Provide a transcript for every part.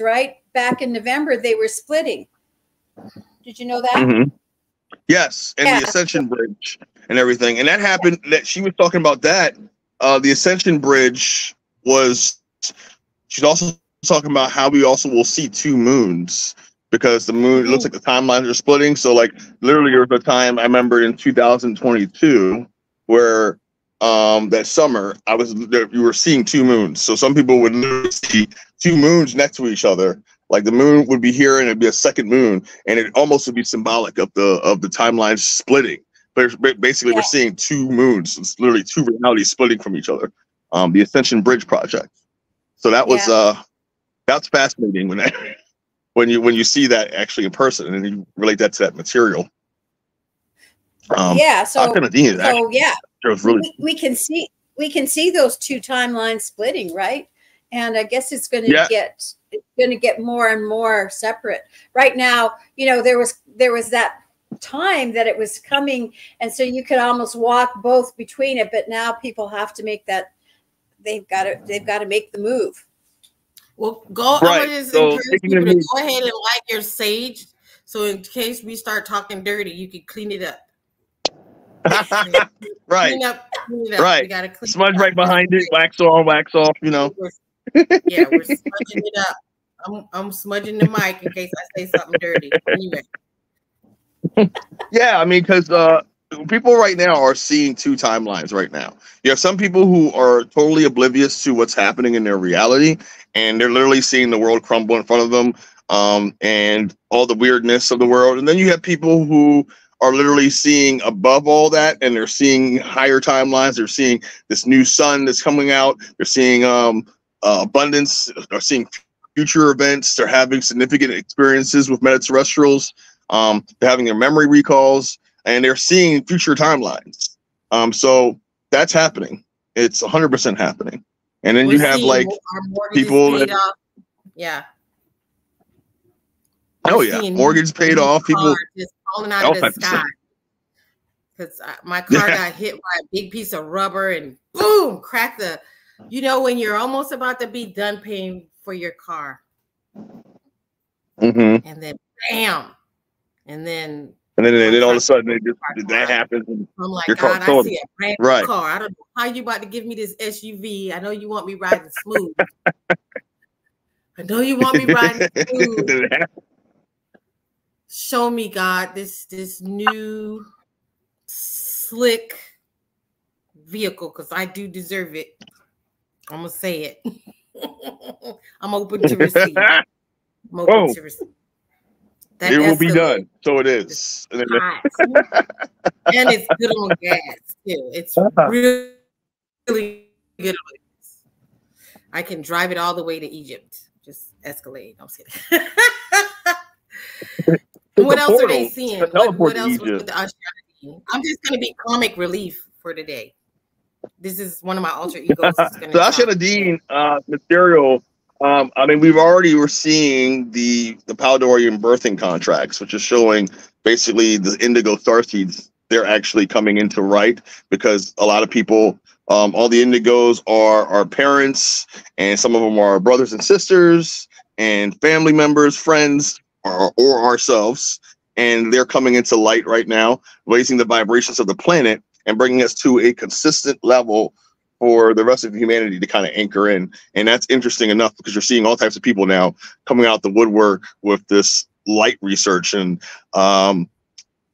right? Back in November, they were splitting. Did you know that? Mhm. Yes, and Yeah. the Ascension Bridge and everything, and that happened. That she was talking about that. Uh, the Ascension Bridge was. She's also talking about how we also will see two moons because the moon. Looks like the timelines are splitting. So, like literally, there was a time I remember in 2022 where um that summer I was you were seeing two moons. So some people would literally see two moons next to each other. Like the moon would be here and it'd be a second moon, and it almost would be symbolic of the of the timeline splitting. But basically, Yeah. we're seeing two moons. It's literally two realities splitting from each other. Um, the Ascension Bridge project. So that was Yeah. uh, that's fascinating when that, when you when you see that actually in person and you relate that to that material. Um, yeah. So, Akhenaten is actually so yeah, it was really we, we can see we can see those two timelines splitting, right? And I guess it's going to Yeah. get it's going to get more and more separate. Right now, you know, there was there was that time that it was coming, and so you could almost walk both between it. But now people have to make that they've got to they've got to make the move. Well, go. Right, I'm just so encourage taking people to go ahead and like your sage, so in case we start talking dirty, you can clean it up. right. Clean up, clean it up. Right. We gotta clean Smudge right behind it, wax on, wax off. You know. We're- yeah, we're smudging it up. I'm, I'm smudging the mic in case I say something dirty. Anyway, Yeah, I mean, because uh, people right now are seeing two timelines right now. You have some people who are totally oblivious to what's happening in their reality, and they're literally seeing the world crumble in front of them, um, and all the weirdness of the world. And then you have people who are literally seeing above all that, and they're seeing higher timelines. They're seeing this new sun that's coming out. They're seeing um, uh, abundance. They're seeing future events. They're having significant experiences with metaterrestrials. Um, they're having their memory recalls and they're seeing future timelines. Um, so that's happening. It's 100% happening. And then you we're have like, mo- our mortgages people that- Yeah. oh yeah, mortgage paid off. People, falling out of the sky. Because my car got hit by a big piece of rubber and boom, cracked the. You know when you're almost about to be done paying for your car, Mhm. and then bam, and then and then, then all of a sudden it just, that happens. And I'm like, Your God, I see a brand new Right. car. I don't know how you about to give me this SUV. I know you want me riding smooth. I know you want me riding smooth. Then it happens. Show me, God, this this new slick vehicle because I do deserve it. I'm gonna say it. I'm open to receive. I'm open Whoa. to receive. That it will be done. So it is. And and it's good on gas too. It's really, uh-huh. really good on gas. I can drive it all the way to Egypt. Just Escalade. I'm kidding. What a else are they seeing? What, what else was Egypt. with the Australian? I'm just gonna be comic relief for today. This is one of my alter egos. so. Ashayana Deane uh, material. Um, I mean, we've already were seeing the the Paliadorian birthing contracts, which is showing basically the indigo star seeds. They're actually coming into right because a lot of people, um, all the indigos are our parents, and some of them are brothers and sisters, and family members, friends, or, or ourselves, and they're coming into light right now, raising the vibrations of the planet and bringing us to a consistent level for the rest of humanity to kind of anchor in. And that's interesting enough because you're seeing all types of people now coming out the woodwork with this light research and um,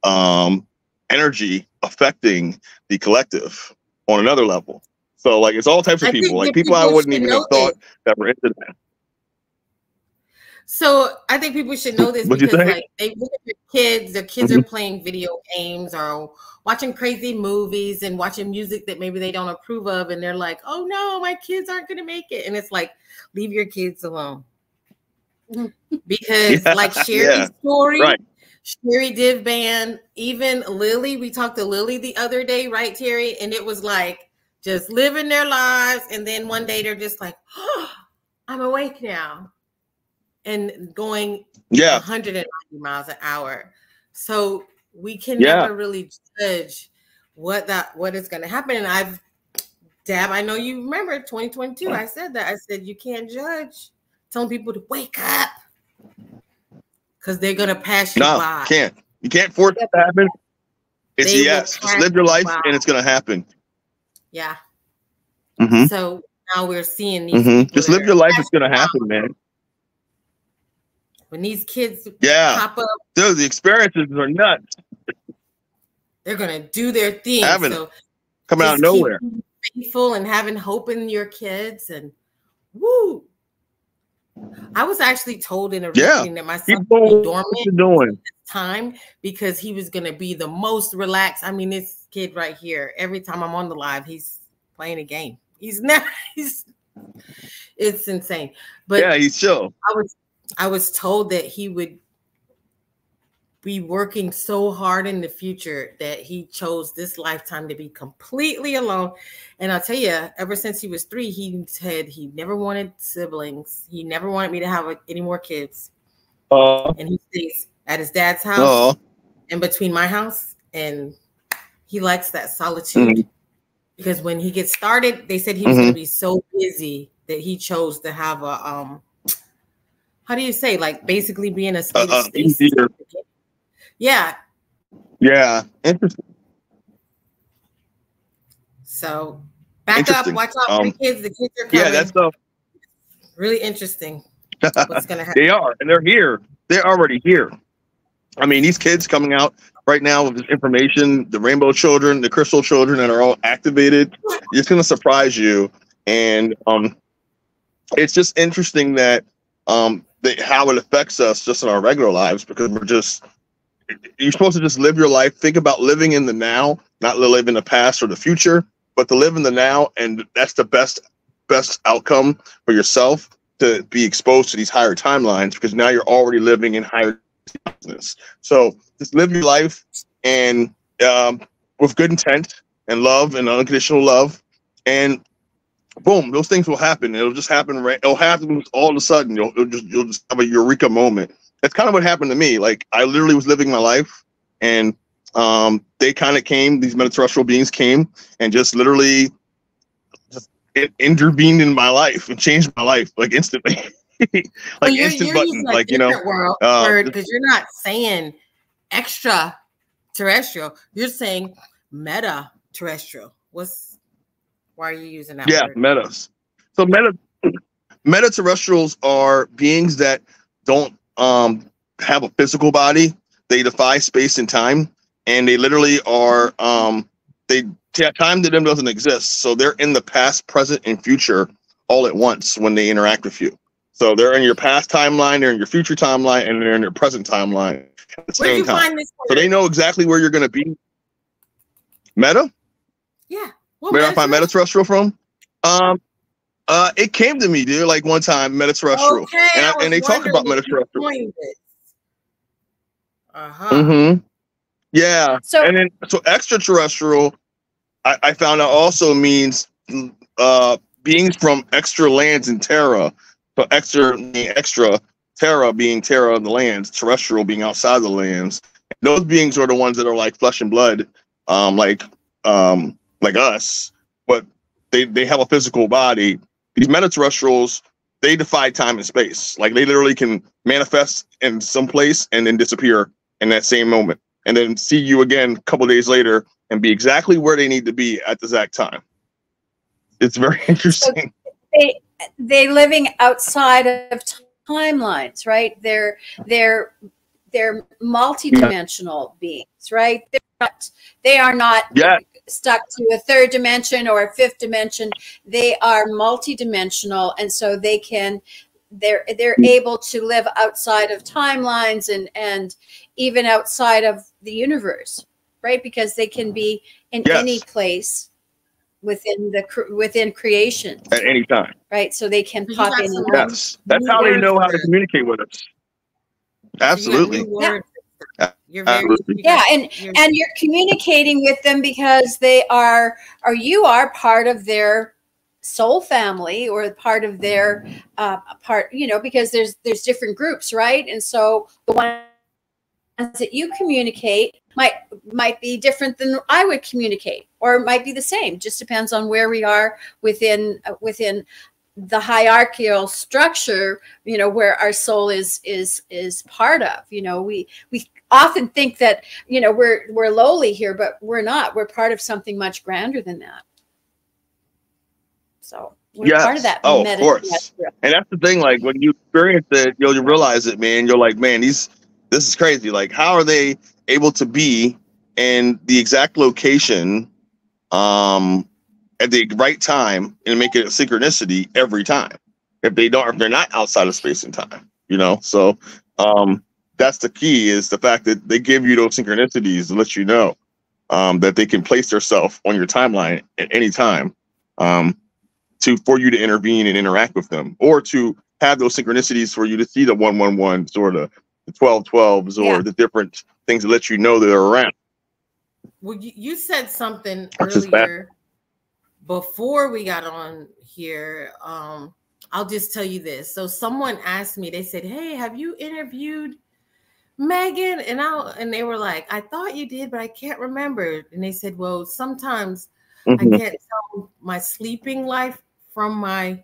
um, energy affecting the collective on another level. So like it's all types of I people, like people I wouldn't even have thought this. that were into that. So I think people should know this What'd because like they look at their kids, their kids are mm-hmm. playing video games or watching crazy movies and watching music that maybe they don't approve of, and they're like, "Oh no, my kids aren't gonna make it," and it's like, leave your kids alone. Because Yeah, like Sherry's yeah, story, right. Sherry Div Band, even Lily, we talked to Lily the other day, right, Terri? And it was like just living their lives, and then one day they're just like, oh, I'm awake now. And going Yeah. 190 miles an hour. So we can Yeah. never really judge what that what is going to happen. And I've Dab, I know you remember 2022. I said that. I said you can't judge telling people to wake up because they're gonna pass you No, by. can't. You can't force that to happen. It's They a yes. Just live your life by. and it's gonna happen. Yeah. Mm -hmm. So now we're seeing these. hmm Just live your life. It's gonna happen, man. When these kids Yeah. pop up, Dude, the experiences are nuts. they're gonna do their thing. Having so Coming out of nowhere. faithful and having hope in your kids and woo. I was actually told in a Yeah. reading that my son Keep would doing be what dormant doing. time because he was gonna be the most relaxed. I mean, this kid right here, every time I'm on the live, he's playing a game. He's not he's it's insane. But yeah, he's chill. I was I was told that he would be working so hard in the future that he chose this lifetime to be completely alone. And I'll tell you, ever since he was three, he said he never wanted siblings. He never wanted me to have any more kids. Uh, And he stays at his dad's house uh, in between my house. And he likes that solitude Mhm. because when he gets started, they said he was going Mhm. to be so busy that he chose to have a um how do you say like basically be in a state uh, of stasis. easier. Yeah. yeah. Interesting. So back up, watch out for Um, the kids. The kids are coming. Yeah, that's stuff. really interesting. What's gonna happen? they are, and they're here. They're already here. I mean, these kids coming out right now with this information, the rainbow children, the crystal children that are all activated, it's going to surprise you. And um, it's just interesting that um, that how it affects us just in our regular lives because we're just you're supposed to just live your life. Think about living in the now, not live in the past or the future, but to live in the now, and that's the best best outcome for yourself to be exposed to these higher timelines because now you're already living in higher business. So just live your life and um, with good intent and love and unconditional love, and boom, those things will happen. It'll just happen. Right, it'll happen all of a sudden. You'll, you'll just you'll just have a eureka moment. That's kind of what happened to me. Like I literally was living my life, and um, they kind of came. These metaterrestrial beings came and just literally just it intervened in my life and changed my life like instantly. like Well, you're, instant you're button, like you know. world uh, because you're not saying extra terrestrial. You're saying meta terrestrial. What's why are you using that Yeah, word? metas. So meta meta-terrestrials are beings that don't um have a physical body. They defy space and time, and they literally are um they time to them doesn't exist. So they're in the past, present, and future all at once when they interact with you. So they're in your past timeline, they're in your future timeline, and they're in your present timeline at the Where same time. So they know exactly where you're going to be. Meta? yeah. What Where I find terrestrial? Metaterrestrial from? Um, uh, it came to me, dude, like one time, Metaterrestrial. Okay, and, I- I and they talk about wondering if you Metaterrestrial. Uh-huh. Mm-hmm. Yeah. So and then, so extraterrestrial, I, I found out also means uh, beings from extra lands in Terra. So extra being extra, Terra being Terra of the lands, terrestrial being outside the lands. Those beings are the ones that are like flesh and blood, um, like um, like us, but they they have a physical body. These metaterrestrials, they defy time and space. Like they literally can manifest in some place and then disappear in that same moment, and then see you again a couple days later and be exactly where they need to be at the exact time. It's very interesting. they they living outside of timelines, right? They're they're they're multidimensional beings, right? They're not they are not Yeah. Stuck to a third dimension or a fifth dimension. They are multidimensional, and so they can they're they're mm. able to live outside of timelines and and even outside of the universe, right? Because they can be in Yes. any place within the within creation at any time. right? So they can pop got in and. Yes, that's how they know how to communicate with us. So you got Absolutely. Yeah. Words. You're very, Absolutely. you got- Yeah, and you're- and you're communicating with them because they are or you are part of their soul family or part of their uh, part you know because there's there's different groups right and so the ones that you communicate might might be different than i would communicate or it might be the same just depends on where we are within uh, within the hierarchical structure you know where our soul is is is part of you know we we often think that you know we're we're lowly here but we're not we're part of something much grander than that so we're Yes. part of that Oh, of course. And that's the thing, like when you experience it, you'll you realize it, man. You're like, man, these this is crazy. Like, how are they able to be in the exact location um at the right time and make it a synchronicity every time? If they don't, if they're not outside of space and time, you know. So um that's the key is the fact that they give you those synchronicities to let you know um that they can place themselves on your timeline at any time. Um to for you to intervene and interact with them or to have those synchronicities for you to see the 111s or the, the 1212s or Yeah. the different things that let you know that they're around Well, you, you said something That's earlier before we got on here. Um, I'll just tell you this. So someone asked me, they said, Hey, have you interviewed Megan? And I and they were like, I thought you did, but I can't remember. And they said, Well, sometimes I Mhm. can't tell my sleeping life from my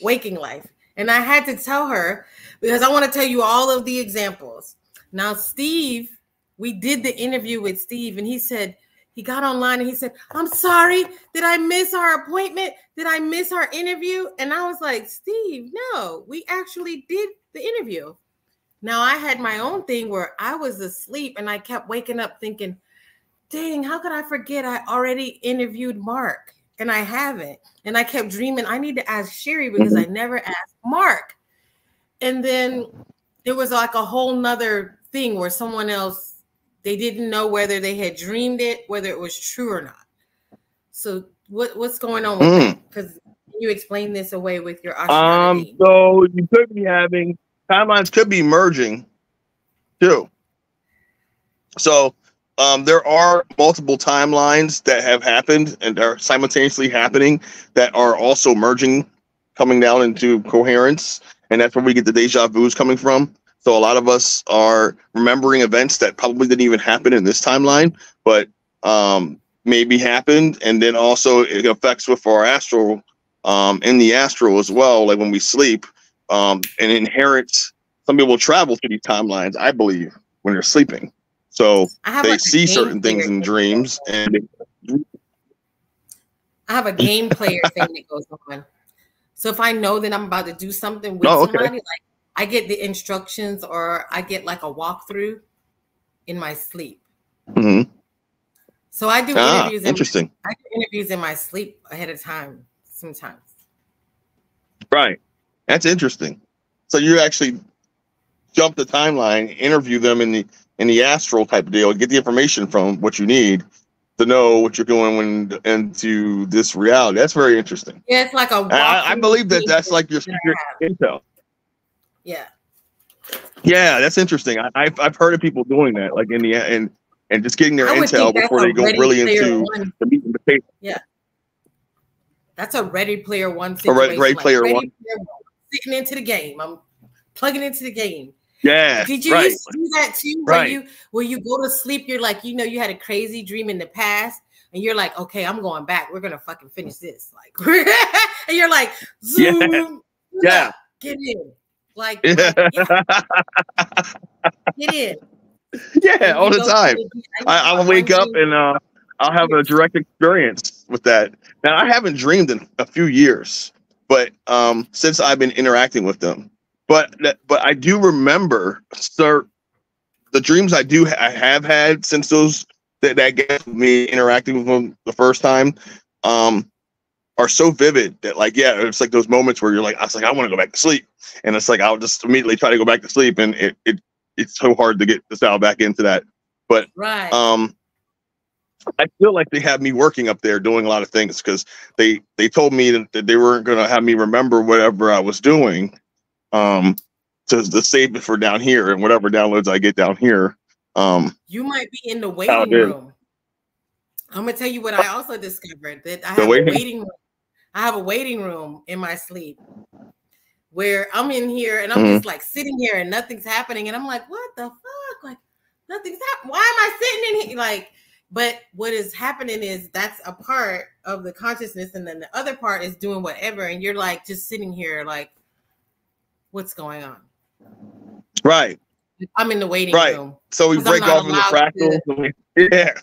waking life. And I had to tell her because I want to tell you all of the examples. Now, Steve, we did the interview with Steve, and he said, he got online and he said, I'm sorry. Did I miss our appointment? Did I miss our interview? And I was like, Steve, no, we actually did the interview. Now I had my own thing where I was asleep and I kept waking up thinking, dang, how could I forget I already interviewed Mark and I haven't? And I kept dreaming I need to ask Sherry because I never asked Mark. And then there was like a whole nother thing where someone else they didn't know whether they had dreamed it, whether it was true or not. So what what's going on with Mm. that? Because you explain this away with your um so you could be having timelines could be merging too. So um there are multiple timelines that have happened and are simultaneously happening that are also merging coming down into coherence and that's where we get the deja vu's coming from. So a lot of us are remembering events that probably didn't even happen in this timeline but um maybe happened and then also it affects with our astral um in the astral as well like when we sleep um and inherent some people travel through these timelines i believe when they're sleeping so they like see certain things in dreams and I have a game player thing that goes on. So if I know that I'm about to do something with Oh, okay. somebody, like I get the instructions or I get like a walkthrough in my sleep. Mhm. So I do ah interviews. In, interesting I do interviews in my sleep ahead of time sometimes. right that's interesting so you actually jump the timeline interview them in the in the astral type of deal get the information from what you need to know what you're doing when into this reality that's very interesting Yeah, it's like a. I, I believe that that's like your secret intel Yeah. Yeah, that's interesting. I, I've I've heard of people doing that, like in the and and just getting their intel before they go really into One. the meat and potatoes. Yeah. That's a ready player one A situation. Ready- Ready like Player Ready One. Player One, Sitting into the game. I'm plugging into the game. Yeah, Did you right. used to do that too? Where Right. you where you go to sleep, you're like, you know, you had a crazy dream in the past, and you're like, okay, I'm going back. We're gonna fucking finish this. Like, and you're like, Yeah. zoom, Yeah. get in. Like, Yeah. get in. yeah, all the time. I, I'll wake up and uh, I'll have a direct experience with that. Now I haven't dreamed in a few years, but um, since I've been interacting with them, but but I do remember sir, the dreams I do I have had since those that that gave me interacting with them the first time, um, are so vivid that like yeah, it's like those moments where you're like I was like I want to go back to sleep, and it's like I'll just immediately try to go back to sleep, and it it it's so hard to get the style back into that. But right. Um, I feel like they have me working up there doing a lot of things because they they told me that, that they weren't going to have me remember whatever I was doing, um, to, to save it for down here and whatever downloads I get down here. Um, You might be in the waiting room. I'm gonna tell you what I also discovered that I have waiting- a waiting room. I have a waiting room in my sleep where I'm in here and I'm Mhm. just like sitting here and nothing's happening. And I'm like, what the fuck? Like nothing's happening. Why am I sitting in here? Like But what is happening is that's a part of the consciousness, and then the other part is doing whatever, and you're like just sitting here like, what's going on? Right. I'm in the waiting Right. room. So we break off into allowed fractals. Yeah.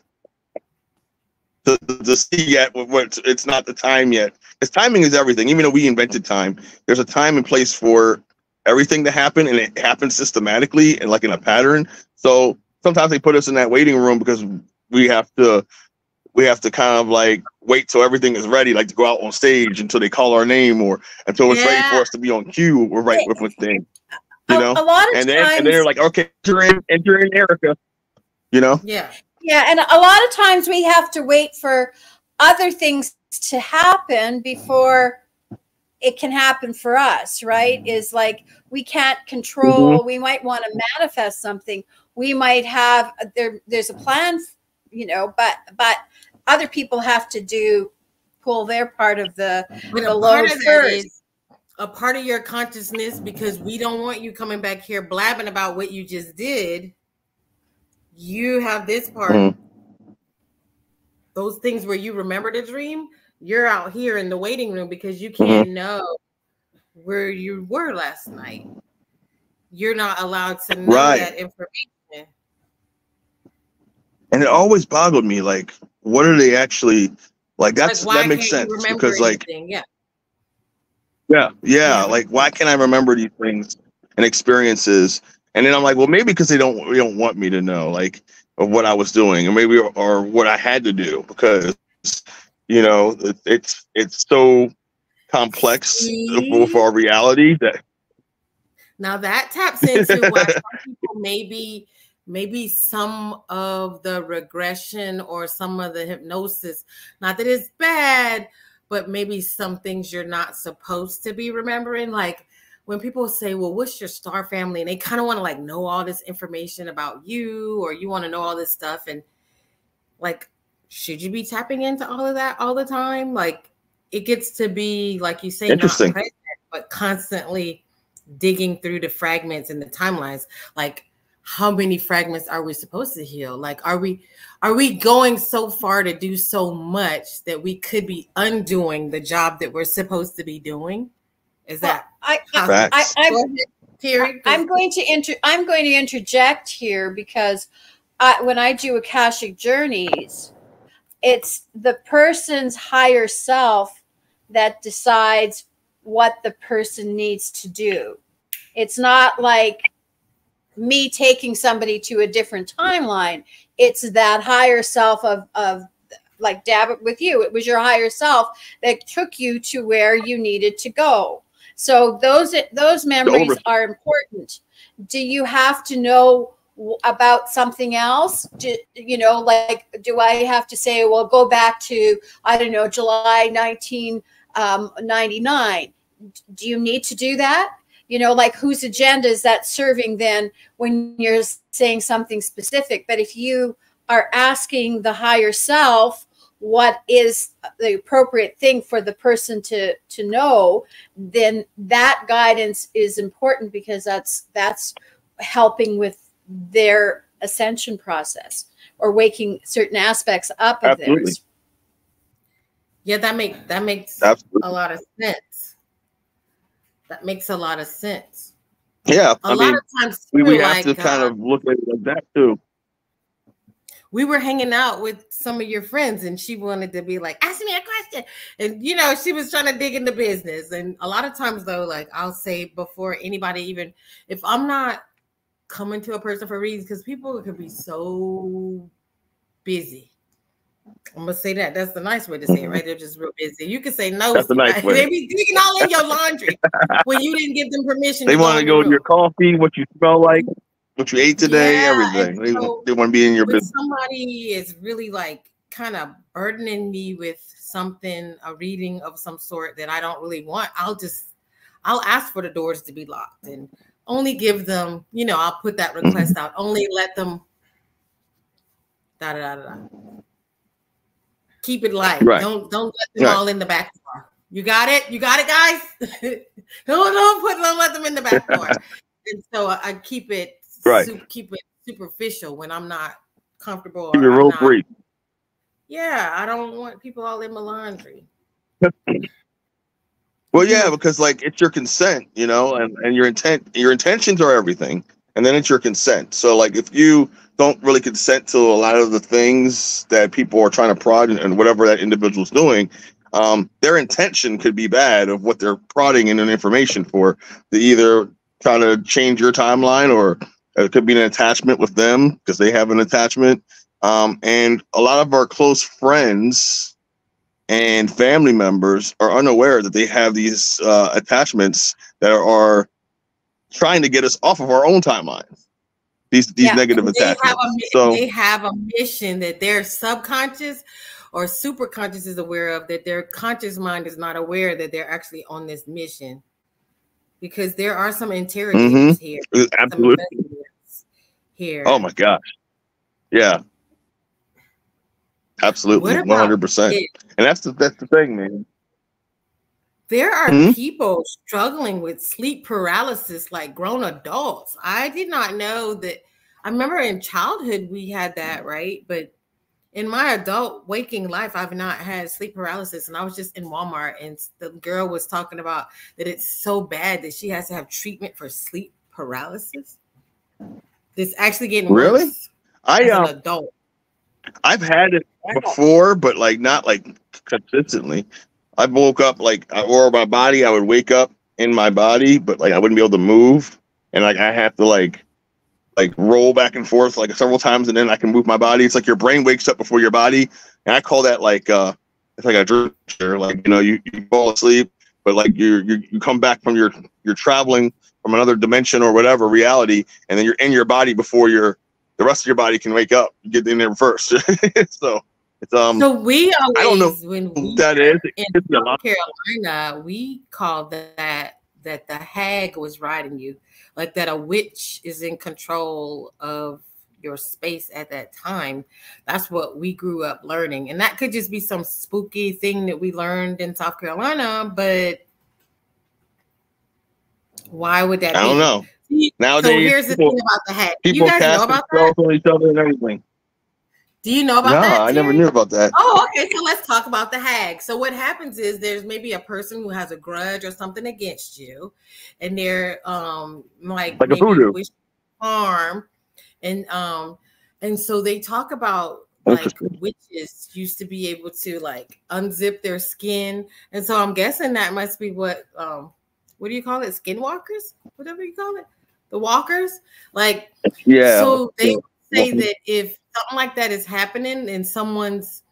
To, to, to see yet what, it's not the time yet. Because timing is everything. Even though we invented time, there's a time and place for everything to happen, and it happens systematically and like in a pattern. So sometimes they put us in that waiting room because we have to we have to kind of like wait till everything is ready, like to go out on stage until they call our name or until it's ready for us to be on cue. We're right with with thing. You know? a lot of And times, then and then they're like, okay, enter in, enter in Erika. You know? Yeah. yeah, and a lot of times we have to wait for other things to happen before it can happen for us, right? Is like we can't control. Mm-hmm. We might want to manifest something. We might have there. There's a plan, you know, but but other people have to do pull their part of the But the a load part of first. is a part of your consciousness because we don't want you coming back here blabbing about what you just did. You have this part. Mhm. Those things where you remember the dream, you're out here in the waiting room because you can't know where you were last night. You're not allowed to know Right. that information. And it always boggled me, like, what are they actually like? That's Like, that makes sense because, like, yeah, yeah, yeah, Yeah. like, why can't I remember these things and experiences? And then I'm like, well, maybe because they don't, they don't want me to know, like, of what I was doing, or maybe or, or what I had to do because, you know, it, it's it's so complex with our reality that Now that taps into why some people maybe maybe some of the regression or some of the hypnosis, not that it's bad, but maybe some things you're not supposed to be remembering. Like when people say, Well, what's your star family? And they kind of want to like know all this information about you, or you want to know all this stuff. And like, should you be tapping into all of that all the time? Like it gets to be like you say, not Interesting. present, but constantly digging through the fragments and the timelines like how many fragments are we supposed to heal like are we are we going so far to do so much that we could be undoing the job that we're supposed to be doing is that I, I, Facts. I, I'm, Go I'm going to inter I'm going to interject here because I, when I do Akashic journeys, it's the person's higher self that decides what the person needs to do. It's not like me taking somebody to a different timeline. It's that higher self of of like Dabbit with you. It was your higher self that took you to where you needed to go. So those those memories are important. Do you have to know about something else? Do, you know, like do I have to say, well, go back to I don't know, July 1999? Um, do you need to do that? You know, like whose agenda is that serving then when you're saying something specific? But if you are asking the higher self what is the appropriate thing for the person to to know then that guidance is important because that's that's helping with their ascension process or waking certain aspects up of Absolutely. theirs yeah that make that makes absolutely, a lot of sense that makes a lot of sense yeah. a I lot mean, of times we, we too, have to kind uh, of look at it like that too. we were hanging out with some of your friends and she wanted to be like ask me a question and you know she was trying to dig into business and a lot of times though like i'll say before anybody even if i'm not coming to a person for reasons because people can be so busy i'm gonna say that that's the nice way to say it right they're just real busy you can say no That's the nice way. they be digging all in your laundry when you didn't give them permission They want to go to your coffee, what you smell like, what you ate today, Yeah, everything. They, so they want to be in your business. somebody is really like kind of burdening me with something, a reading of some sort that I don't really want, I'll just I'll ask for the doors to be locked and only give them, you know, I'll put that request mm-hmm. out. Only let them da da da da. Keep it light. Right. Don't don't let them Right. all in the back door. You got it? You got it, guys? don't don't put don't let them in the back door. and so I, I keep it Right. su- keep it superficial when I'm not comfortable. Keep it real brief. Yeah, I don't want people all in my laundry. Well, yeah, because like it's your consent, you know, and, and your intent, your intentions are everything, and then it's your consent. So, like, if you don't really consent to a lot of the things that people are trying to prod and, and whatever that individual's doing, um, their intention could be bad of what they're prodding in an information for. They either try to change your timeline, or it could be an attachment with them because they have an attachment. Um, and a lot of our close friends and family members are unaware that they have these uh, attachments that are trying to get us off of our own timelines. These these Yeah, negative attachments. So they have a mission that their subconscious or superconscious is aware of, that their conscious mind is not aware that they're actually on this mission. Because there are some interrogators here, some uh, absolutely. here. Oh my gosh. Yeah. Absolutely. One hundred percent. And that's the that's the thing, man. There are Mhm. people struggling with sleep paralysis like grown adults. I did not know that. I remember in childhood we had that, right? But in my adult waking life, I've not had sleep paralysis. And I was just in Walmart and the girl was talking about that it's so bad that she has to have treatment for sleep paralysis. It's actually getting Really? worse I as an adult. I've had it before, but like not like consistently. I woke up like or my body, I would wake up in my body, but like I wouldn't be able to move, and like I have to like like roll back and forth like several times, and then I can move my body. It's like your brain wakes up before your body, and I call that like uh it's like a dream. Like you know, you, you fall asleep, but like you you you come back from your you're traveling from another dimension or whatever reality, and then you're in your body before your the rest of your body can wake up. You get in there first. so it's um So we always, I don't know when we that is in gives me a lot. North Carolina, we called that that the hag was riding you, like that a witch is in control of your space at that time. That's what we grew up learning, and that could just be some spooky thing that we learned in South Carolina. But why would that? I don't know. Nowadays, so here's the people- thing about the hag. You People guys know about that? on each other and everything. Do you know about No, that? I never knew about that. Oh, okay. So let's talk about the hag. So what happens is there's maybe a person who has a grudge or something against you, and they're um like, Like a voodoo. wish harm, and um and so they talk about like witches used to be able to like unzip their skin, and so I'm guessing that must be what um what do you call it? Skinwalkers, whatever you call it, the walkers, like Yeah. so they yeah. say that if something like that is happening and someone's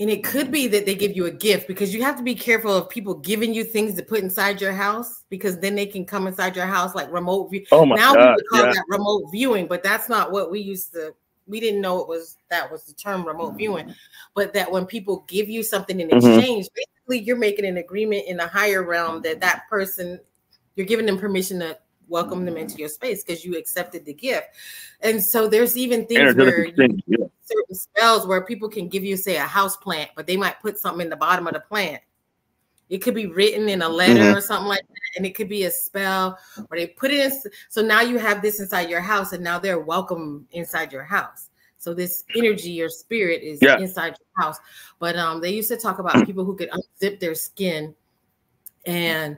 and it could be that they give you a gift because you have to be careful of people giving you things to put inside your house because then they can come inside your house like remote view. oh my now we god. would call Yeah. that remote viewing, but that's not what we used to. We didn't know it was that was the term remote viewing, but that when people give you something in Mhm. exchange, basically you're making an agreement in a higher realm that that person you're giving them permission to welcome them into your space because you accepted the gift. And so there's even things where you yeah. certain spells where people can give you, say, a house plant, but they might put something in the bottom of the plant. It could be written in a letter Mhm. or something like that, and it could be a spell, or they put it in. So now you have this inside your house, and now they're welcome inside your house. So this energy, your spirit, is Yeah. inside your house. But um, they used to talk about people who could unzip their skin, and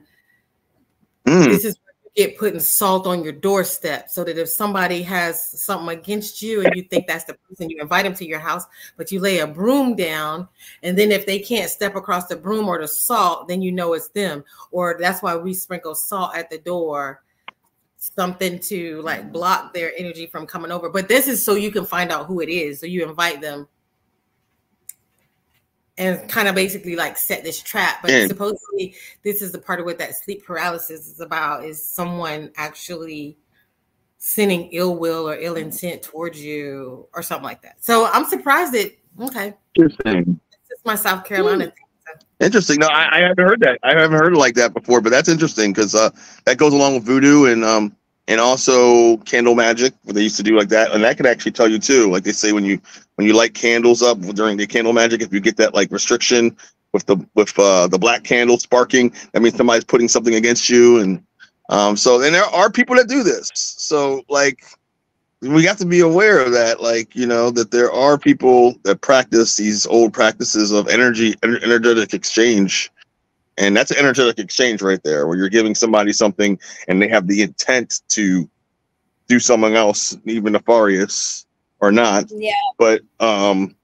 Mm. this is get putting salt on your doorstep so that if somebody has something against you and you think that's the person you invite them to your house but you lay a broom down and then if they can't step across the broom or the salt then you know it's them. Or that's why we sprinkle salt at the door something to like block their energy from coming over. But this is so you can find out who it is. So you invite them and kind of basically like set this trap. But Yeah. supposedly, this is the part of what that sleep paralysis is about: is someone actually sending ill will or ill intent towards you, or something like that. So I'm surprised that okay, Interesting. is my South Carolina thing. Interesting. No, I, I haven't heard that. I haven't heard it like that before, but that's interesting because uh, that goes along with voodoo and um and also candle magic. What they used to do like that, and that could actually tell you too. Like they say when you when you light candles up during the candle magic, if you get that like restriction with the with uh, the black candle sparking, that means somebody's putting something against you. And um, so and there are people that do this. So like we got to be aware of that. Like, you know, that there are people that practice these old practices of energy, energetic exchange. And that's an energetic exchange right there, where you're giving somebody something and they have the intent to do something else, even nefarious or not. Yeah. But, um,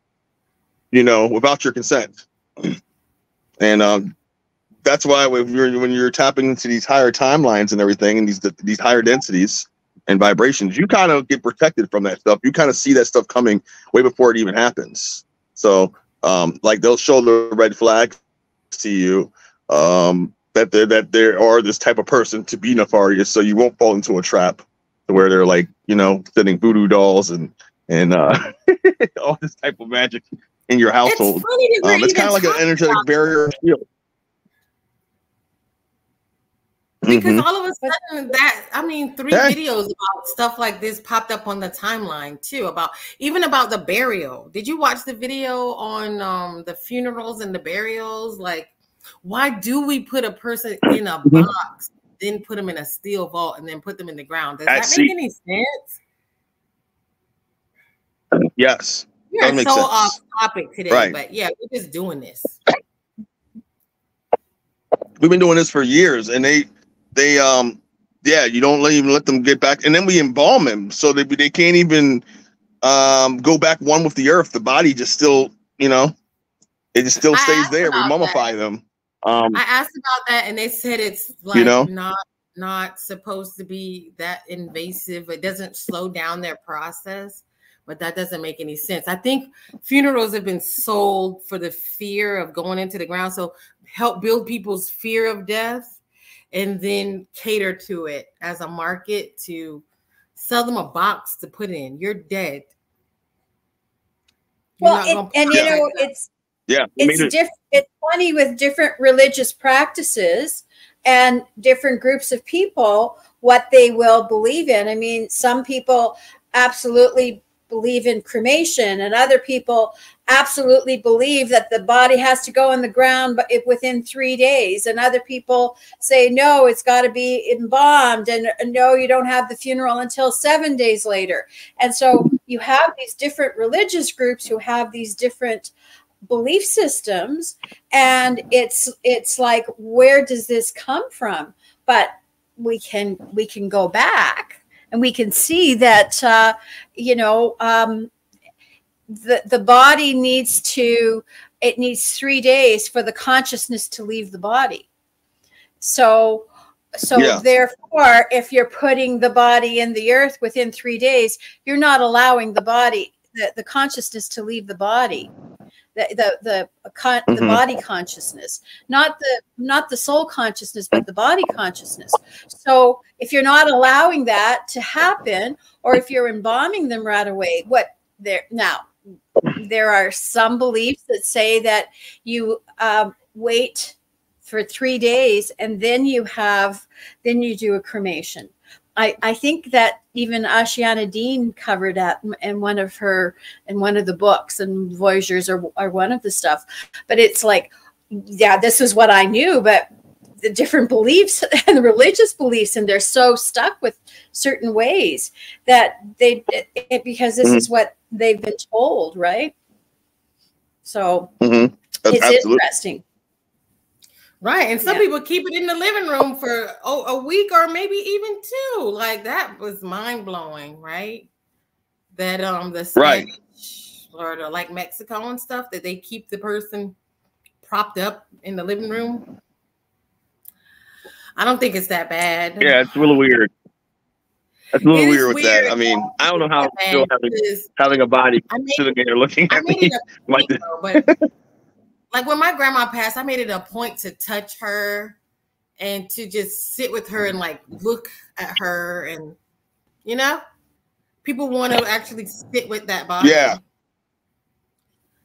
you know, without your consent. And um, that's why when you're, when you're tapping into these higher timelines and everything and these these higher densities, and vibrations, you kind of get protected from that stuff. You kind of see that stuff coming way before it even happens. So, um, like they'll show the red flag to you um, that there that there are this type of person to be nefarious, so you won't fall into a trap where they're like you know sending voodoo dolls and and uh, all this type of magic in your household. It's, um, it's kind of like an energetic barrier shield. because mm-hmm. all of a sudden that i mean three videos about stuff like this popped up on the timeline too about even about the burial did you watch the video on um the funerals and the burials like why do we put a person in a mm-hmm. box then put them in a steel vault and then put them in the ground does that see. make any sense yes we are so sense. off topic today right. but yeah we're just doing this we've been doing this for years and they they um yeah, you don't let even let them get back, and then we embalm them so they they can't even um go back one with the earth. The body just still, you know, it just still stays there. We mummify that. them. Um, I asked about that, and they said it's like you know? not not supposed to be that invasive. It doesn't slow down their process, but that doesn't make any sense. I think funerals have been sold for the fear of going into the ground, so help build people's fear of death and then cater to it as a market to sell them a box to put in. You're dead. You're well, it, and you know, it's yeah, it's different. It's funny with different religious practices and different groups of people what they will believe in. I mean, some people absolutely believe in cremation and other people absolutely believe that the body has to go in the ground but within three days and other people say no it's got to be embalmed and uh, no you don't have the funeral until seven days later and so you have these different religious groups who have these different belief systems and it's it's like where does this come from? But we can we can go back and we can see that uh, you know um, the the body needs to it needs three days for the consciousness to leave the body. So so yeah. therefore if you're putting the body in the earth within three days you're not allowing the body the, the consciousness to leave the body the the the, con- mm-hmm. the body consciousness not the not the soul consciousness but the body consciousness so if you're not allowing that to happen or if you're embalming them right away what there now there are some beliefs that say that you um, wait for three days and then you have then you do a cremation I, I think that even Ashayana Deane covered that in one of her in one of the books and Voyagers are, are one of the stuff. But it's like, yeah, this is what I knew, but the different beliefs and the religious beliefs, and they're so stuck with certain ways that they it, because this mm-hmm. is what they've been told, right? So mm-hmm. it's Absolutely. interesting. Right. And some yeah. people keep it in the living room for oh, a week or maybe even two. Like that was mind blowing, right? That um the right or the, like Mexico and stuff that they keep the person propped up in the living room. I don't think it's that bad. Yeah, it's really weird. That's a little weird with weird. that. I mean, I don't know how still having, having a body sitting there looking at me. Like, but like when my grandma passed, I made it a point to touch her and to just sit with her and like look at her and you know, people want to actually sit with that body. Yeah.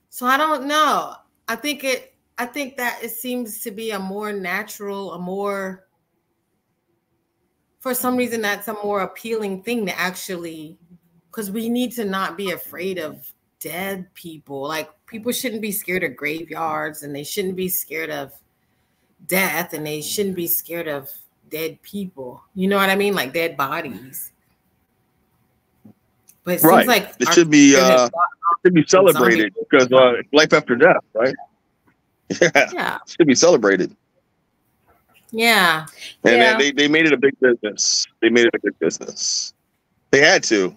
So I don't know. I think it I think that it seems to be a more natural, a more for some reason that's a more appealing thing to actually because we need to not be afraid of dead people. Like people shouldn't be scared of graveyards and they shouldn't be scared of death and they shouldn't be scared of dead people. You know what I mean? Like dead bodies. But it Right. seems like It should be uh, should be celebrated because uh, life after death, right? Yeah, yeah, should be celebrated. yeah. And Yeah. they, they made it a big business. They made it a big business. They had to.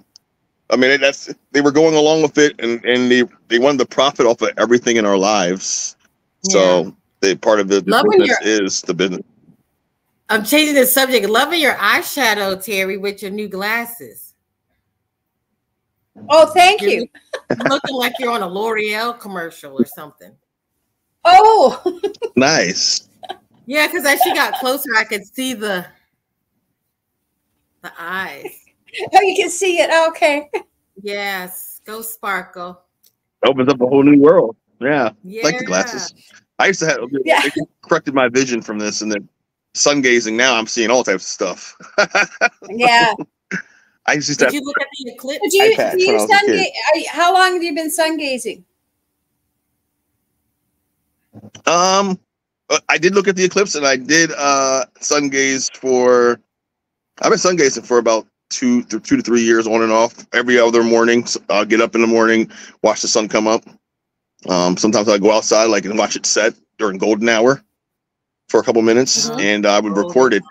I mean, that's they were going along with it, and and they they wanted to profit off of everything in our lives. So they part of the, the business is the business. I'm changing the subject. Loving your eyeshadow, Terri, with your new glasses. Oh, thank You're you. looking like you're on a L'Oreal commercial or something. Oh, Nice. Yeah, because as she got closer, I could see the the eyes. Oh, you can see it. Okay. Yes, go sparkle. Opens up a whole new world. Yeah, Yeah, like the glasses. I used to have Yeah. corrected my vision from this, and then sun gazing. Now I'm seeing all types of stuff. Yeah. I used to Did have you look at the eclipse? Do you, do you when I was a sun kid. ga- you- How long have you been sun gazing? Um, uh, I did look at the eclipse, and I did uh sun gaze for. I've been sun gazing for about two, th- two to three years, on and off. Every other morning, So I'll get up in the morning, watch the sun come up. Um, sometimes I go outside, like and watch it set during golden hour for a couple minutes, Mhm. and I would record it.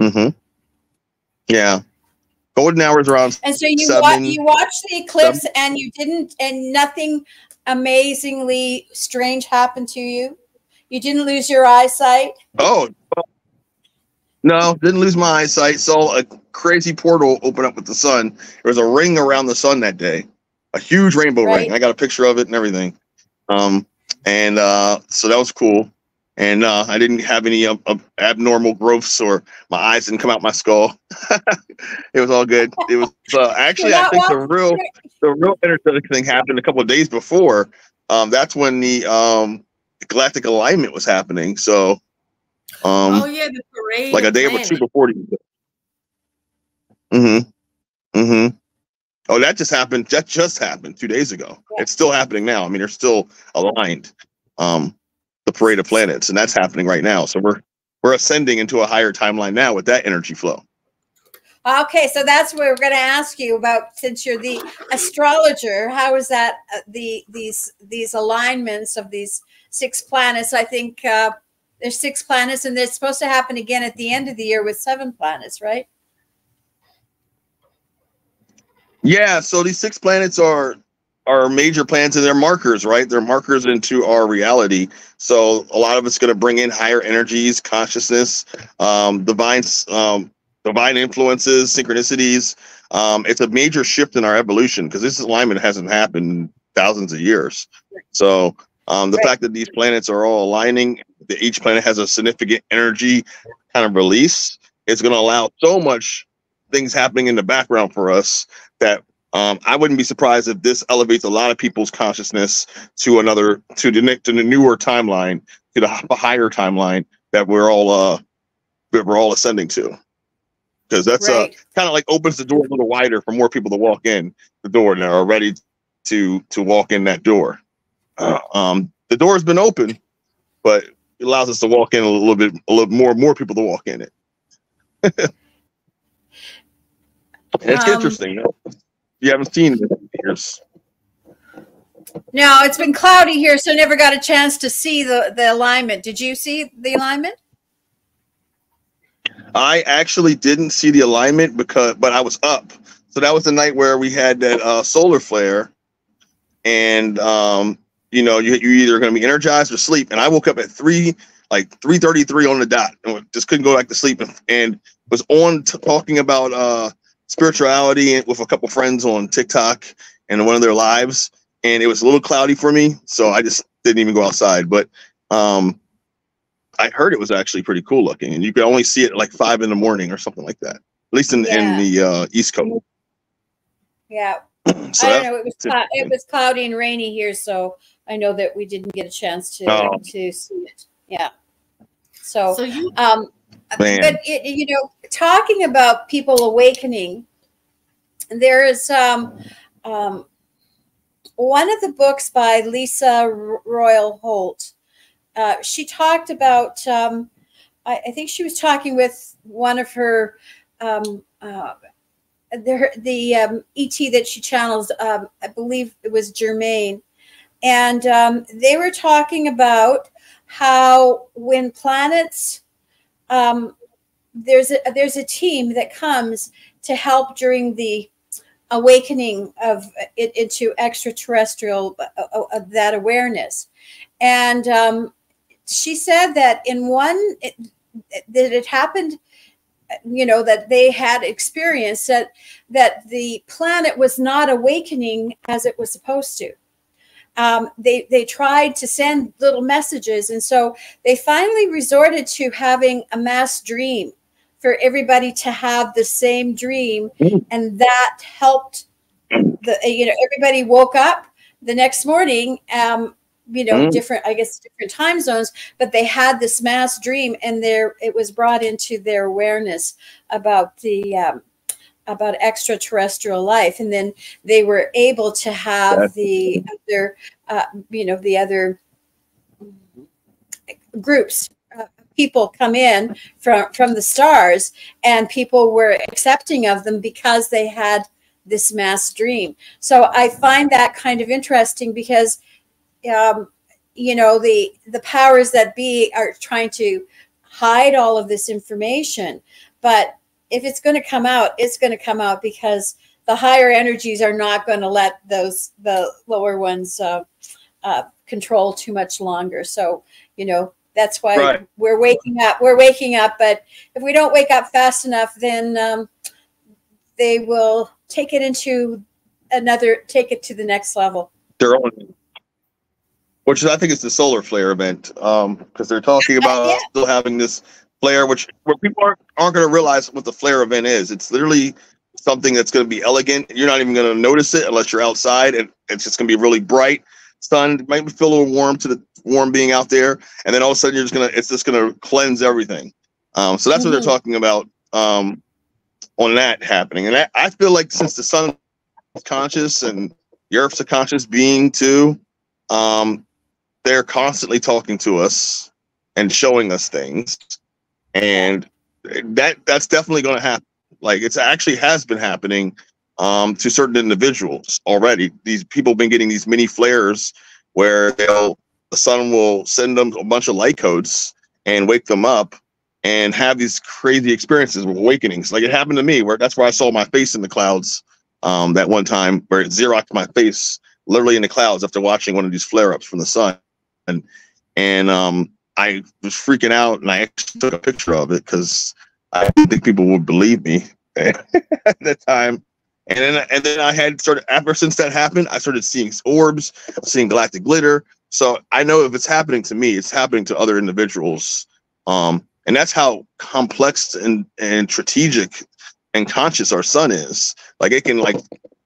Mm-hmm. Yeah, golden hours around. And so you wa- Seven- you watched the eclipse and you didn't and nothing amazingly strange happened to you. You didn't lose your eyesight. Oh, no, didn't lose my eyesight. Saw a crazy portal open up with the sun. There was a ring around the sun that day, a huge rainbow Right. ring. I got a picture of it and everything. Um, and uh, so that was cool. And uh, I didn't have any uh, uh, abnormal growths or my eyes didn't come out my skull. it was all good. It was uh, actually, I think the real the real energetic thing happened a couple of days before. Um, that's when the um, galactic alignment was happening. So. Um, oh yeah, the parade. like a day or two before the Mm-hmm. Mm-hmm. Oh, that just happened. That just happened two days ago. Yeah. It's still happening now. I mean, they're still aligned. Um, the parade of planets, and that's happening right now. So we're we're ascending into a higher timeline now with that energy flow. Okay, so that's what we're going to ask you about since you're the astrologer. How is that uh, the these these alignments of these six planets? I think uh, there's six planets, and they're supposed to happen again at the end of the year with seven planets, right? Yeah, so these six planets are are major planets and they're markers, right? They're markers into our reality. So a lot of it's going to bring in higher energies, consciousness, um, divine, um, divine influences, synchronicities. Um, it's a major shift in our evolution because this alignment hasn't happened in thousands of years. So um, the Right. fact that these planets are all aligning, that each planet has a significant energy kind of release, it's going to allow so much things happening in the background for us that um, I wouldn't be surprised if this elevates a lot of people's consciousness to another to the to the newer timeline, to the higher timeline that we're all uh that we're all ascending to. Because that's uh kind of like opens the door a little wider for more people to walk in the door and are ready to to walk in that door. Uh, um, the door has been open, but it allows us to walk in a little bit, a little more, more people to walk in it. It's Um, interesting. You, you haven't seen it in years. No, it's been cloudy here, so never got a chance to see the the alignment. Did you see the alignment? I actually didn't see the alignment because, but I was up. So that was the night where we had that uh, solar flare, and um, you know, you you either going to be energized or sleep. And I woke up at three, like three thirty three on the dot, and just couldn't go back to sleep, and, and was on t- talking about uh, spirituality with a couple friends on TikTok and one of their lives, and it was a little cloudy for me, so I just didn't even go outside. But um, I heard it was actually pretty cool looking, and you could only see it at like five in the morning or something like that. At least in, Yeah. in the uh, East Coast. Yeah, So I don't know. It was clou- it was cloudy and rainy here, so I know that we didn't get a chance to Oh. to see it. Yeah. So, So you um, Man. but it, you know, talking about people awakening, there is um, um, one of the books by Lyssa Royal Holt. Uh, she talked about. Um, I, I think she was talking with one of her um, uh, the the um, ET that she channels, um, I believe it was Germane, and um, they were talking about how when planets um, there's a there's a team that comes to help during the awakening of it into extraterrestrial uh, uh, uh, that awareness. And um, she said that in one it, that it happened you know that they had experienced that that the planet was not awakening as it was supposed to um, they they tried to send little messages and so they finally resorted to having a mass dream for everybody to have the same dream mm. and that helped the you know everybody woke up the next morning um you know mm. different i guess different time zones but they had this mass dream and there it was brought into their awareness about the um, about extraterrestrial life. And then they were able to have the other uh, you know the other groups people come in from from the stars and people were accepting of them because they had this mass dream. So i find that kind of interesting because um, you know the the powers that be are trying to hide all of this information. But if it's going to come out it's going to come out because the higher energies are not going to let those the lower ones uh, uh, control too much longer so you know that's why right. we're waking up. We're waking up, but if we don't wake up fast enough, then um, they will take it into another, take it to the next level. Their own, which I think is the solar flare event, because um, they're talking about yeah. still having this flare, which where people aren't aren't going to realize what the flare event is. It's literally something that's going to be elegant. You're not even going to notice it unless you're outside, and it's just going to be really bright sun. might feel a little warm to the warm being out there, and then all of a sudden you're just gonna it's just gonna cleanse everything. Um, so that's mm-hmm. what they're mm-hmm. talking about um, on that happening. And I, I feel like since the sun is conscious and the Earth's a conscious being too, um, they're constantly talking to us and showing us things, and that that's definitely going to happen. Like it's actually has been happening um, to certain individuals already. These people have been getting these mini flares where they'll the sun will send them a bunch of light codes and wake them up and have these crazy experiences with awakenings. Like it happened to me, where that's where I saw my face in the clouds um, that one time, where it xeroxed my face literally in the clouds after watching one of these flare ups from the sun, and and um, I was freaking out, and I actually took a picture of it because I didn't think people would believe me at that time. And then, and then I had started ever since that happened, I started seeing orbs, seeing galactic glitter. So I know if it's happening to me, it's happening to other individuals. Um, and that's how complex and, and strategic and conscious our sun is. Like it can like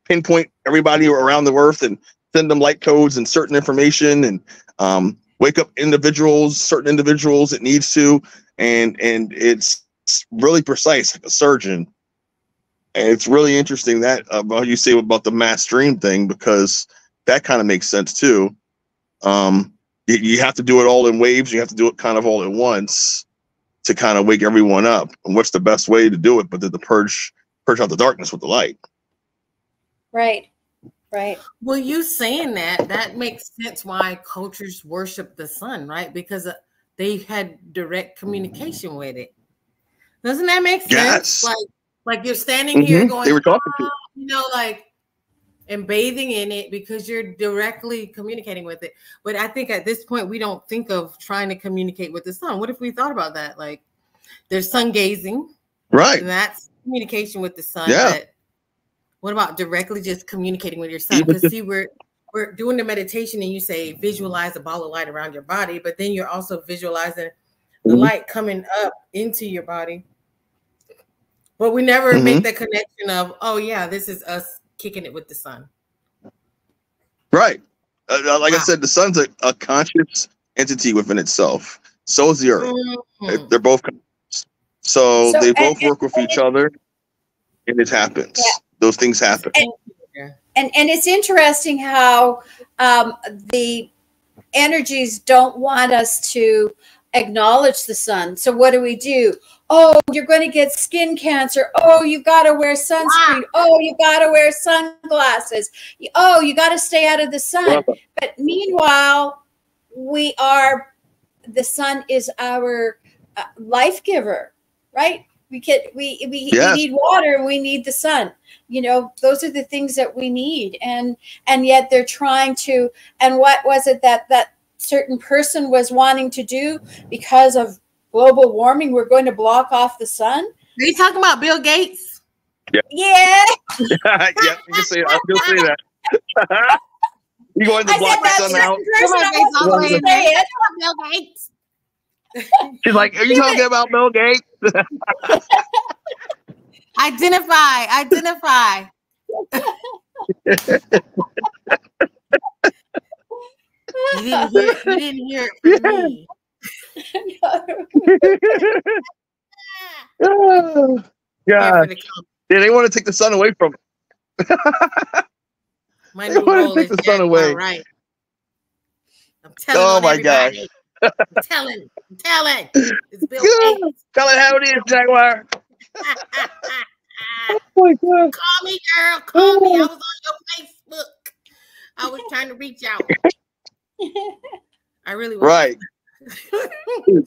pinpoint everybody around the earth and send them light codes and certain information and um, wake up individuals, certain individuals it needs to. And and it's really precise, like a surgeon. And it's really interesting that uh, you say about the mass dream thing because that kind of makes sense too. Um, you, you have to do it all in waves. You have to do it kind of all at once to kind of wake everyone up. And what's the best way to do it but to, to purge purge out the darkness with the light? Right. Right. Well, you saying that that makes sense why cultures worship the sun, right? Because uh, they had direct communication with it. Doesn't that make sense? Yes. Like like you're standing mm-hmm. here going, they were talking oh, to you know, like and bathing in it because you're directly communicating with it. But I think at this point we don't think of trying to communicate with the sun. What if we thought about that? Like there's sun gazing, right? And that's communication with the sun. Yeah. What about directly just communicating with your sun? Because see, we're we're doing the meditation and you say visualize a ball of light around your body, but then you're also visualizing the mm-hmm. light coming up into your body. But we never mm-hmm. make the connection of, oh yeah, this is us kicking it with the sun. Right. Uh, uh like wow. I said, the sun's a, a, conscious entity within itself. So is the earth. Mm-hmm. They're both so, so, they both and, work with and, each other, and it happens. Yeah. Those things happen. And, and, and it's interesting how um, the energies don't want us to acknowledge the sun. So what do we do? Oh, you're going to get skin cancer. Oh, you got to wear sunscreen. Oh, you got to wear sunglasses. Oh, you got to stay out of the sun. But meanwhile, we are the sun is our uh, life giver, right? We can we we, Yes. we need water we need the sun. You know, those are the things that we need. And and yet they're trying to and what was it that that certain person was wanting to do because of global warming we're going to block off the sun? Are you talking about Bill Gates? Yeah. yeah, you can say I will say that. you going to I block said the sun certain out? Come on, I Gates, all the wasn't way gonna say it. Bill Gates. She's like, are you talking about Bill Gates? Identify, identify. You didn't hear, you didn't hear it from me. oh, God. Yeah, they want to take the sun away from My They wanna take the sun away. right. I'm telling Oh my gosh. Everybody. it. Tell it. It's Bill Yeah. Tell it how it is, Jaguar. Call Oh my God. me, girl. Call me. I was on your Facebook. I was trying to reach out. I really was. Right.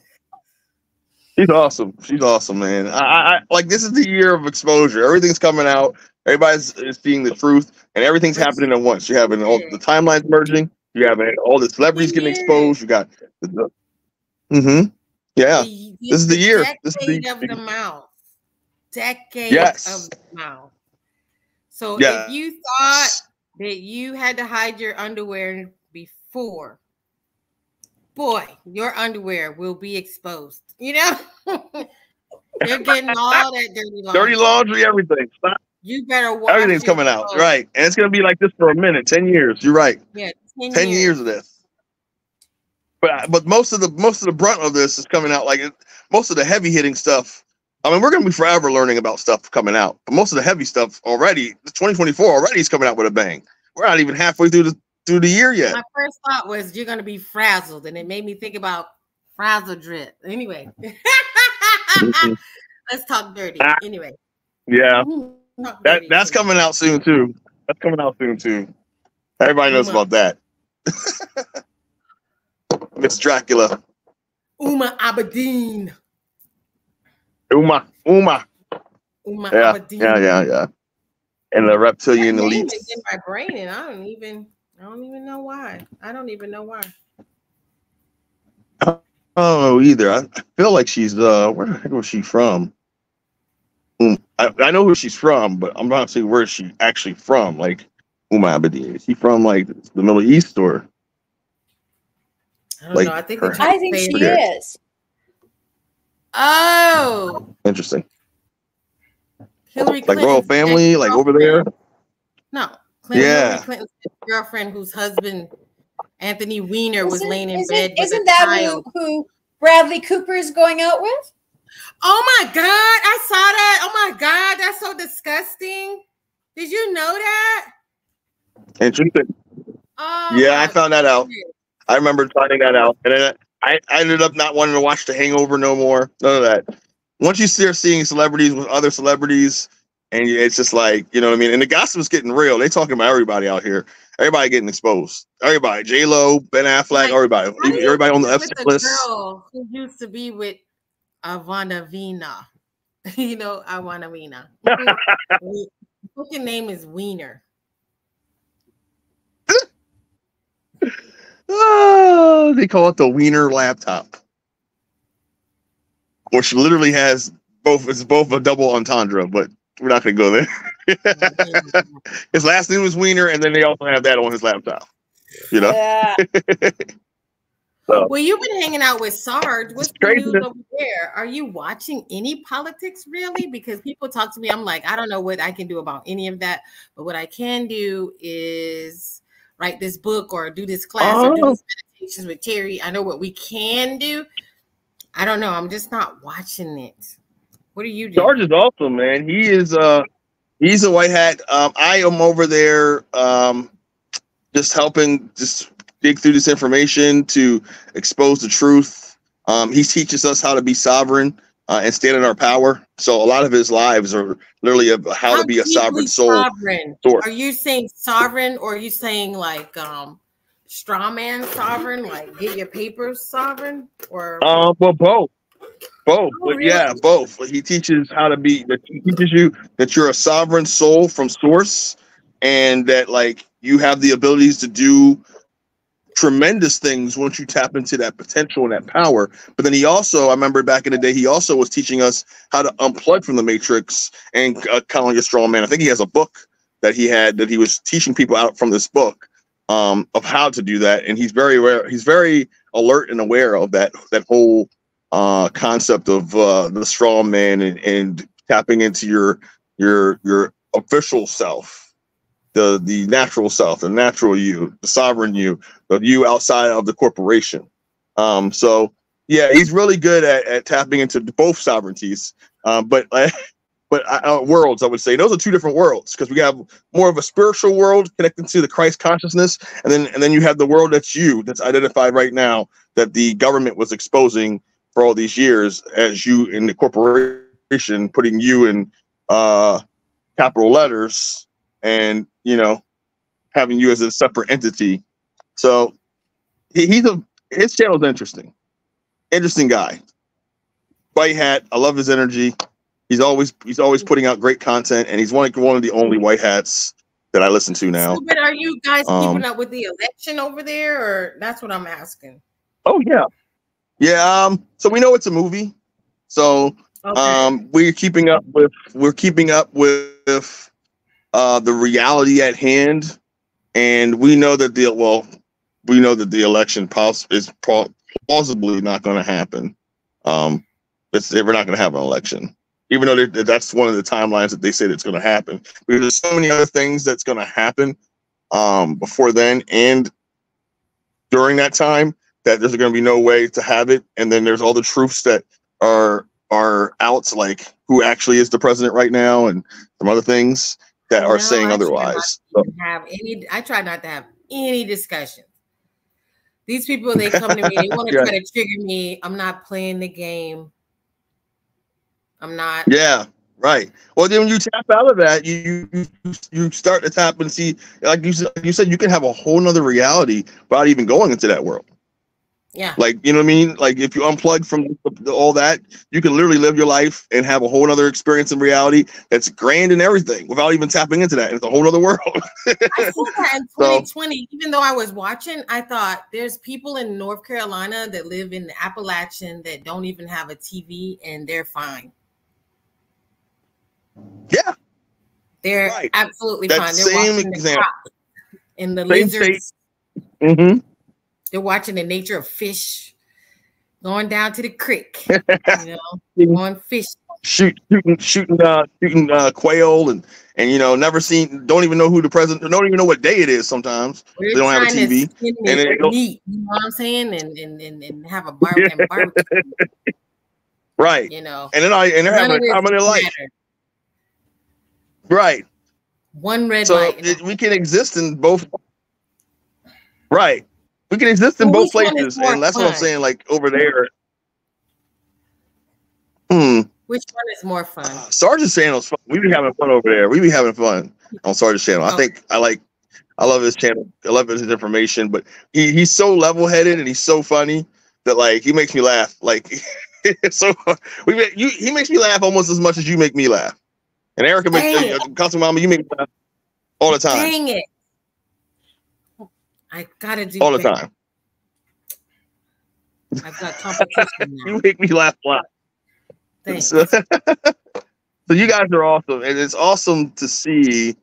She's awesome. She's awesome, man. I, I, I like this is the year of exposure. Everything's coming out. Everybody's is seeing the truth, and everything's happening at once. You're having all the timelines merging. You have all the celebrities getting exposed. You got. Mm-hmm. Yeah. The- This is the year. This is the- Decade of the mouth. Decade Yes. of the mouth. So Yeah. if you thought that you had to hide your underwear before, boy, your underwear will be exposed. You know, you're getting all that dirty laundry. Dirty laundry, everything. Stop. You better watch. Everything's your coming out. Right. And it's gonna be like this for a minute. Ten years. You're right. Yeah, 10, 10 years of this. But but most of the most of the brunt of this is coming out like most of the heavy hitting stuff. I mean, we're gonna be forever learning about stuff coming out. But most of the heavy stuff already, 2024 already is coming out with a bang. We're not even halfway through the through the year yet. My first thought was you're gonna be frazzled, and it made me think about Frazzledrip. Anyway, let's talk dirty. Ah. Anyway, Yeah, that dirty. that's coming out soon too. That's coming out soon too. Everybody knows about that. Miss Dracula, Uma Abedin. Uma, Uma. Uma Yeah, Abedin. yeah, yeah, yeah. And the reptilian That name elite. is in my brain, and I don't even, I don't even know why. I don't even know why. I don't know either. I, I feel like she's uh where the heck was she from? Hmm, I, I know who she's from, but I'm not saying where is she actually from. Like Uma Abedin. Is she from like the Middle East or I don't Like know. I think her- I think say she is. Oh, interesting? Hillary Like Clinton's royal family, like over there? No, Clinton, Yeah. Clinton's girlfriend, whose husband Anthony Weiner was Isn't- laying in isn't- bed with Isn't a that who, who Bradley Cooper is going out with? Oh my god, I saw that. Oh my god, that's so disgusting. Did you know that? Interesting. Oh Yeah, I found that out. I remember finding that out. And then I, I ended up not wanting to watch The Hangover no more. None of that. Once you start seeing celebrities with other celebrities, and it's just like, you know what I mean? And the gossip is getting real. They talking about everybody out here. Everybody getting exposed. Everybody. J Lo, Ben Affleck, Like, everybody. How do you Everybody on the F list. girl who used to be with Ivana Vina. you know, Ivana Vina. Fucking name is Weiner. Oh, they call it the Weiner laptop. Which literally has both it's both a double entendre, but we're not gonna go there. his last name is Weiner, and then they also have that on his laptop. You know? Yeah. Well, you've been hanging out with Sarge. What's the news over there? Are you watching any politics really? Because people talk to me, I'm like, I don't know what I can do about any of that. But what I can do is write this book or do this class or do Oh. these meditations with Terri. I know what we can do. I don't know. I'm just not watching it. What are you doing? Sarge is awesome, man. He is uh he's a white hat. Um I am over there um just helping just dig through this information to expose the truth. Um, he teaches us how to be sovereign uh, and stand in our power. So a lot of his lives are literally of how, to be a sovereign soul. Sovereign. Are you saying sovereign or are you saying like um straw man sovereign, like get your papers sovereign? Or um well both. Both. Oh, really? Yeah, both. He teaches how to be he teaches you that you're a sovereign soul from source and that like you have the abilities to do tremendous things once you tap into that potential and that power. But then he also, I remember back in the day, he also was teaching us how to unplug from the matrix and uh, like a strong man. I think he has a book that he had that he was teaching people out from this book um, of how to do that. And he's very aware, he's very alert and aware of that, that whole uh, concept of uh, the strong man and, and tapping into your, your, your official self the the natural self, the natural you, the sovereign you, the you outside of the corporation. Um, so yeah, he's really good at, at tapping into both sovereignties. Um, but uh, but uh, worlds, I would say those are two different worlds because we have more of a spiritual world connected to the Christ consciousness, and then and then you have the world that's you, that's identified right now that the government was exposing for all these years as you in the corporation, putting you in uh, capital letters and you know having you as a separate entity. So he, he's a his channel is interesting, interesting guy. White hat. I love his energy. He's always he's always putting out great content, and he's one one of the only white hats that I listen to now. But are you guys um, keeping up with the election over there, or that's what I'm asking? Oh yeah, yeah. Um, so we know it's a movie, so okay. um, we're keeping up with we're keeping up with uh, the reality at hand, and we know that the well, we know that the election pos- is plausibly not going to happen. Um, we're not going to have an election, even though that's one of the timelines that they say that's going to happen. Because there's so many other things that's going to happen um, before then and during that time that there's going to be no way to have it. And then there's all the truths that are are out, like who actually is the president right now, and some other things that are saying I otherwise. So. Have any? I try not to have any discussions. These people, they come to me, they want to yeah. try to trigger me. I'm not playing the game. I'm not. Yeah, right. Well, then when you tap out of that, you you, you start to tap and see, like you said, you said, you can have a whole nother reality without even going into that world. Yeah. Like, you know what I mean? Like if you unplug from all that, you can literally live your life and have a whole other experience in reality that's grand and everything without even tapping into that. It's a whole other world. I saw that in 2020. So, even though I was watching, I thought there's people in North Carolina that live in the Appalachian that don't even have a TV and they're fine. Yeah. They're right. absolutely that fine. They're same example. in the same lizards. Mm-hmm. They're watching the nature of fish going down to the creek, you know, going fish. Shoot, shooting, shooting, uh, shooting uh, quail, and and you know, never seen, don't even know who the president, don't even know what day it is. Sometimes We're they don't have a TV, and meat, you know what I'm saying, and and and, and have a barbecue. right, you know, and then I and they're having a time of their life. Right. One red so light. We can exist in both. Right. We can exist in both places, and that's fun? what I'm saying. Like over there. Hmm. Which one is more fun? Uh, Sergeant channel's fun. We be having fun over there. We be having fun on Sergeant channel. Oh. I think I like. I love his channel. I love his information, but he, he's so level headed and he's so funny that like he makes me laugh. Like so, we you he makes me laugh almost as much as you make me laugh. And Erika, makes, uh, Mama, you make me laugh all the time. Dang it! I gotta do all the time. I've got competition now. you make me laugh a lot. Thanks. So, so you guys are awesome, and it's awesome to see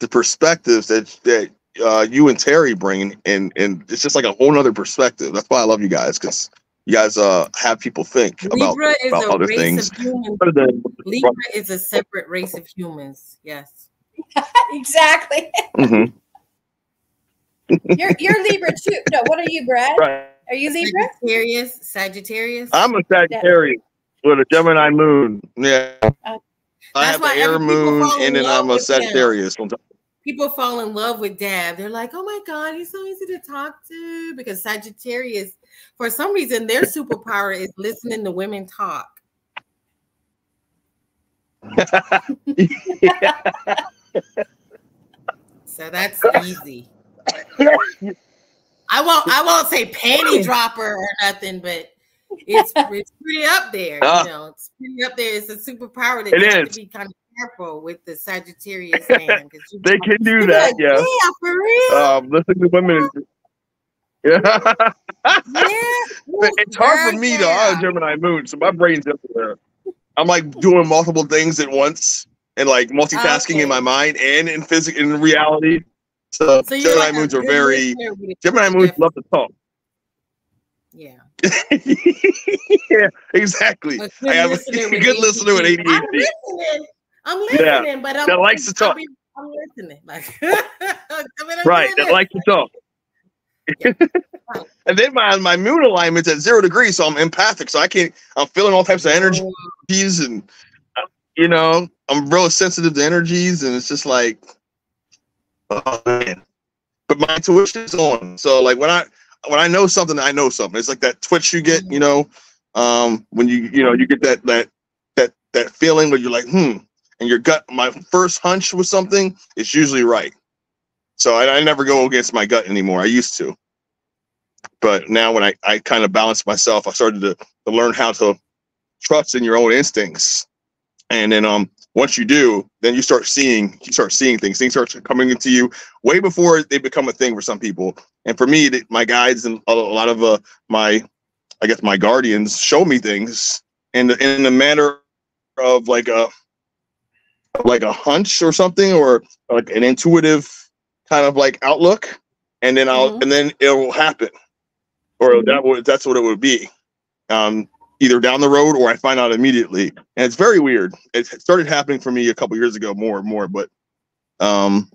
the perspectives that that uh, you and Terri bring, and and it's just like a whole other perspective. That's why I love you guys because you guys uh have people think Libra about, is about a other race things. Of humans. Libra is a separate race of humans. Yes. exactly. Mm-hmm. You're you're Libra too. No, what are you, Brad? Right. Are you Libra? Sagittarius. Sagittarius. I'm a Sagittarius yeah. with a Gemini moon. Yeah. Uh, I have an air moon, and then I'm a Sagittarius. People fall in love with Dab. They're like, "Oh my God, he's so easy to talk to." Because Sagittarius, for some reason their superpower is listening to women talk. so that's easy. I won't I won't say panty dropper or nothing, but it's it's pretty up there. Uh, you know, it's pretty up there. It's a superpower that it you is. have to be kind of careful with the Sagittarius man. they can do that, yeah. Yeah, for real. Um, listen to women. Yeah. yeah. it's hard for me to yeah. I'm a Gemini moon, so my brain's everywhere. I'm like doing multiple things at once and like multitasking Okay. in my mind and in physics in reality. So, So Gemini like moons are very a Gemini moons love to talk. Yeah. yeah, exactly. A I have a listener with good listener with I'm listening. I'm Yeah, listening, but I'm that likes to talk. I'm, listening. Like, I mean, I'm Right, that likes to talk. and then my my moon alignment's at zero degrees, so I'm empathic. So I can't. I'm feeling all types of energies, and uh, you know, I'm real sensitive to energies, and it's just like, oh. But my intuition is on. So like when I when I know something, I know something. It's like that twitch you get, you know, um, when you you know you get that that that that feeling where you're like, hmm, and your gut. My first hunch with something is usually right. So I, I never go against my gut anymore. I used to, but now when I, I kind of balance myself, I started to, to learn how to trust in your own instincts. And then um once you do, then you start seeing you start seeing things. Things start coming into you way before they become a thing for some people. And for me, my guides and a, lot of uh, my I guess my guardians show me things in the in the manner of like a like a hunch or something or like an intuitive kind of like outlook and then I'll Mhm. and then it will happen or that would that's what it would be um either down the road or I find out immediately and it's very weird it started happening for me a couple years ago more and more but um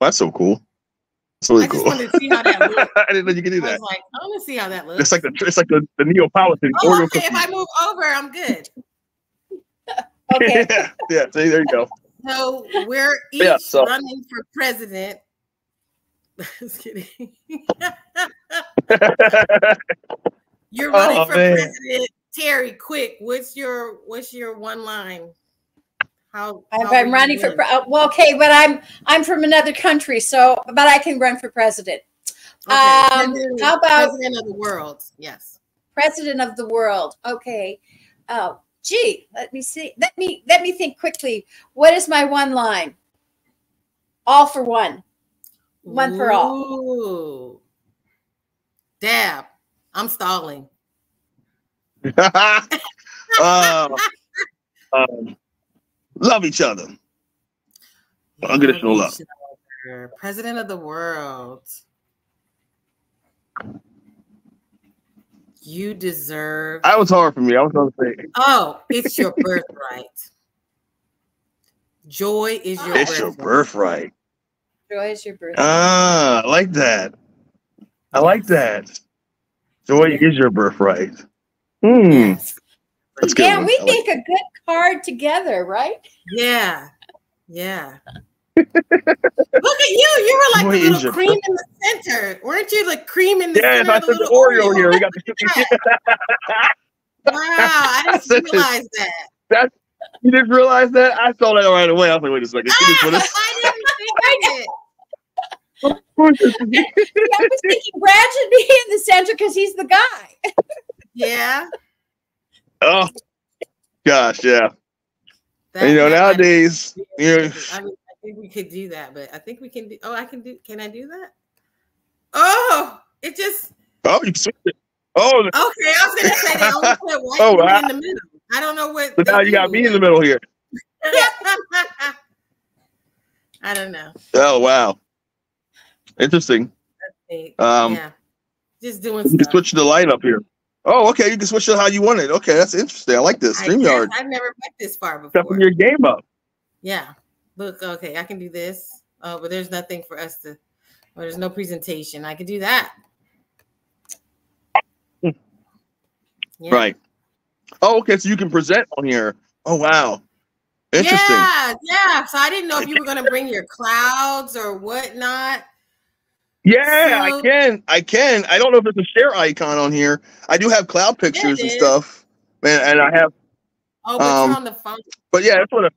that's so cool it's really I just cool see that. I didn't know you could do I that was like, I want to see how that looks. it's like the it's like the, the Neapolitan oh, Oreo okay. If. I move over, I'm good. Okay. yeah yeah see, there you go So we're each Yeah, so- running for president. Just kidding. You're running Oh, for man. president, Terri. Quick, what's your what's your one line? How, how I'm will running for pre- uh, well, okay, but I'm I'm from another country, so but I can run for president. Okay, um, president- how about- president of the world? Yes. President of the world. Okay. Oh, gee, let me see. Let me let me think quickly. What is my one line? All for one. One for all. Ooh. Dab. I'm stalling. uh, um, love each other. Unconditional love. each other. President of the world. You deserve. That was hard for me. I was going to say Oh, it's your birthright. Joy is your it's your birthright. Joy is your birthright. Ah, I like that. I like that. Joy is your birthright. Hmm. Yes. That's good. yeah, one. we like make a good card together, right? Yeah. Yeah. Look at you. You were like Joy the little your cream in the center. Weren't you like cream in the Yes, center? I of said the the Oreo here. We got the Wow, I didn't it. realize that. You didn't realize that? I saw that right away. I was like, wait a second. She Ah, I didn't think of it. Yeah, I was thinking Brad should be in the center because he's the guy. Yeah. oh, gosh, yeah. that- you know, that nowadays, you know, I, mean, I think we could do that, but I think we can do. Oh, I can do. Can I do that? Oh, it just oh, you can switch it. Oh, okay. I was gonna say they only put white Oh, people in the middle. I don't know what. so they now you got me in the middle here. I don't know. Oh, wow. Interesting. Um, yeah, just doing You can switch the light up here. Oh, okay. You can switch it how you want it. Okay, that's interesting. I like this. StreamYard. I've never went this far before. Stepping your game up. Yeah. Look, okay, I can do this. Oh, but there's nothing for us to, or there's no presentation. I can do that. Yeah. Right. Oh, okay. So you can present on here. Oh, wow. Interesting. Yeah, yeah. So I didn't know if you were gonna bring your clouds or whatnot. Yeah, I can. I can. I don't know if there's a share icon on here. I do have cloud pictures and stuff. Man, and I have Oh, but Um, you're on the phone. but yeah, that's what I,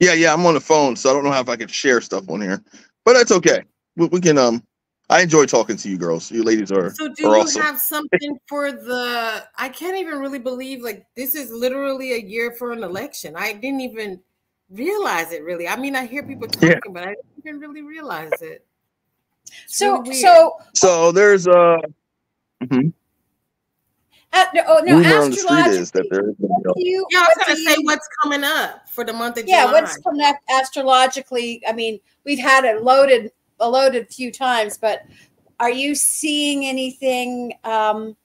Yeah, yeah, I'm on the phone, so I don't know how if I can share stuff on here. But that's okay. We, we can um I enjoy talking to you girls. You ladies are So do are you awesome. have something for the I can't even really believe like this is literally a year for an election. I didn't even realize it really. I mean I hear people talking, Yeah. but I didn't even really realize it. It's So really so so there's uh mhm. uh, no, oh, no rumor on the street is that astrologically, there is you, yeah, I was gonna say what's coming up for the month of yeah, July. what's coming up astrologically? I mean, we've had it loaded a loaded few times, but are you seeing anything um,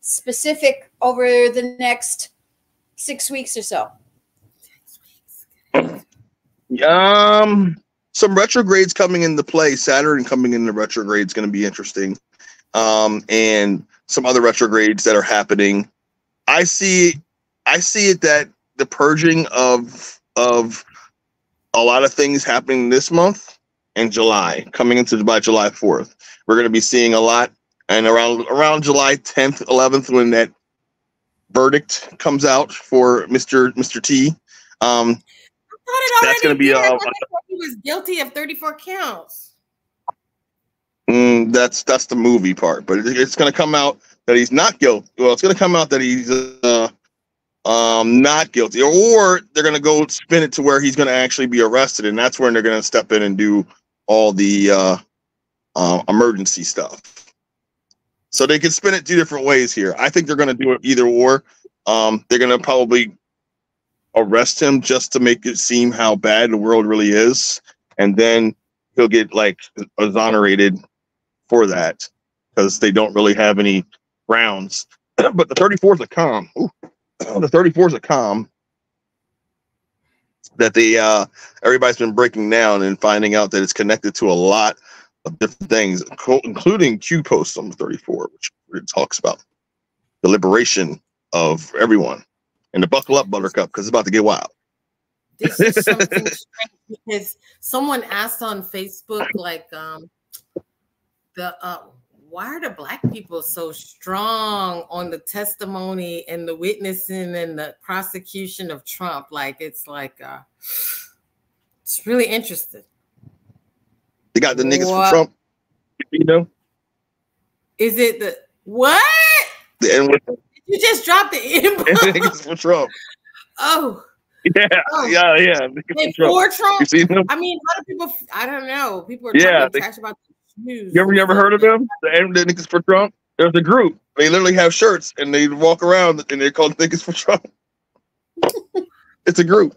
specific over the next six weeks or so? Um, some retrogrades coming into play. Saturn coming into retrograde is going to be interesting. Um, and some other retrogrades that are happening. I see, I see it that the purging of of a lot of things happening this month and July, coming into by July fourth, we're going to be seeing a lot. And around around July tenth, eleventh, when that verdict comes out for Mister Mister T, um, That's gonna be did. I a- they said he was guilty of 34 counts. Mm, that's that's the movie part, but it's going to come out that he's not guilty. Well, it's going to come out that he's uh, um not guilty, or they're going to go spin it to where he's going to actually be arrested, and that's when they're going to step in and do all the uh, uh, emergency stuff. So they can spin it two different ways here. I think they're going to do it either or. Um, they're going to probably arrest him just to make it seem how bad the world really is, and then he'll get like exonerated for that because they don't really have any grounds. but the 34 is a calm. Ooh, the 34 is a calm. That the uh everybody's been breaking down and finding out that it's connected to a lot of different things, including Q post on the 34, which talks about. The liberation of everyone and to buckle up, Buttercup, because it's about to get wild. This is something strange because someone asked on Facebook, like, um, the uh, why are the black people so strong on the testimony and the witnessing and the prosecution of Trump? Like, it's like, uh, it's really interesting. They got the niggas What? from Trump, you know, Is it the what? the N word You just dropped the N niggas from Trump. Oh, Yeah, Oh. yeah, yeah. niggas Trump. for Trump. You seen them? I mean, a lot of people. I don't know. People are Yeah, talking they- trash about the shoes. You ever, you ever heard of them? The, the niggas for Trump. There's a group. They literally have shirts and they walk around and they're called niggas for Trump. it's a group.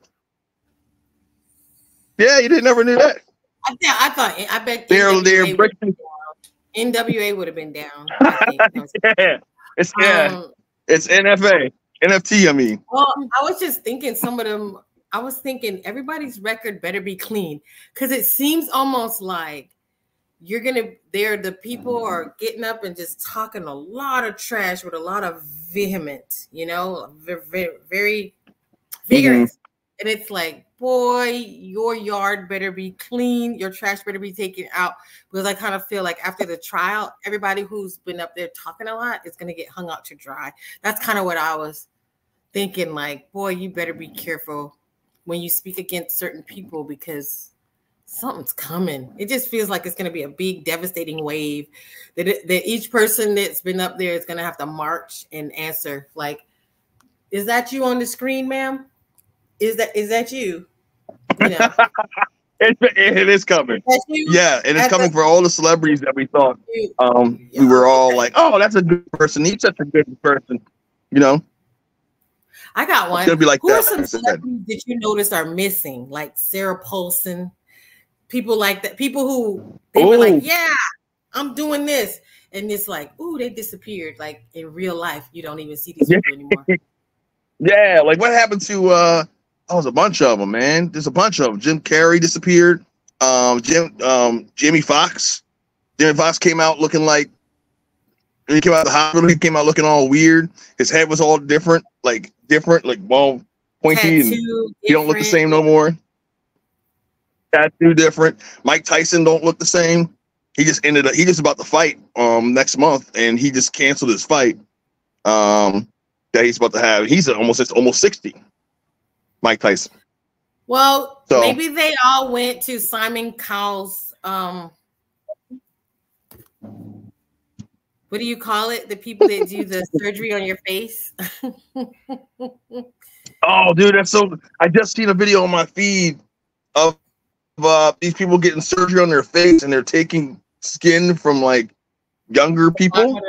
Yeah, you didn't never knew that. I, th- I thought. I bet They're they're would- breaking. NWA would have been down. Yeah, it's yeah, Um, it's NFA, NFT. I mean, well, I was just thinking some of them. I was thinking everybody's record better be clean because it seems almost like you're gonna. They're the people are getting up and just talking a lot of trash with a lot of vehement, you know, very very vigorous. And it's like, boy, your yard better be clean, your trash better be taken out. Because I kind of feel like after the trial, everybody who's been up there talking a lot is gonna get hung out to dry. That's kind of what I was thinking. Like, boy, you better be careful when you speak against certain people because something's coming. It just feels like it's going to be a big, devastating wave that, it, that each person that's been up there is going to have to march and answer. Like, is that you on the screen, ma'am? Is that is that you? You know, it, it is coming. Yeah, and it's coming for all the celebrities that we thought um we were all like, oh, that's a good person. He's such a good person. You know, I got one. it's gonna be like Who are some that. celebrities that you notice are missing, like Sarah Paulson, people like that, people who they were like, yeah, I'm doing this, and it's like, ooh, they disappeared. Like in real life, you don't even see these people anymore. Yeah, like what happened to uh oh, there's a bunch of them, man. There's a bunch of them. Jim Carrey disappeared. Um Jim um Jimmy Foxx. Jimmy Foxx came out looking like he came out of the hospital, he came out looking all weird. His head was all different, like different, like ball pointy and he don't look the same no more. Tattoo different. Mike Tyson don't look the same. he just ended up he just about to fight um next month and he just canceled his fight um that he's about to have. He's almost it's almost 60. Mike Tyson. Well, so, maybe they all went to Simon Cowell's um what do you call it? The people that do the surgery on your face. oh, dude, that's so. I just seen a video on my feed of uh, these people getting surgery on their face, and they're taking skin from like younger people,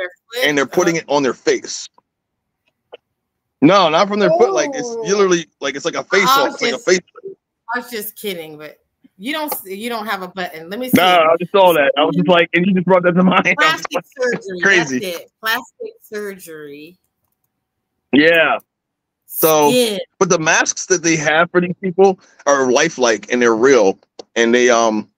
and they're putting it on their face. No, not from their oh. foot. Like it's oh. literally like it's like a face off. It's like a face. I was just kidding, but you don't you don't have a button. Let me see. No, I just saw that. I was just like, and you just brought that to mind. Plastic surgery. Crazy. Plastic surgery. Yeah. So, yeah. but the masks that they have for these people are lifelike and they're real, and they um,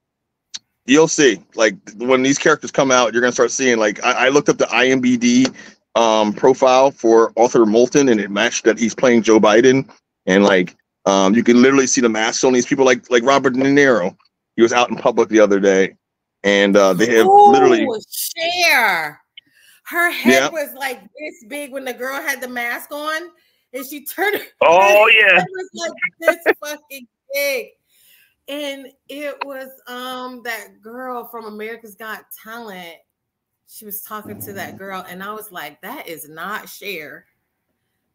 you'll see. Like when these characters come out, you're gonna start seeing. Like I, I looked up the IMBD um profile for Arthur Moulton, and it matched that he's playing Joe Biden, and like um, you can literally see the masks on these people, like like Robert De Niro. He was out in public the other day, and uh, they have Ooh, literally Cher. Her head yeah. was like this big when the girl had the mask on, and she turned. Oh yeah, it was like this fucking big, and it was um that girl from America's Got Talent. She was talking to that girl, and I was like, "That is not Cher."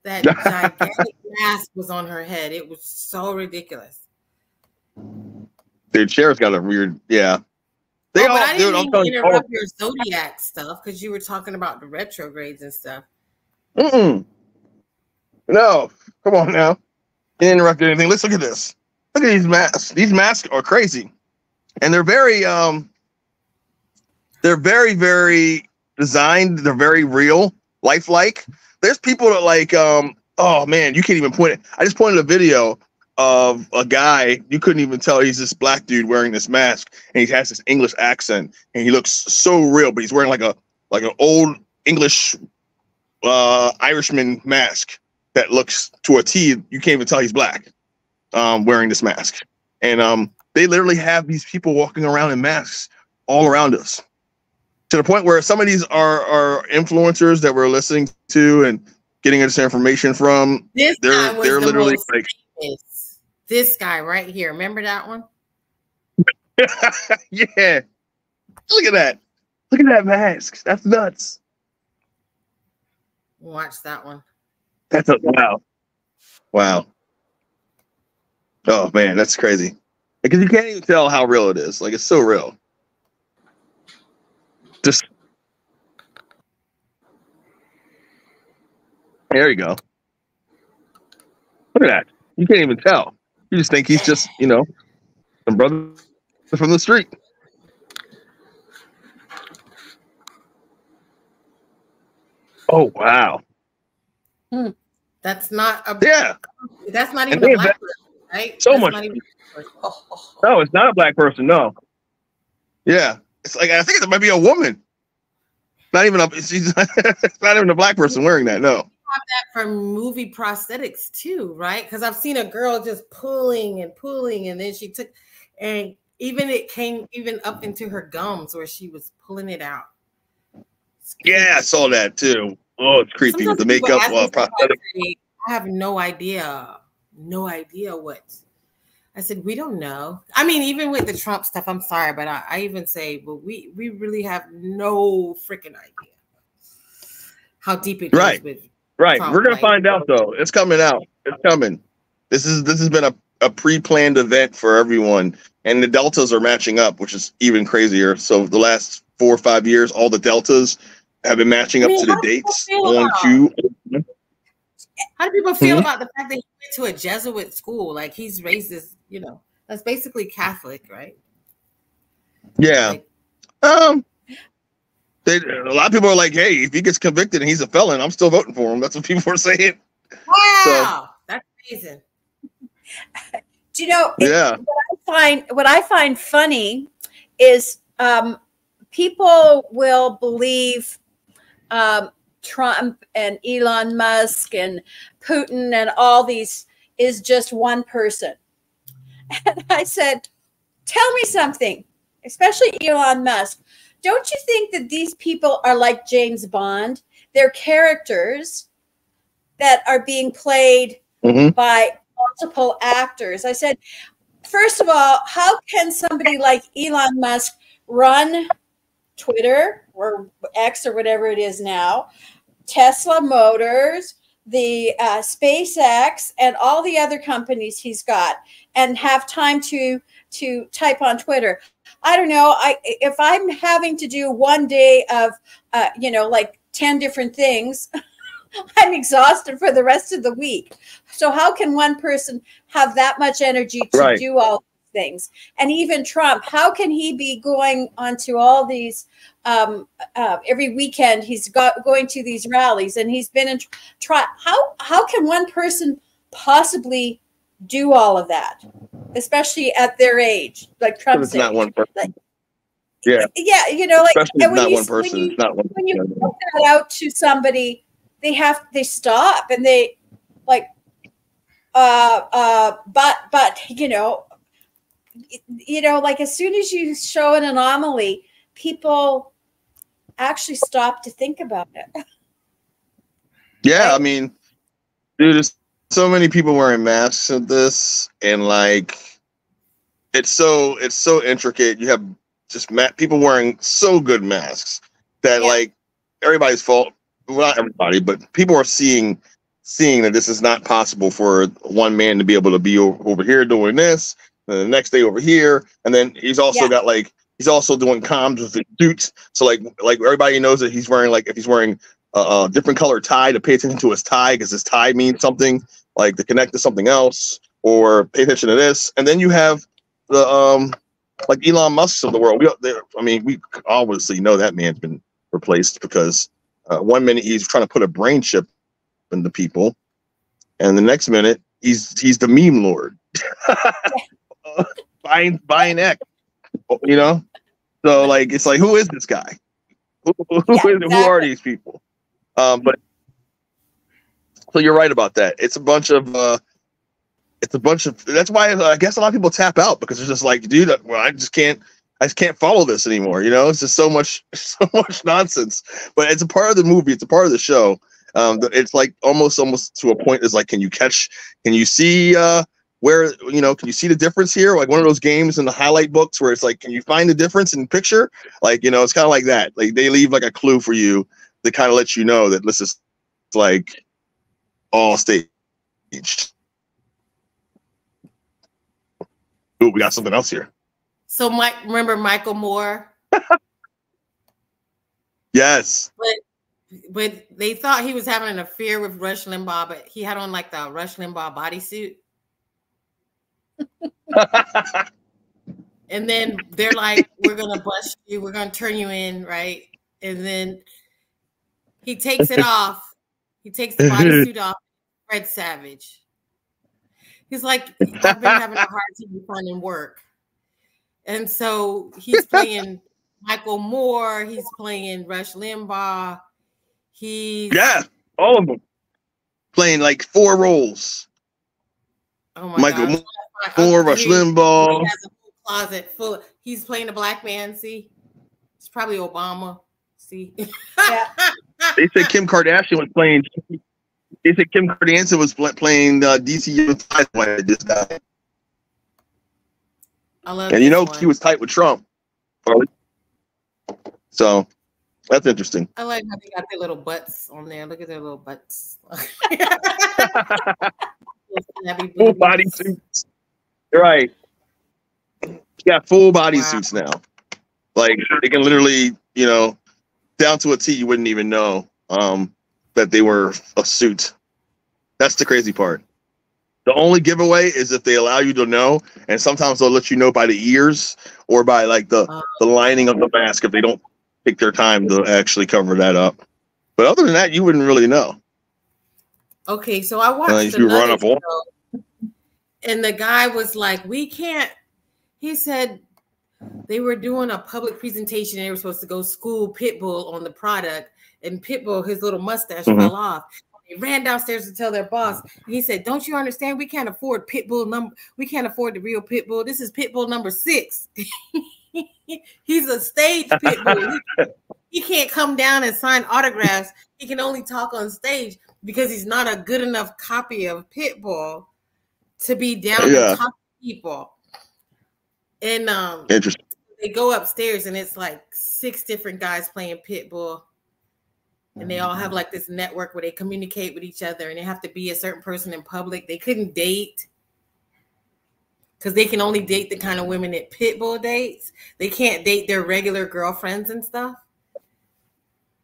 That gigantic mask was on her head. It was so ridiculous. Dude, Cher's got a weird, yeah. They oh, all, I didn't dude, mean interrupt your zodiac stuff because you were talking about the retrogrades and stuff. Mm-mm. No, come on now. You interrupt anything. Let's look at this. Look at these masks. These masks are crazy, and they're very um, they're very very designed. They're very real, lifelike there's people that like um oh man, you can't even point it. I just pointed a video of a guy you couldn't even tell he's this black dude wearing this mask and he has this English accent and he looks so real, but he's wearing like a like an old English uh Irishman mask that looks to a T. You can't even tell he's black um wearing this mask. And um they literally have these people walking around in masks all around us to the point where some of these are are influencers that we're listening to and getting this information from. This they're they're the literally like famous. this guy right here. Remember that one? yeah. Look at that. Look at that mask. That's nuts. Watch that one. That's a wow. Wow. Oh man, that's crazy. Because you can't even tell how real it is. Like it's so real. There you go. Look at that. You can't even tell. You just think he's just, you know, some brother from the street. Oh wow. Hmm. That's not a yeah. That's not even a black person, right? So that's much. Even, no, it's not a black person. No. Yeah. It's like I think it might be a woman. Not even a she's not even a black person wearing that. No. Have that for movie prosthetics too, right? Because I've seen a girl just pulling and pulling, and then she took, and even it came even up into her gums where she was pulling it out. Yeah, I saw that too. Oh, it's creepy Sometimes the makeup uh, prosthetic. I have no idea, no idea what I said, we don't know. I mean, even with the Trump stuff, I'm sorry, but I, I even say, well, we we really have no freaking idea how deep it right. with right. Trump. We're gonna find out though. It's coming out. It's coming. This is this has been a, a pre-planned event for everyone, and the deltas are matching up, which is even crazier. So the last four or five years, all the deltas have been matching up I mean, to the dates on Q. How do people feel mm-hmm. about the fact that he went to a Jesuit school? Like he's raised this you know, that's basically Catholic, right? Yeah. Like, um, they, a lot of people are like, "Hey, if he gets convicted and he's a felon, I'm still voting for him." That's what people are saying. Wow, so, that's amazing. Do you know? Yeah. What I find what I find funny is um, people will believe um, Trump and Elon Musk and Putin and all these is just one person. And I said, Tell me something, especially Elon Musk. Don't you think that these people are like James Bond? They're characters that are being played Mhm. by multiple actors. I said, first of all, how can somebody like Elon Musk run Twitter or X or whatever it is now, Tesla Motors, the uh, SpaceX, and all the other companies he's got, and have time to to type on Twitter? I don't know. I if I'm having to do one day of uh, you know like ten different things. I'm exhausted for the rest of the week. So how can one person have that much energy to Right. do all these things? And even Trump, how can he be going onto all these um, uh, every weekend? He's got going to these rallies, and he's been in try. How how can one person possibly do all of that, especially at their age, like Trump's It's not one person. Like- Yeah, Yeah, you know, like especially and not you- one person. When you, It's not one. when you put that out to somebody, they have they stop and they like uh uh but but you know you know like as soon as you show an anomaly people actually stop to think about it Yeah, I mean, dude, there's so many people wearing masks in this, and like, it's so it's so intricate. You have just ma- people wearing so good masks that Yeah. like everybody's fault. Well, not everybody, but people are seeing seeing that this is not possible for one man to be able to be over here doing this, and the next day over here, and then he's also Yeah. got like he's also doing comms with the dudes. So like like everybody knows that he's wearing like if he's wearing a, a different color tie to pay attention to his tie because his tie means something like to connect to something else or pay attention to this. And then you have the um like Elon Musk of the world. We I mean we obviously know that man's been replaced because uh, one minute he's trying to put a brain chip into people, and the next minute he's he's the meme lord, buying buying X, you know. So like it's like who is this guy? Who, who, Yeah, is- who are these people? Um, but so you're right about that. It's a bunch of uh, it's a bunch of. That's why I guess a lot of people tap out because it's just like, dude, well, I just can't. I just can't follow this anymore. You know, it's just so much, so much nonsense. But it's a part of the movie. It's a part of the show. Um, it's like almost, almost to a point. Is like, can you catch? Can you see uh, where you know? Can you see the difference here? Like one of those games in the highlight books where it's like, can you find the difference in picture? Like you know, it's kind of like that. Like they leave like a clue for you to kind of let you know that this is like all staged. Ooh, we got something else here. So, Mike, remember Michael Moore? Yes. But they thought he was having an affair with Rush Limbaugh, but he had on like the Rush Limbaugh bodysuit. And then they're like, "We're gonna bust you. We're gonna turn you in, right?" And then he takes it off. He takes the bodysuit off. Fred Savage. He's like, "I've been having a hard time finding work," and so he's playing Michael Moore. He's playing Rush Limbaugh. He's yeah, all of them playing like four roles. oh my Michael God, Moore, I'm Moore, Rush he- Limbaugh. He has a whole closet full. He's playing a black man. See, it's probably Obama. See, Yeah. They said Kim Kardashian was playing. They said Kim Kardashian was playing uh, DC Unified when this guy, I love. and you know one. he was tight with Trump. So that's interesting. I like how they got their little butts on there. Look at their little butts. Full body suits. Right. Yeah, full body Wow. suits now. Like they can literally, you know, down to a T, you wouldn't even know um, that they were a suit. That's the crazy part. The only giveaway is if they allow you to know, and sometimes they'll let you know by the ears or by like the Oh. the lining of the mask if they don't take their time to actually cover that up. But other than that, you wouldn't really know. Okay, so I watched Unless you run up on- and the guy was like, "We can't." He said they were doing a public presentation. They were supposed to go school Pitbull on the product, and Pitbull, his little mustache Mhm. fell off. They ran downstairs to tell their boss. He said, "Don't you understand? We can't afford Pitbull number. We can't afford the real Pitbull. This is Pitbull number six. He's a stage Pitbull. He, he can't come down and sign autographs. He can only talk on stage because he's not a good enough copy of Pitbull to be down Yeah. to people. And um, Interesting. they go upstairs and it's like six different guys playing Pitbull. And they all have like this network where they communicate with each other and they have to be a certain person in public. They couldn't date because they can only date the kind of women that Pitbull dates. They can't date their regular girlfriends and stuff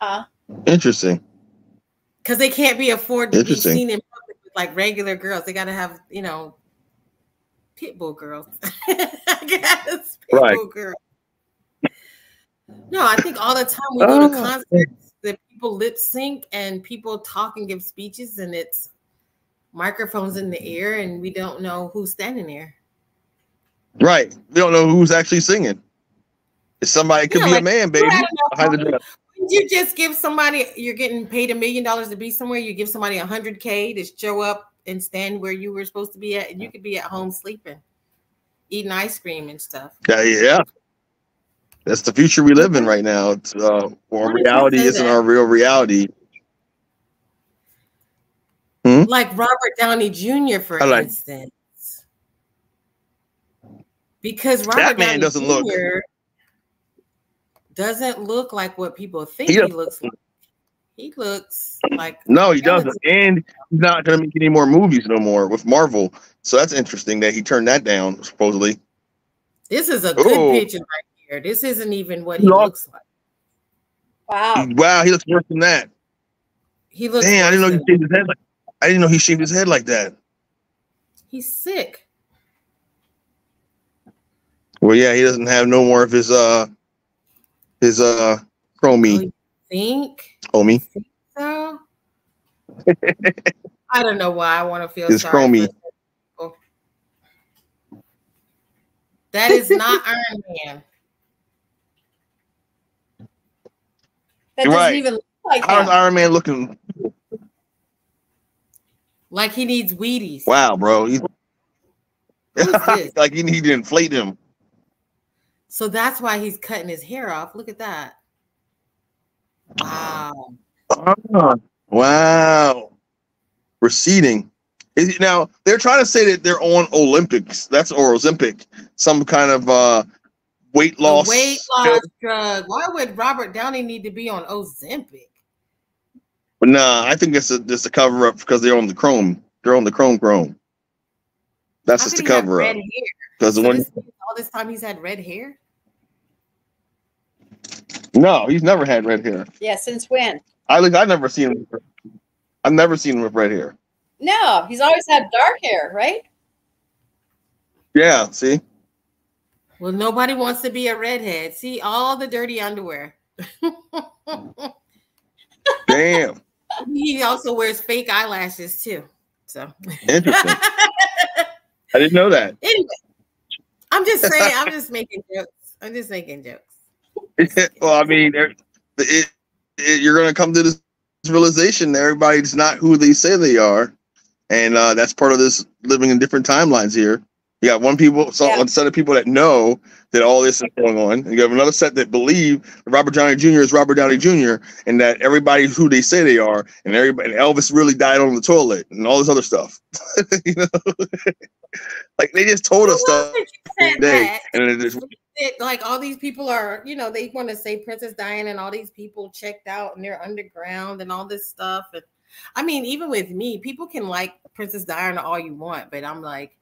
Uh, Interesting. because they can't be afford to be Interesting. seen in public with like regular girls. They got to have, you know, Pitbull girls. I guess Pitbull Right. girls. No, I think all the time we go to Oh. concerts that people lip sync and people talk and give speeches and it's microphones in the air and we don't know who's standing there. Right. We don't know who's actually singing. It's somebody. It could Yeah, be like, a man, baby, behind the. You just give somebody you're getting paid a million dollars to be somewhere? You give somebody a hundred K to show up and stand where you were supposed to be at, and you could be at home sleeping, eating ice cream and stuff. Yeah, yeah. That's the future we live in right now. It's, uh, or Why did you reality isn't that? our real reality. Like Robert Downey Jr., for I like- instance. Because Robert That man Downey doesn't look- Jr. doesn't look like what people think He he, looks like. He looks like No, he doesn't. And he's not going to make any more movies no more with Marvel. So that's interesting that he turned that down, supposedly. this is a good Ooh. picture right here. This isn't even what he No. looks like. wow. Wow, he looks worse than that. He looks Damn, I didn't know he shaved his head like I didn't know he shaved his head like that. he's sick. Well, yeah, he doesn't have no more of his uh his uh chromie Think homie. so? I don't know why I want to feel His sorry. chromie. for people. That is not Iron Man. That doesn't Right. even look like How's. Iron Man looking? Like he needs Wheaties. Wow, bro. He's Who's this? like he need to inflate him. So that's why he's cutting his hair off. Look at that. Wow. Ah, wow. Receding. Is now they're trying to say that they're on Olympics. That's or Ozempic, some kind of uh weight A loss. weight loss drug. Why would Robert Downey need to be on Ozempic? But nah, I think it's a just a cover up because they're on the chrome. They're on the chrome chrome. That's How just a cover up. hair? Because the So one this, all this time he's had red hair. No, he's never had red hair. Yeah, since when? I like I've never seen him. I've never seen him with red hair. No, he's always had dark hair, right? Yeah, see? Well, nobody wants to be a redhead. See all the dirty underwear. Damn. he also wears fake eyelashes too. So Interesting. I didn't know that. anyway, I'm just saying. I'm just making jokes. I'm just making jokes. Well, I mean, it, it, you're going to come to this realization that everybody's not who they say they are, and uh, that's part of this living in different timelines here. You got one people, so Yeah. one set of people that know that all this is going on, and you have another set that believe Robert Downey Jr. is Robert Downey Jr. and that everybody's who they say they are, and everybody and Elvis really died on the toilet and all this other stuff. you know, like they just told us Well, stuff today, that. and it is it, like all these people are, you know, they want to say Princess Diana and all these people checked out and they're underground and all this stuff. And I mean, even with me, people can like Princess Diana all you want, but I'm like,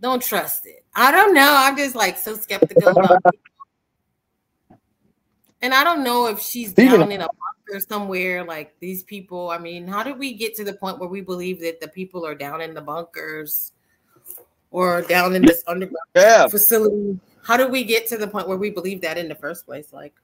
don't trust it. I don't know. I'm just like so skeptical about people. And I don't know if she's down in a bunker somewhere like these people. I mean, how did we get to the point where we believe that the people are down in the bunkers or down in this underground? yeah. facility. How did we get to the point where we believe that in the first place? Like,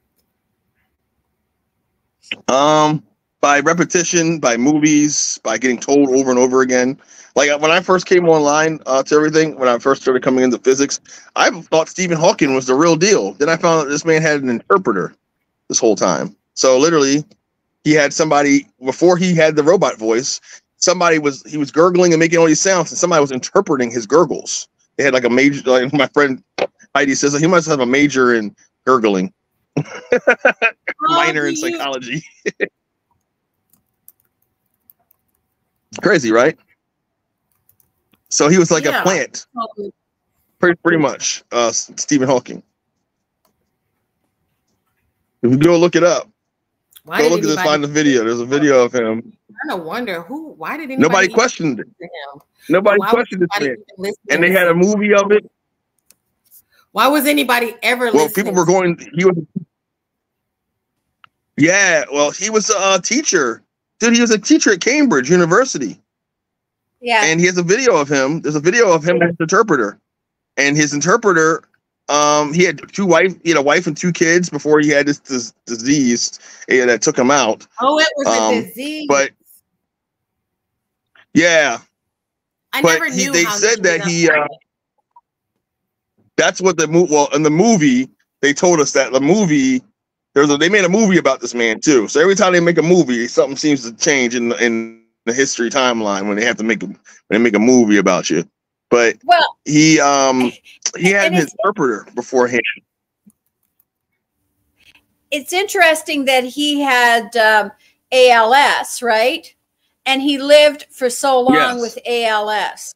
Um, by repetition, by movies, by getting told over and over again. Like when I first came online uh, to everything, when I first started coming into physics, I thought Stephen Hawking was the real deal. Then I found out this man had an interpreter this whole time. So literally, he had somebody before he had the robot voice. Somebody was he was gurgling and making all these sounds, and somebody was interpreting his gurgles. They had like a major, like my friend Heidi says he must have a major in gurgling, minor in psychology. Crazy, right? So he was like Yeah. a plant, pretty, pretty much. Uh, Stephen Hawking. If you go look it up, Why go look at this, find the video. There's a video of him. I wonder who. Why did anybody Nobody questioned it. him? Nobody questioned man. And they had a movie of it. Why was anybody ever Well, listening? people were going. He was. Yeah, well, he was a teacher, dude. He was a teacher at Cambridge University, Yeah. and he has a video of him. There's a video of him as an interpreter, and his interpreter. Um, he had two wife. He had a wife and two kids before he had this, this disease eh, that took him out. Oh, it was um, a disease. but- Yeah, I but never he- knew they how said that he, uh, pregnant. That's what the movie. Well, in the movie, they told us that the movie. There's a, they made a movie about this man too. So every time they make a movie, something seems to change in the, in the history timeline when they have to make a, when they make a movie about you. But well, he um he had an interpreter beforehand. it's interesting that he had um, ALS, right? And he lived for so long Yes. with ALS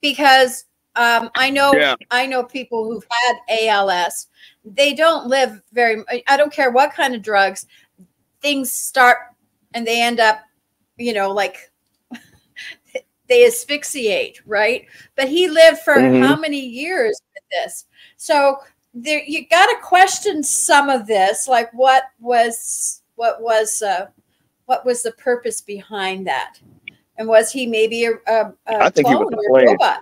because um, I know Yeah. I know people who've had ALS. They don't live very. I don't care what kind of drugs. Things start and they end up, you know, like they asphyxiate, right? But he lived for Mhm. how many years with this? So there, you got to question some of this, like what was what was uh, what was the purpose behind that, and was he maybe a, a, a I think he was or a robot?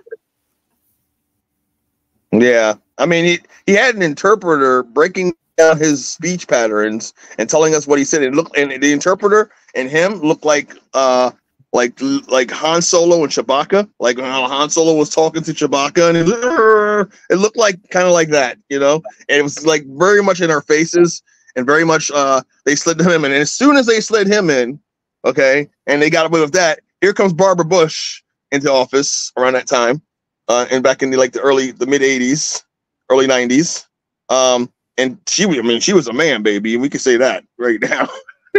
Yeah, I mean he he had an interpreter breaking down his speech patterns and telling us what he said. It looked and the interpreter and him looked like uh like like Han Solo and Chewbacca, like how Han Solo was talking to Chewbacca, and it, it looked like kind of like that, you know. And it was like very much in our faces, and very much uh they slid him in. And as soon as they slid him in, okay, and they got away with that, here comes Barbara Bush into office around that time, uh, and back in the like the early the mid '80s, early '90s. Um, and she, was- I mean, she was a man, baby, and we can say that right now.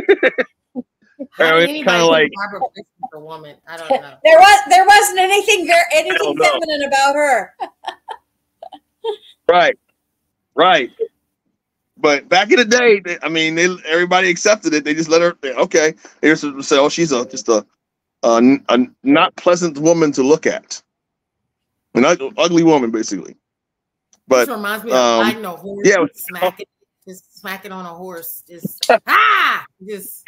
How I mean, it's kinda like- Barbara Bush was a woman. I don't know. There was there wasn't anything ver- anything feminine about her. Right, right. But back in the day, they, I mean, they, everybody accepted it. They just let her. they- Okay, they just say, "Oh, she's a just a a not pleasant woman to look at, an ug- ugly woman, basically." But this reminds me of um, riding a horse, yeah, smacking, just smacking on a horse, just ah, just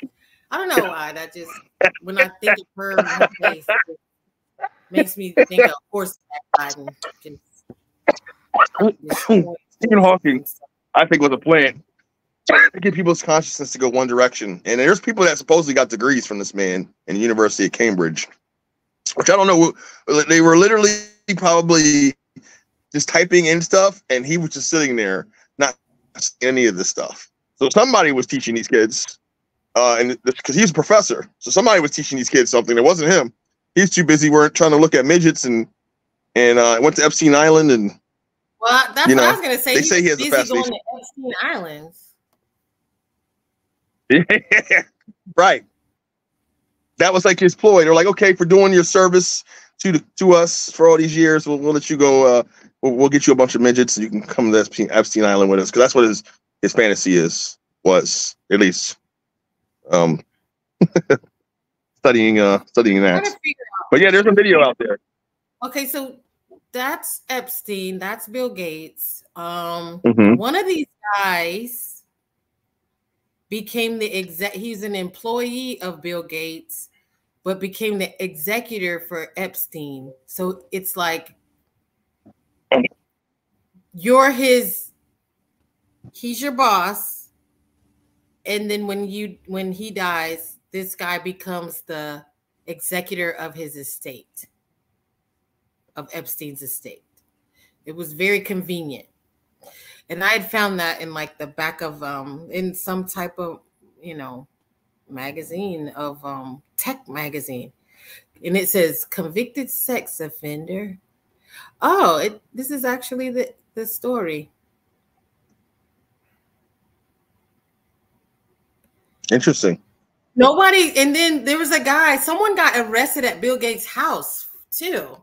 I don't know why that just when I think of her, face, makes me think of horseback riding. Stephen Hawking, I think, was a plan to get people's consciousness to go one direction. And there's people that supposedly got degrees from this man in the University of Cambridge, which I don't know. They were literally probably just typing in stuff, and he was just sitting there, not seeing any of this stuff. So somebody was teaching these kids, uh, and because he's a professor, so somebody was teaching these kids something that wasn't him. He's too busy. weren't trying to look at midgets and and uh, went to Epstein Island and Well, that's You what I was gonna say. they say he has a busy going to Epstein Islands. Yeah, right. That was like his ploy. They're like, okay, for doing your service to to us for all these years, we'll, we'll let you go. Uh, we'll, we'll get you a bunch of midgets, and you can come to Epstein, Epstein Island with us, because that's what his his fantasy is was at least. Um, studying uh studying that. trying to figure out. But yeah, there's a video out there. Okay, so that's Epstein. That's Bill Gates. Um, Mhm. one of these guys became the exec. He's an employee of Bill Gates, but became the executor for Epstein. So it's like you're his. He's your boss, and then when you when he dies, this guy becomes the executor of his estate of Epstein's estate. It was very convenient. And I had found that in like the back of um in some type of, you know, magazine of um tech magazine. And it says convicted sex offender. Oh, it this is actually the the story. Interesting. Nobody, and then there was a guy, someone got arrested at Bill Gates' house too.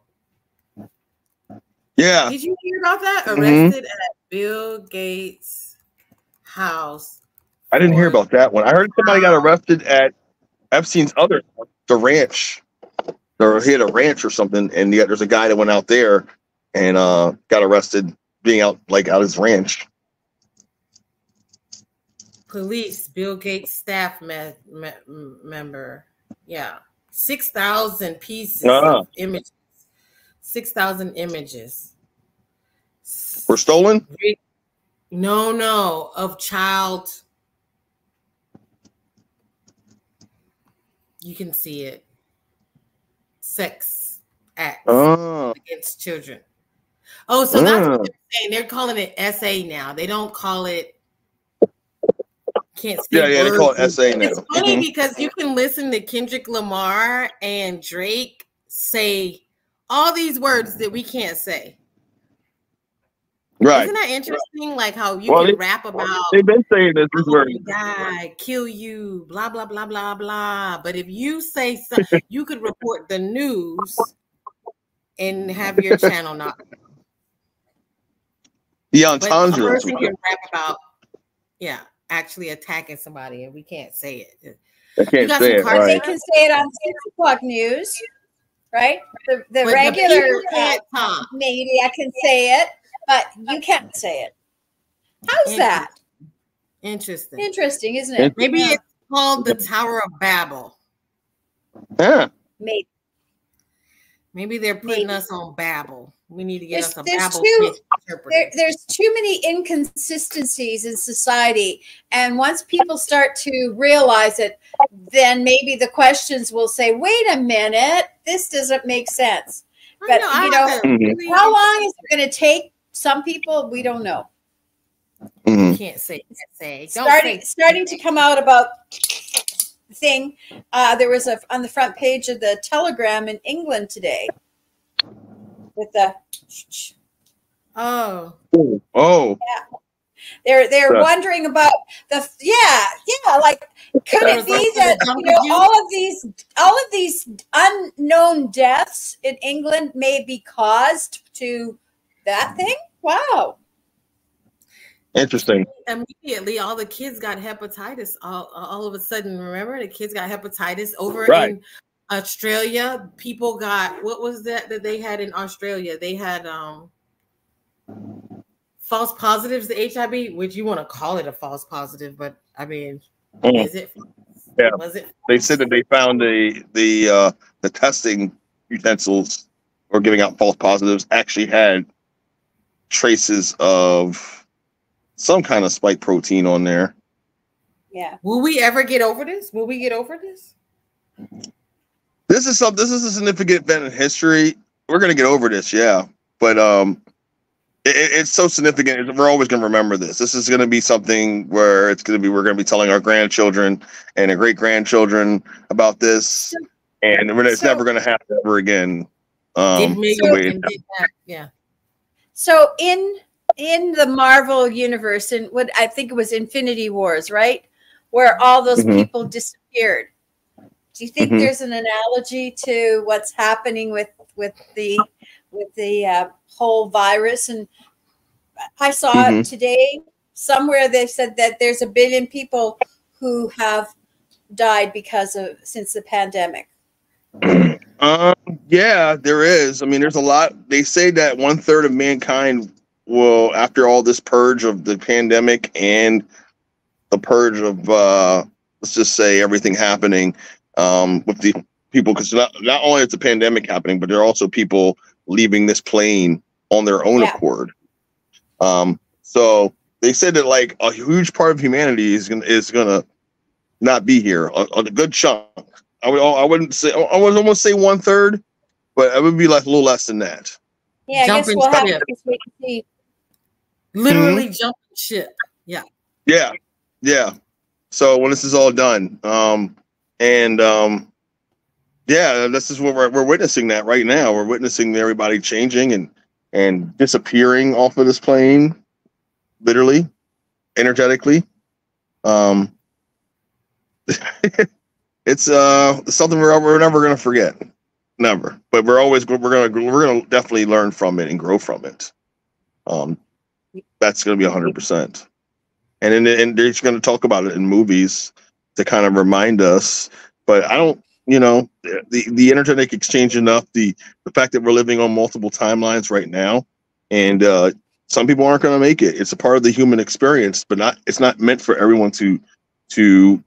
Yeah. Did you hear about that? Mhm. Arrested at Bill Gates' house. I didn't hear about that one. I heard somebody got arrested at Epstein's other the ranch. Or he had a ranch or something, and yet there's a guy that went out there and uh got arrested being out like out his ranch. police, Bill Gates staff me- me- member. Yeah, six thousand pieces of images. Six thousand images. Were stolen? No, no, of child. You can see it. Sex acts Oh, against children. Oh, so that's Ah. what they're saying. They're calling it SA now. They don't call it. Can't say yeah, yeah. They call it. SA now. It's funny Mhm. because you can listen to Kendrick Lamar and Drake say all these words that we can't say. Right. Isn't that interesting? Like how you Well, can they- rap about They've been saying this is "I'm where gonna die, kill you, blah blah blah blah blah. But if you say something, you could report the news and have your channel not. the But a entendre. person can rap about, yeah, actually attacking somebody, and we can't say it. I can't got say some it cards They can say it on six o'clock news, right? The, the regular people uh, can't talk. media can say it, but you can't say it. How's that? Interesting. Interesting, isn't it? Maybe Yeah. it's called the Tower of Babel. Yeah. Maybe. Maybe they're putting Maybe. us on Babel. We need to get There's- us a there's Babel two- fish interpreter. There, there's too many inconsistencies in society. And once people start to realize it, then maybe the questions will say, wait a minute, this doesn't make sense. But, I you know, Mhm. really- How long is it going to take? Some people, we don't know. Mhm. Can't say. Can't say. Don't starting say. starting to come out about thing. Uh, there was a on the front page of the Telegram in England today with the Oh, Oh, Yeah. they're they're Yeah. wondering about the yeah yeah like could it be that you know all of these all of these unknown deaths in England may be caused to that thing? Wow. interesting. immediately all the kids got hepatitis. All, all of a sudden, remember the kids got hepatitis over Right. in Australia. People got what was that that they had in Australia? They had um false positives to HIV, which you want to call it a false positive, but I mean, Mm. is it? Yeah. Was it? They said that they found the the uh, the testing utensils or giving out false positives actually had traces of some kind of spike protein on there. Yeah. Will we ever get over this? Will we get over this? This is some. This is a significant event in history. We're gonna get over this, yeah. But um, it, it- it's so significant. We're always gonna remember this. This is gonna be something where it's gonna be. We're gonna be telling our grandchildren and our great grandchildren about this, and it's So- never gonna happen ever again. Did Um, the Megan way it and did that? Yeah. So in in the Marvel universe, in what I think it was Infinity Wars, right, where all those Mhm. people disappeared. Do you think Mhm. there's an analogy to what's happening with with the with the uh, whole virus? And I saw Mhm. today somewhere. They said that there's a billion people who have died because of since the pandemic. Um, yeah, there is. I mean, there's a lot. They say that one third of mankind will, after all this purge of the pandemic and the purge of, uh, let's just say everything happening, um, with the people, because not not only is the pandemic happening, but there are also people leaving this plane on their own Yeah. accord. Um, so they said that like a huge part of humanity is gonna is gonna not be here. A, a good chunk. I would I wouldn't say I would almost say one third, but it would be like a little less than that. Yeah, I guess Jumping we'll have ship. to wait and see. Literally jumping ship. Yeah. Yeah, yeah. So when this is all done, um, and um, yeah, this is what we're we're witnessing that right now. We're witnessing everybody changing and and disappearing off of this plane, literally, energetically. Um, it's uh something we're, we're never gonna forget, never. But we're always we're gonna we're gonna definitely learn from it and grow from it. Um, that's gonna be hundred percent. And then and they're just gonna talk about it in movies to kind of remind us. But I don't, you know, the the internet exchange enough. The the fact that we're living on multiple timelines right now, and uh, some people aren't going to make it. It's a part of the human experience, but not. It's not meant for everyone to to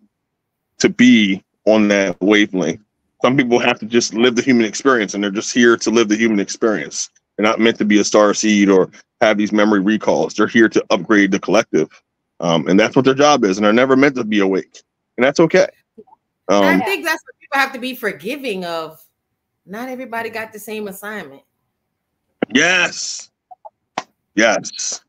to be on that wavelength. Some people have to just live the human experience, and they're just here to live the human experience. They're not meant to be a star seed or have these memory recalls. They're here to upgrade the collective, um, and that's what their job is. And they're never meant to be awake, and that's okay. Um, I think that's what people have to be forgiving of. Not everybody got the same assignment. Yes. Yes.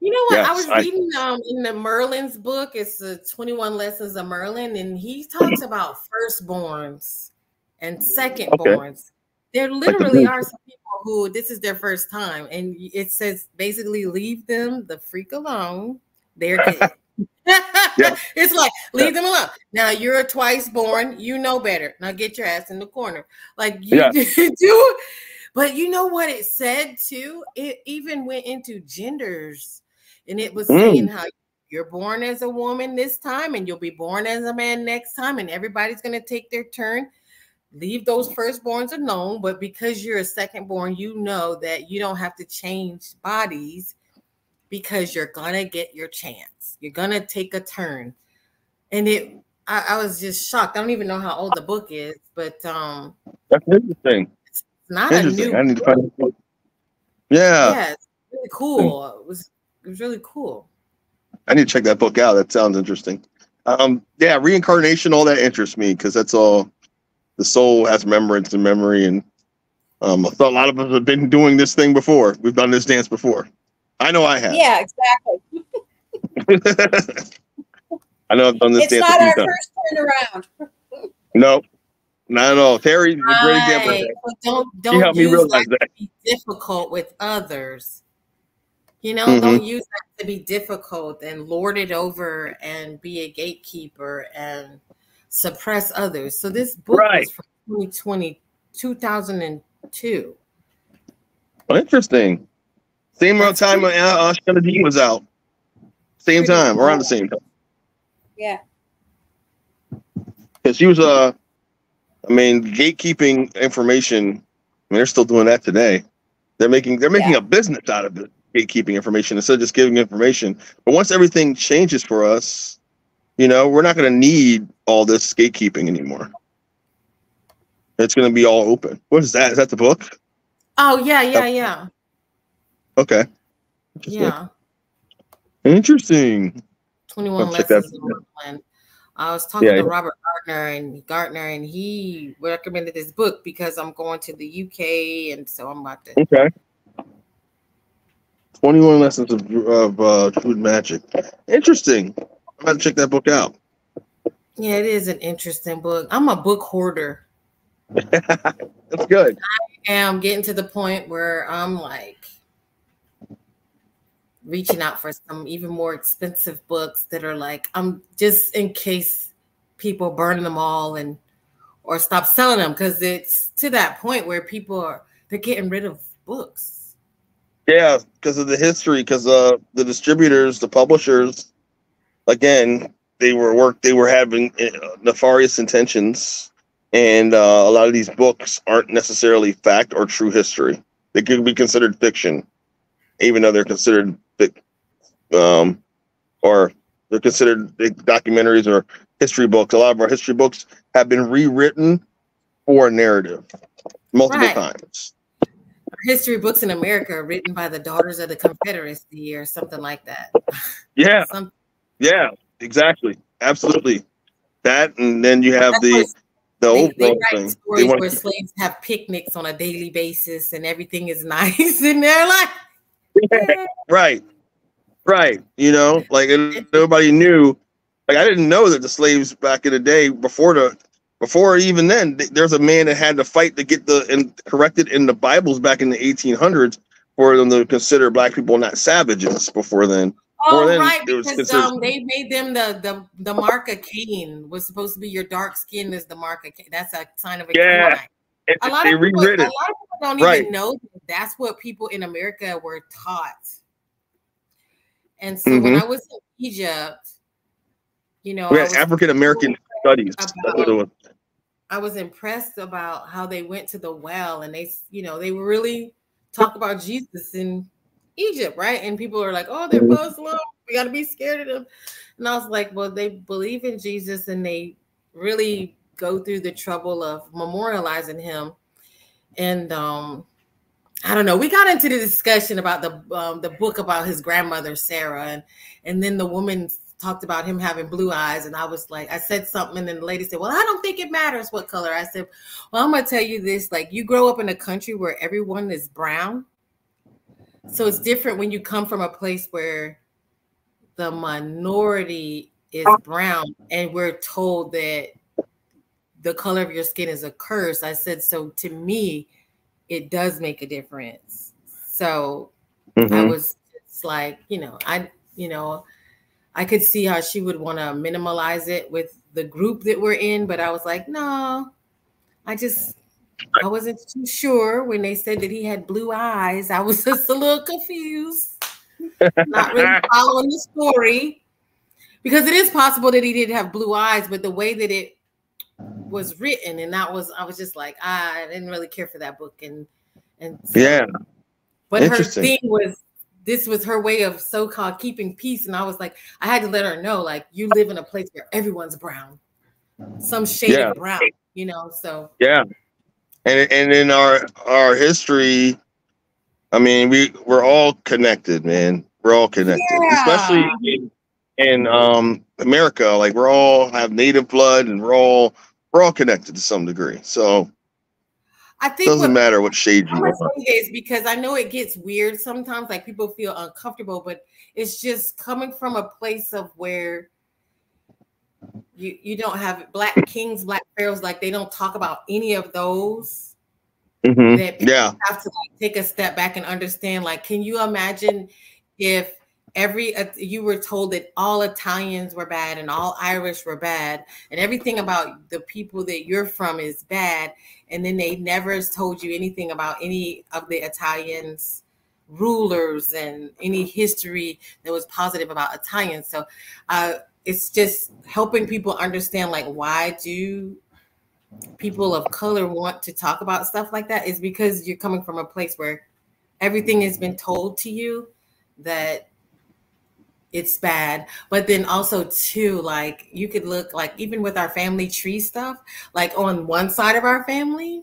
You know what? Yes, I was I, reading um in the Merlin's book. It's the 21 Lessons of Merlin, and he talks about firstborns and secondborns. Okay. There literally like the are some people who this is their first time, and it says basically leave them the freak alone. They're dead. yeah. It's like leave them alone. Now you're a twice born, you know better. Now get your ass in the corner. Like you yeah. do but you know what it said too? It even went into genders and it was mm. saying how you're born as a woman this time and you'll be born as a man next time and everybody's going to take their turn. Leave those firstborns alone but because you're a secondborn you know that you don't have to change bodies because you're gonna get your chance. You're gonna take a turn. And it I, I was just shocked. I don't even know how old the book is but um that's interesting. it's not a new I need to find book. yeah. Yeah it's really cool. It was it was really cool. I need to check that book out. That sounds interesting. Um, yeah, reincarnation, all that interests me because that's all the soul has remembrance and memory. And um, I thought a lot of us have been doing this thing before. We've done this dance before. I know I have. Yeah, exactly. I know I've done this it's dance. It's not our times. first turn around. no, not at all. Terri, right. a great example. Don't don't helped me realize that, that. be difficult with others. You know, mm-hmm. don't use that to be difficult and lord it over and be a gatekeeper and suppress others. So this book right. was from 2020, 2002. Well, interesting. Same That's time when uh, Ashayana was out. Same time, around the same time. Yeah. Because she was, uh, I mean, gatekeeping information. I mean, they're still doing that today. They're making they're making yeah. a business out of it gatekeeping information instead of just giving information. But once everything changes for us, you know, we're not going to need all this gatekeeping anymore. It's going to be all open. What is that? Is that the book? Oh yeah, yeah, yeah. Okay. Yeah. Interesting. Twenty-one lessons in I was talking yeah, to Robert Gardner and Gardner, and he recommended this book because I'm going to the UK, and so I'm about to okay. 21 Lessons of, of uh, Druid Magic. Interesting. I'm going to check that book out. Yeah, it is an interesting book. I'm a book hoarder. That's good. I am getting to the point where I'm like reaching out for some even more expensive books that are like, I'm just in case people burn them all and or stop selling them because it's to that point where people are they're getting rid of books yeah, because of the history, because uh, the distributors, the publishers, again, they were work, they were having uh, nefarious intentions, and uh, a lot of these books aren't necessarily fact or true history. They could be considered fiction, even though they're considered um, or they're considered documentaries or history books. A lot of our history books have been rewritten for narrative multiple right. times history books in America are written by the daughters of the Confederacy or something like that. Yeah. yeah, exactly. Absolutely. That and then you have the the they, they write thing. stories where slaves have picnics on a daily basis and everything is nice and they're like yeah. right. Right. You know, like nobody knew like I didn't know that the slaves back in the day before the before even then, there's a man that had to fight to get the and corrected in the Bibles back in the 1800s for them to consider black people not savages before then. Oh, then, right, because considered- um, they made them the the the mark of Cain was supposed to be your dark skin is the mark of Cain. That's a sign of a Yeah, crime. A lot people, a lot of people don't Right. even know that that's what people in America were taught. And so when Mhm. I was in Egypt, you know, We had African American studies. That's what it was. I was impressed about how they went to the well and they, you know, they really talk about Jesus in Egypt, right? And people are like, oh, they're Mhm. Muslim. We got to be scared of them. And I was like, well, they believe in Jesus and they really go through the trouble of memorializing him. And um, I don't know. We got into the discussion about the um, the book about his grandmother Sarah, and and then the woman talked about him having blue eyes, and I was like, I said something, and then the lady said, "Well, I don't think it matters what color." I said, "Well, I'm gonna tell you this: like, you grow up in a country where everyone is brown, so it's different when you come from a place where the minority is brown, and we're told that." The color of your skin is a curse. I said, so to me, it does make a difference. So I Mhm. was it's like, you know, I, you know, I could see how she would want to minimalize it with the group that we're in, but I was like, no, I just, I wasn't too sure when they said that he had blue eyes. I was just a little confused, not really following the story because it is possible that he did have blue eyes, but the way that it was written and that was, I was just like, ah, I didn't really care for that book. And, and so- Yeah. but her thing was this was her way of so-called keeping peace. And I was like, I had to let her know, like, you live in a place where everyone's brown, some shade Yeah. of brown, you know. So Yeah. And and in our our history, I mean, we we're all connected, man. We're all connected, Yeah. especially in, in um America. Like we're all have native blood, and we're all we're all connected to some degree. So I it think doesn't matter what shade you are. is because I know it gets weird sometimes, like people feel uncomfortable, but it's just coming from a place of where you you don't have black kings, black pharaohs, like they don't talk about any of those. Mhm. that Yeah. have to like take a step back and understand like can you imagine if every uh, you were told that all italians were bad and all irish were bad and everything about the people that you're from is bad and then they never told you anything about any of the italians rulers and any history that was positive about italians. So uh it's just helping people understand like why do people of color want to talk about stuff like that is because you're coming from a place where everything has been told to you that it's bad but then also too like you could look like even with our family tree stuff like on one side of our family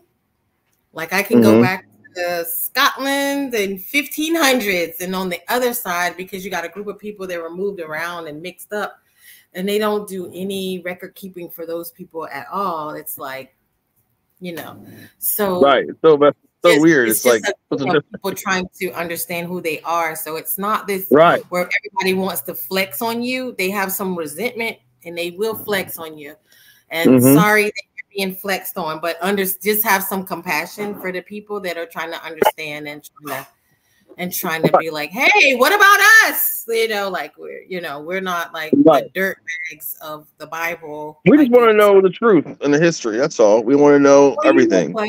like i can go Mhm. back to scotland and 1500s and on the other side because you got a group of people that were moved around and mixed up and they don't do any record keeping for those people at all it's like you know so Right. So that's so it's- weird. it's It's, like just a what's the thing of difference? people trying to understand who they are so it's not this right. where everybody wants to flex on you they have some resentment and they will flex on you and Mhm. sorry that you're being flexed on but under just have some compassion for the people that are trying to understand and trying to and trying to be like hey what about us you know like we're you know we're not like Right. the dirt bags of the bible We just want to know the truth and the history. That's all. We want to know well, you know everything. what?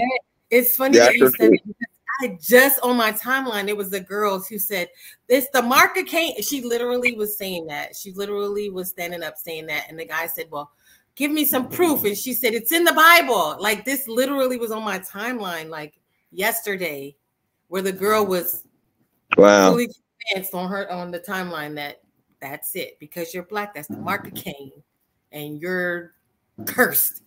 It's funny The that you said it because I just on my timeline, it was the girls who said, This the mark of Cain. She literally was saying that. She literally was standing up saying that. And the guy said, Well, give me some proof. And she said, It's in the Bible. Like this literally was on my timeline, like yesterday, where the girl was Wow. fully convinced on her on the timeline that that's it because you're black. That's the mark of Cain, and you're cursed.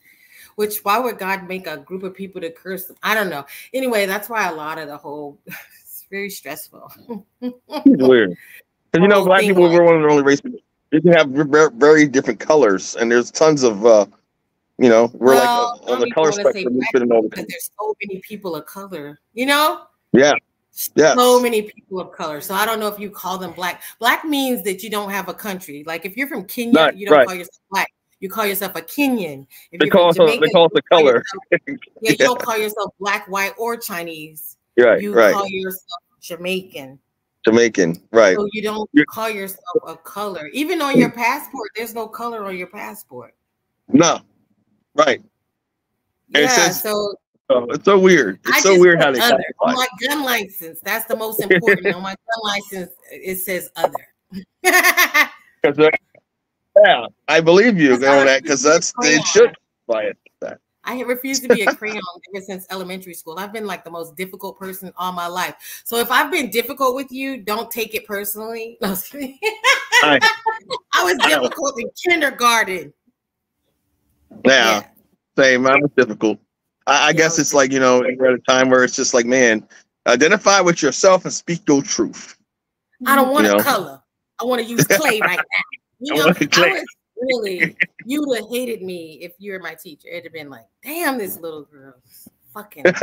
Which why would God make a group of people to curse them? I don't know. Anyway, that's why a lot of the whole it's very stressful. It's weird. Because you know, black people like- were one of the only races. You can have ver- very different colors, and there's tons of, uh, you know, we're Well, like uh, on the color spectrum. We black fit in all the because there's so many people of color, you know? Yeah. Yes. So many people of color. So I don't know if you call them black. Black means that you don't have a country. Like if you're from Kenya, you don't right. call yourself black. You call yourself a Kenyan. If They call us. They call us call color. yourself- yeah, you don't call yourself black, white, or Chinese. Right. you Right. call yourself Jamaican. Jamaican, right? So you don't You're- call yourself a color. Even on your passport, there's no color on your passport. No, right. And Yeah, says- so Oh, it's so weird. It's I so weird how they other. on my gun license. That's the most important. on my gun license, it says other. yeah, I believe you on that because that's crayon. should by it. I had refused to be a crayon ever since elementary school. I've been like the most difficult person all my life. So if I've been difficult with you, don't take it personally. No, I was I was I difficult in kindergarten. Yeah, same. I was difficult. I, I guess Yeah. it's like you know we're at a time where it's just like, man, identify with yourself and speak your truth. I don't want a color. I want to use clay right now. You know, I really, you would have hated me if you were my teacher. It'd have been like, damn, this little girl, fucking.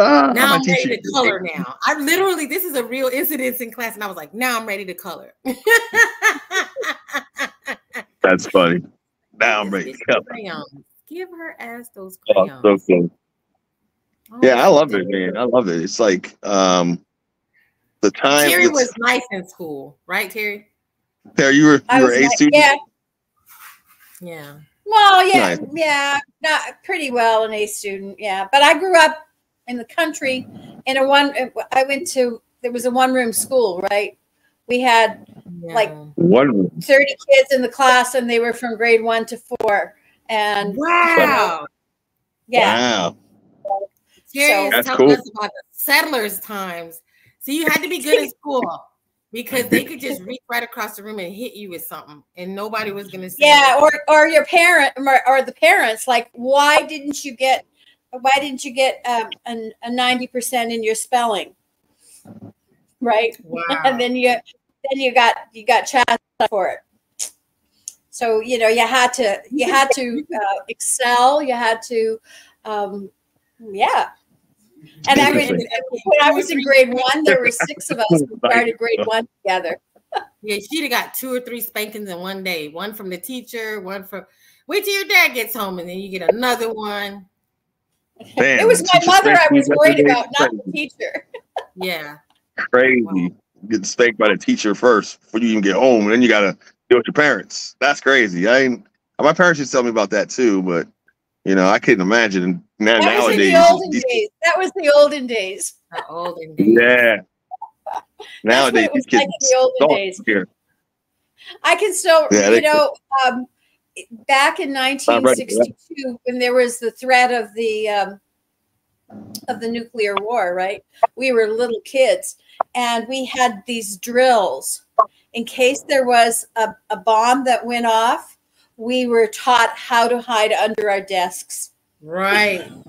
Ah, now my I'm ready to color. Now I literally, this is a real incident in class, and I was like, now I'm ready to color. That's funny. Now I'm ready. to color. crayons. Give her ass those Oh, crayons. so cool. Oh, Yeah, I love it, man. I love it. It's like um the time. Terri was nice in school, right, Terri? Terri, you were I you were a like, student. yeah. Yeah. Well, yeah, Nice. yeah, not pretty well an A student, yeah. But I grew up in the country in a one. Uh, I went to there was a one room school, right? We had Like- yeah. One. thirty kids in the class, and they were from grade one to four. And wow. yeah, Wow. Terri So- That's telling cool. us about the settlers' times. So you had to be good in school because they could just reach right across the room and hit you with something, and nobody was gonna say. yeah, nothing. or or your parent or, or the parents, like, why didn't you get? Why didn't you get um, an, a ninety percent in your spelling? Right. wow. and then you then you got you got chastised for it so you know you had to you had to uh, excel you had to um yeah and I was, when I was in grade one, there were six of us who started grade one together. yeah, she'd have got two or three spankings in one day. One from the teacher, one from. Wait till your dad gets home, and then you get another one. Man, it was my mother I was worried about, not the teacher. Yeah. Crazy. Wow. Get spanked by the teacher first before you even get home, and then you gotta deal with your parents. That's crazy. I ain't, my parents used to tell me about that too, but you know, I couldn't imagine. Now That was in nowadays, the olden these- days. That was the olden days. The olden days. yeah. Nowadays, it was these like in kids the olden don't days. care. I can still, Yeah, you know, um, back in 1962, when there was the threat of the um, of the nuclear war, right? We were little kids, and we had these drills in case there was a, a bomb that went off. We were taught how to hide under our desks. Right.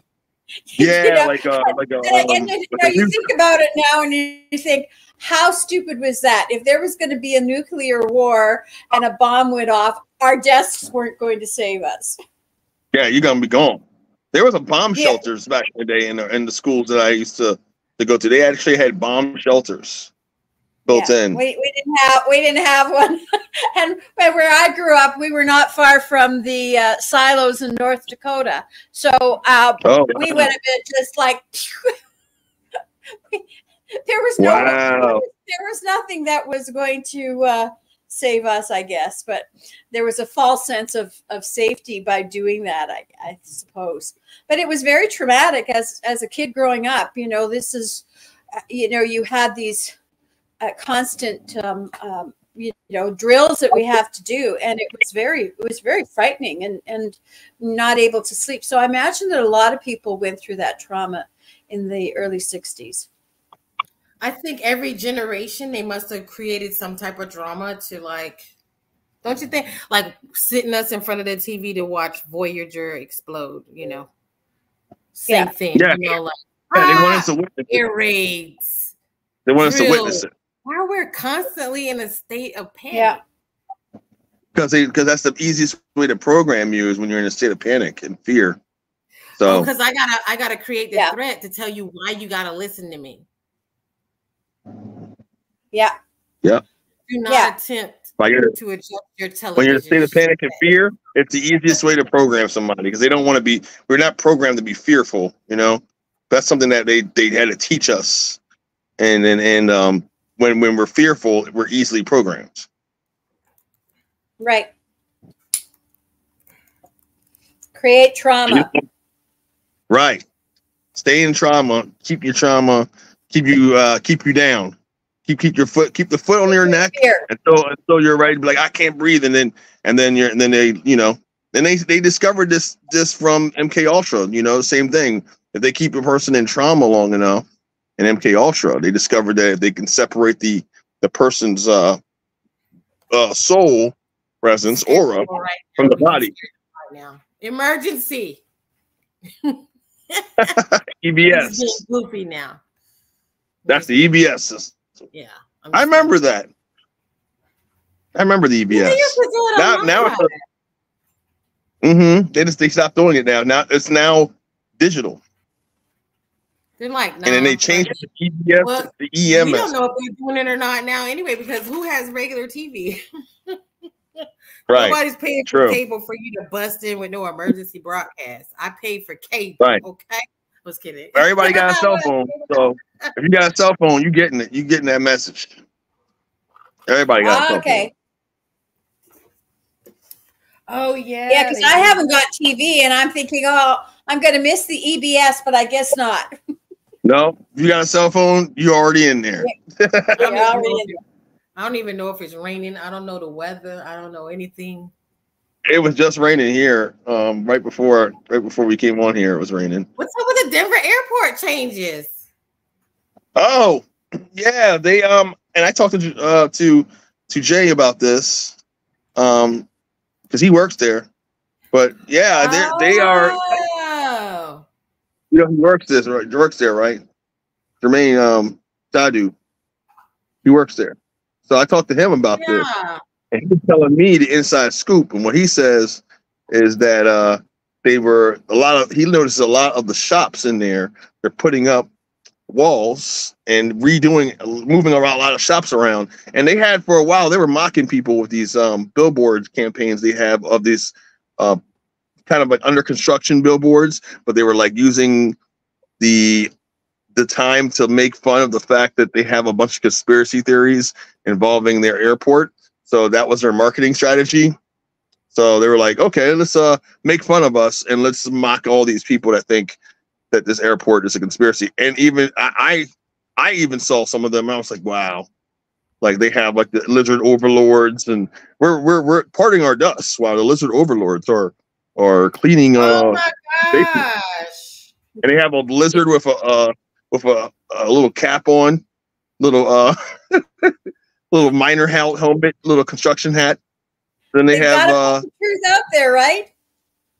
You Yeah, know, like a like a. and, Um, and, you, like know, you think about it now and you, you think how stupid was that if there was going to be a nuclear war and a bomb went off our desks weren't going to save us yeah, you're gonna be gone. There was a bomb Yeah. shelters back in the day in the, in the schools that I used to to go to. They actually had bomb shelters built Yeah, in. we, we didn't have we didn't have one and but where i grew up we were not far from the uh, silos in north dakota so uh, oh, we would have been just like there was no Wow. there was nothing that was going to uh, save us, I guess, but there was a false sense of of safety by doing that, I, I suppose. But it was very traumatic as as a kid growing up. You know, this is, uh, you know, you had these uh, constant. Um, um, you know drills that we have to do and it was very it was very frightening and and not able to sleep so i imagine that a lot of people went through that trauma in the early 60s I think every generation they must have created some type of drama to like, don't you think? Like sitting us in front of the TV to watch Voyager explode, you know. Same Yeah. thing. Yeah. You know, like Yeah, they wanted ah, us to witness it. air raids. They want us to witness it Now we're constantly in a state of panic. Yeah. because because that's the easiest way to program you is when you're in a state of panic and fear. So because I gotta I gotta create the Yeah. threat to tell you why you gotta listen to me. yeah Yeah. Do not Yeah. attempt while you're to adjust your television. when you're in a state of panic and fear, it's the easiest way to program somebody because they don't want to be. We're not programmed to be fearful, you know. That's something that they they had to teach us, and and and um, when when we're fearful, we're easily programmed. Right. Create trauma. Right. Stay in trauma. Keep your trauma. Keep you uh keep you down. Keep keep your foot keep the foot on your neck Fear. until until you're ready to be like I can't breathe and then and then you're and then they you know then they they discovered this this from MK Ultra you know same thing if they keep a person in trauma long enough in MK Ultra they discovered that they can separate the the person's uh uh soul presence aura All right. from the body now. Emergency. EBS He's goofy now. That's the EBS system. Yeah. I remember that I remember the They EBS used to do it Now- now it's Mm-hmm. They just they stopped doing it now. Now it's now digital, They're like, and then they changed it to EBS Well, to the EMS. We don't know if they're doing it or not now, anyway, because who has regular TV? Right. Nobody's paying for cable for you to bust in with no emergency broadcast. I paid for cable. Right. Okay. I was kidding. Everybody got a cell phone, so if you got a cell phone, you getting it. You getting that message. Everybody got a cell okay. Oh yeah. Yeah, because I haven't got TV and I'm thinking, oh, I'm going to miss the EBS, but I guess not. phone. No, you got a cell phone, you're already in there. I don't, Yeah, even know already if it- I don't even know if it's raining. I don't know the weather. I don't know anything. It was just raining here. Um, right before right before we came on here, it was raining. What's up with the Denver airport changes? Oh, yeah, they um, and I talked to uh to to Jay about this, um, because he works there. But yeah, they they are. Know, he works this right? Works there, right? Germane um Dadu. He works there. So I talked to him about this, and he's telling me the inside scoop. And what he says is that uh they were a lot of he noticed a lot of the shops in there. They're putting up walls and redoing, moving around a lot of shops around. And they had for a while they were mocking people with these um billboard campaigns they have of these uh kind of like under construction billboards, but they were like using the the time to make fun of the fact that they have a bunch of conspiracy theories involving their airport. So that was their marketing strategy. So they were like, okay, let's uh make fun of us and let's mock all these people that think that this airport is a conspiracy. And even I I, I even saw some of them. I was like, wow. Like they have like the lizard overlords and we're we're we're parting our dust while the lizard overlords are are cleaning uh oh my gosh. and they have a lizard with a uh, with a, a little cap on, little uh, little miner hel- helmet, little construction hat. Then they They've have uh, truth out there, right?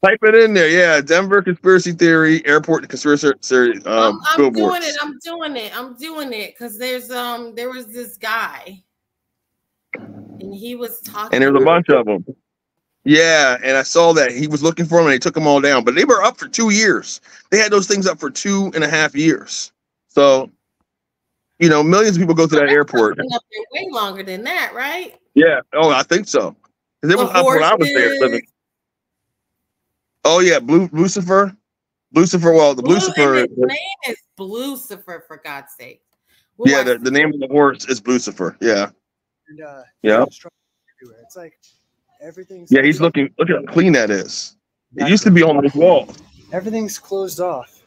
type it in there, yeah. Denver conspiracy theory, airport conspiracy theory, I'm, um, I'm doing it. I'm doing it. I'm doing it because there's um there was this guy, and he was talking. And there's a bunch of them. Yeah, and I saw that he was looking for them, and they took them all down. But they were up for two years. They had those things up for two and a half years. So, you know, millions of people go to that airport. Up there way longer than that, right? Yeah. Oh, I think so. 'Cause it was The up when I was there living. Oh yeah, Blue Lucifer. Lucifer. Well, the Blue- Lucifer. and His name is Lucifer, for God's sake. We'll Yeah, the, the name of the horse is Lucifer. Yeah. And, uh, Yeah. It's like everything's Yeah, he's looking. Look how clean that is. It used to be on those wall. everything's closed off.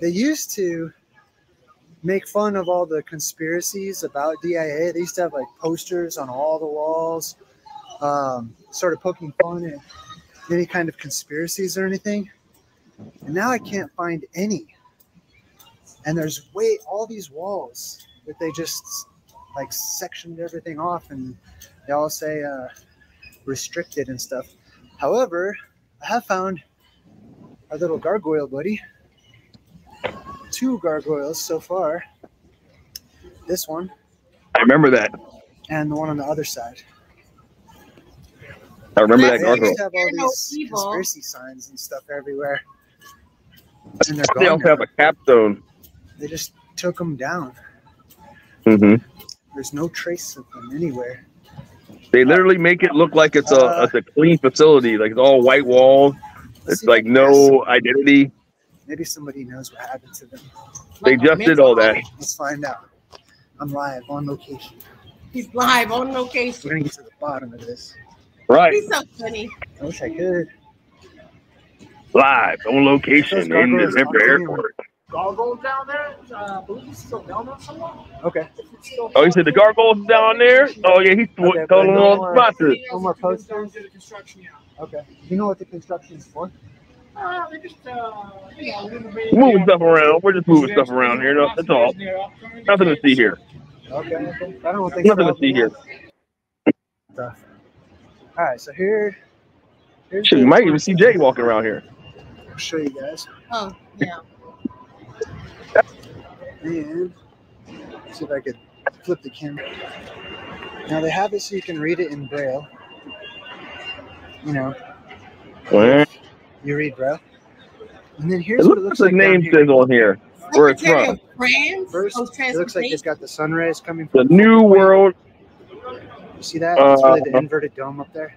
They used to make fun of all the conspiracies about DIA. They used to have like posters on all the walls, um, sort of poking fun at any kind of conspiracies or anything. And now I can't find any. And there's way all these walls that they just like sectioned everything off and they all say uh, restricted and stuff. However, I have found our little gargoyle buddy. Two gargoyles so far. This one I remember that. and the one on the other side. I remember Yeah, that They gargoyle. used to have all They're no these evil. conspiracy signs and stuff everywhere. And they're They gone. also have a capstone. They just took them down. Mm-hmm. There's no trace of them anywhere. They literally make it look like it's a Uh, it's a clean facility. Like it's all white walls. It's see if I like can guess. no identity. Maybe somebody knows what happened to them. They Like just did all that. Let's find out. I'm live on location. He's live on We're location. gonna get to the bottom of this. Right. He's so funny. I wish I could. Live on location in gargoyles the Denver are airport. Gargoyle down there. Uh, I believe he's still down there somewhere. Okay. Still Oh, you said the gargoyles down there? Oh yeah, he's Okay, telling but no all more- the spots. No more Down posters? to the construction, yeah. Okay. You know what the construction is for? Uh, they just, uh, you know, renovating Moving stuff around. We're just moving stuff around here. That's all. Nothing to see here. Okay. okay. I don't think Nothing to see here. All right. So here. Here's Shit, you might even see Jay walking around here. I'll show you guys. Oh, yeah. And see if I could flip the camera. Now they have it so you can read it in braille. You know, It you read braille. And then here's what it looks looks like like. the name here. says on here where it's from. First, it looks like it's got the sun rays coming from The from New World. You see that? It's really the Uh, inverted dome up there.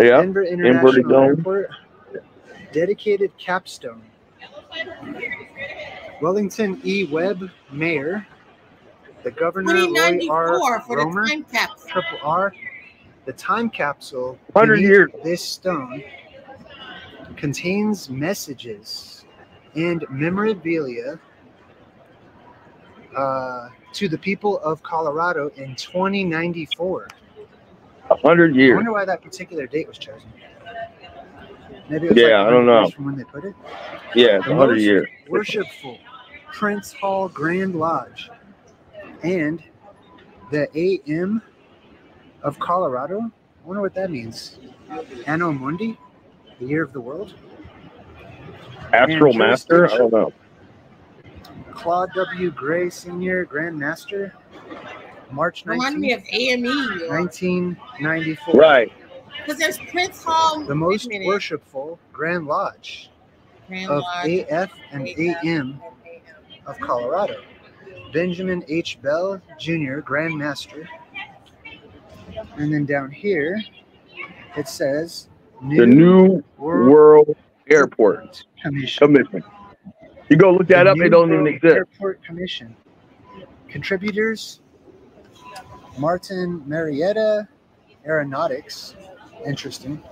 Yeah. Denver International inverted dome. Airport. Dedicated capstone. Wellington E. Webb, Mayor. The Governor Roy R. 2094 for the Romer, time capsule. Triple R. The time capsule 100 years. this stone contains messages and memorabilia uh, to the people of Colorado in 2094. A hundred I years. wonder why that particular date was chosen. Maybe it was Yeah, like I don't know. From when they put it. Yeah, it's The hundred most years. Worshipful Prince Hall Grand Lodge and the AM of Colorado. I wonder what that means. Anno Mundi, the year of the world. Astral Master? I don't know. Claude W. Gray Sr., Grand Master, March Remind 19, me of AME. 1994. E, Right. Because there's Prince Hall. The most wait a minute, worshipful Grand Lodge Grand of Lodge, AF and AF, AM of Colorado. Benjamin H. Bell Jr., Grand Master. And then down here, it says The New World World Airport Commission. Commission. You go look that The up, they New don't even exist. Airport Commission. Contributors Martin Marietta Aeronautics. Interesting.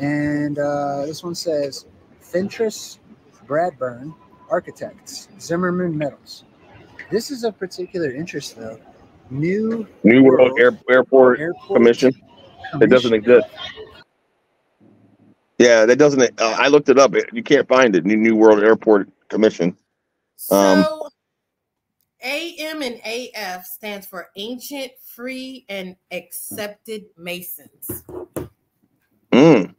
And uh, this one says Fentress Bradburn Architects, Zimmerman Metals. This is of particular interest, though. New New World World Air, Airport Airport Commission. It doesn't exist. Yeah, that doesn't. Uh, I looked it up. You can't find it. New New World Airport Commission. Um, So AM and AF stands for Ancient, Free, and Accepted Masons. Mm.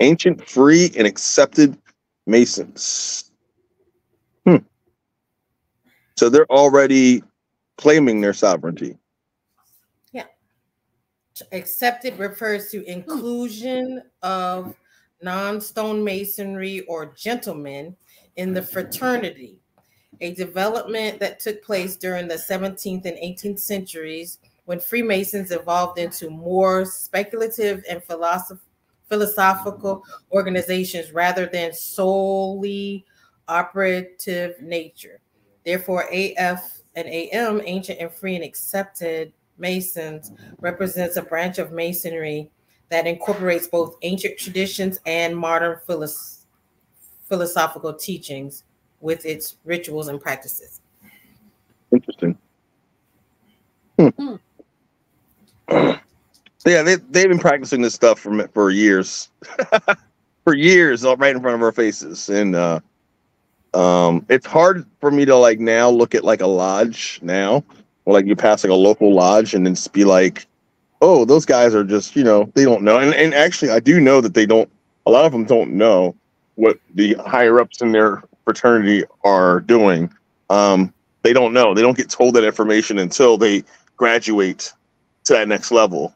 Ancient, free, and accepted Masons. Hmm. So they're already claiming their sovereignty. Yeah. Accepted refers to inclusion of non stonemasonry or gentlemen in the fraternity, a development that took place during the 17th and 18th centuries when Freemasons evolved into more speculative and philosoph- philosophical organizations rather than solely operative nature. Therefore, AF and AM, ancient and free and accepted Masons, represents a branch of Masonry that incorporates both ancient traditions and modern philos- philosophical teachings with its rituals and practices. Interesting. Hmm. Hmm. yeah, they they've been practicing this stuff for for years, for years, right in front of our faces, and uh, um, it's hard for me to like now look at like a lodge now, or like you pass like a local lodge and then just be like, oh, those guys are just you know they don't know, and and actually I do know that they don't. A lot of them don't know what the higher ups in their fraternity are doing. Um, they don't know. They don't get told that information until they graduate to that next level.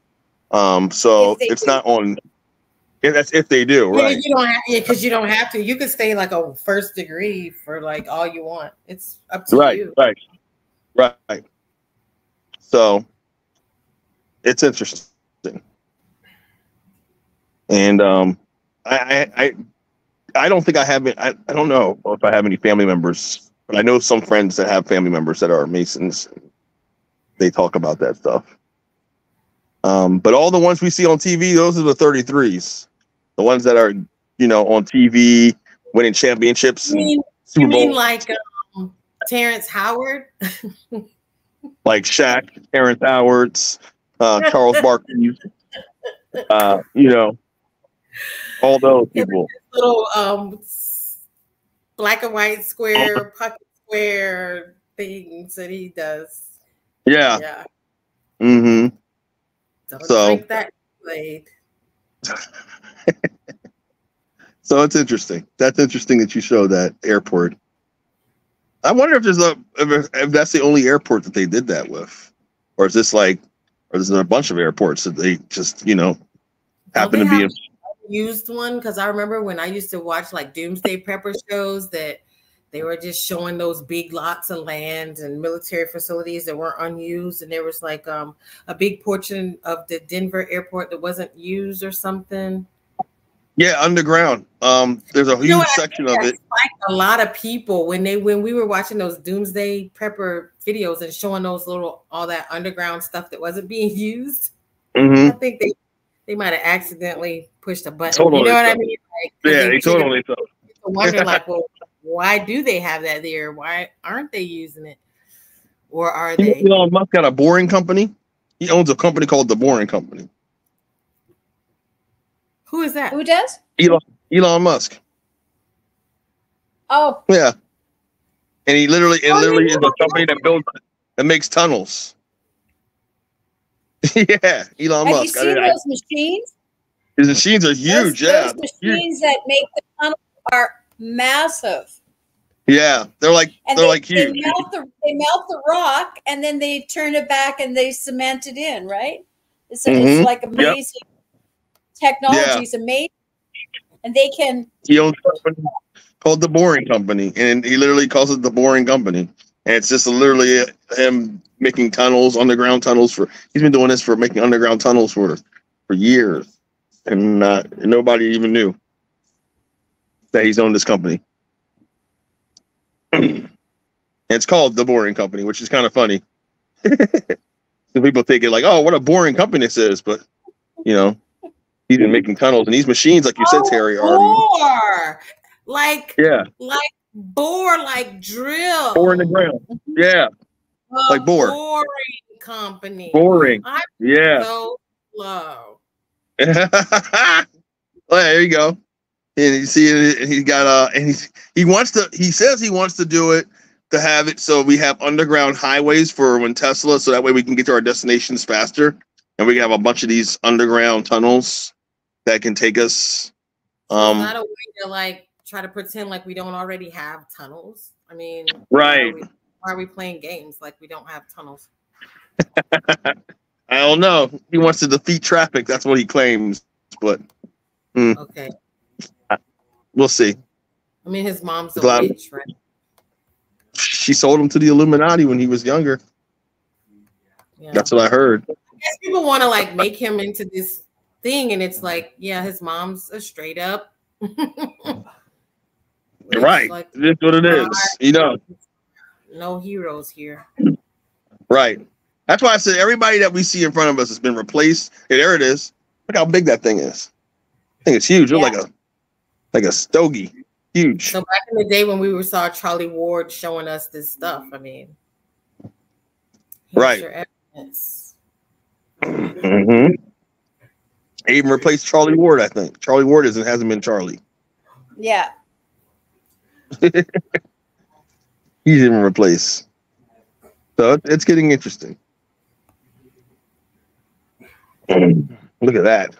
Um, so it's do. not on. Yeah, that's if they do, Yeah, right? you don't have because you don't have to. You could stay like a first degree for like all you want. It's up to Right, you. right, right. So it's interesting, and um, I, I, I, I don't think I have it. I, I don't know if I have any family members, but I know some friends that have family members that are Masons. They talk about that stuff. Um, but all the ones we see on TV, those are the 33s. The ones that are, you know, on TV, winning championships. You mean, you mean like um, Terrence Howard? like Shaq, Terrence Howards, uh, Charles Barkley, uh, you know, all those people. Little um, black and white square, pocket square things that he does. Yeah. Yeah. Mm-hmm. Don't So- drink that Kool-Aid. So it's interesting. That's interesting that you show that airport. I wonder if there's a if, if that's the only airport that they did that with, or is this like, or is there a bunch of airports that they just you know happen they to be? Used one because I remember when I used to watch like Doomsday Prepper shows that they were just showing those big lots of land and military facilities that weren't unused, and there was like um a big portion of the Denver airport that wasn't used or something. yeah, underground. Um, there's a huge know section of it. like a lot of people when they when we were watching those Doomsday Prepper videos and showing those little all that underground stuff that wasn't being used. hmm I think they they might have accidentally pushed a button. Totally You know what I mean? Like, 'cause Yeah, they should've- totally. So. wonder like well why do they have that there why aren't they using it or are You know, they Elon Musk got a boring company. He owns a company called the Boring Company. who is that Who does? Elon Elon Musk. Oh, Yeah. And he literally, it Oh, literally is a company that builds, that makes tunnels. yeah, Elon have you Musk. I- seen I- those machines? his machines are Those- huge. yeah, those huge. machines that make the tunnel are massive. yeah, they're like And they're they, like they melt the they melt the rock and then they turn it back and they cement it in, right? It's, Mhm. it's like amazing technology is amazing. And they can He owns a company called the Boring Company, and he literally calls it the Boring Company. And it's just literally him making tunnels, underground tunnels for. He's been doing this for making underground tunnels for for years, and uh, nobody even knew that he's owned this company. and it's called the Boring Company, which is kind of funny. people think it like, oh, what a boring company this is, but you know, he's been making tunnels, and these machines, like you said, Terri, are like yeah, like bore like drill bore in the ground. Yeah, A like bore. boring company boring. I'm Yeah. so slow well, there you go. And you see, it, he got uh, and he's he wants to. He says he wants to do it to have it so we have underground highways for when Tesla, so that way we can get to our destinations faster, and we can have a bunch of these underground tunnels that can take us. Um, not a way to like try to pretend like we don't already have tunnels i mean Right. why are we, why are we playing games like we don't have tunnels I don't know. He wants to defeat traffic. That's what he claims, but hmm. okay we'll see. i mean his mom's a Glad- witch right She sold him to the Illuminati when he was younger. yeah That's what I heard. guess people want to like make him into this thing, and it's like, yeah, his mom's a straight up. It's right. Like That's what it is. You know. no heroes here. Right. That's why I said everybody that we see in front of us has been replaced. Hey, there it is. Look how big that thing is. I think it's huge. It's Yeah. like a like a stogie. Huge. So back in the day when we were saw Charlie Ward showing us this stuff, I mean, Right. your evidence. hmm They even replaced Charlie Ward, I think. Charlie Ward isn't hasn't been Charlie. yeah. He's even replaced. So it's getting interesting. Look at that.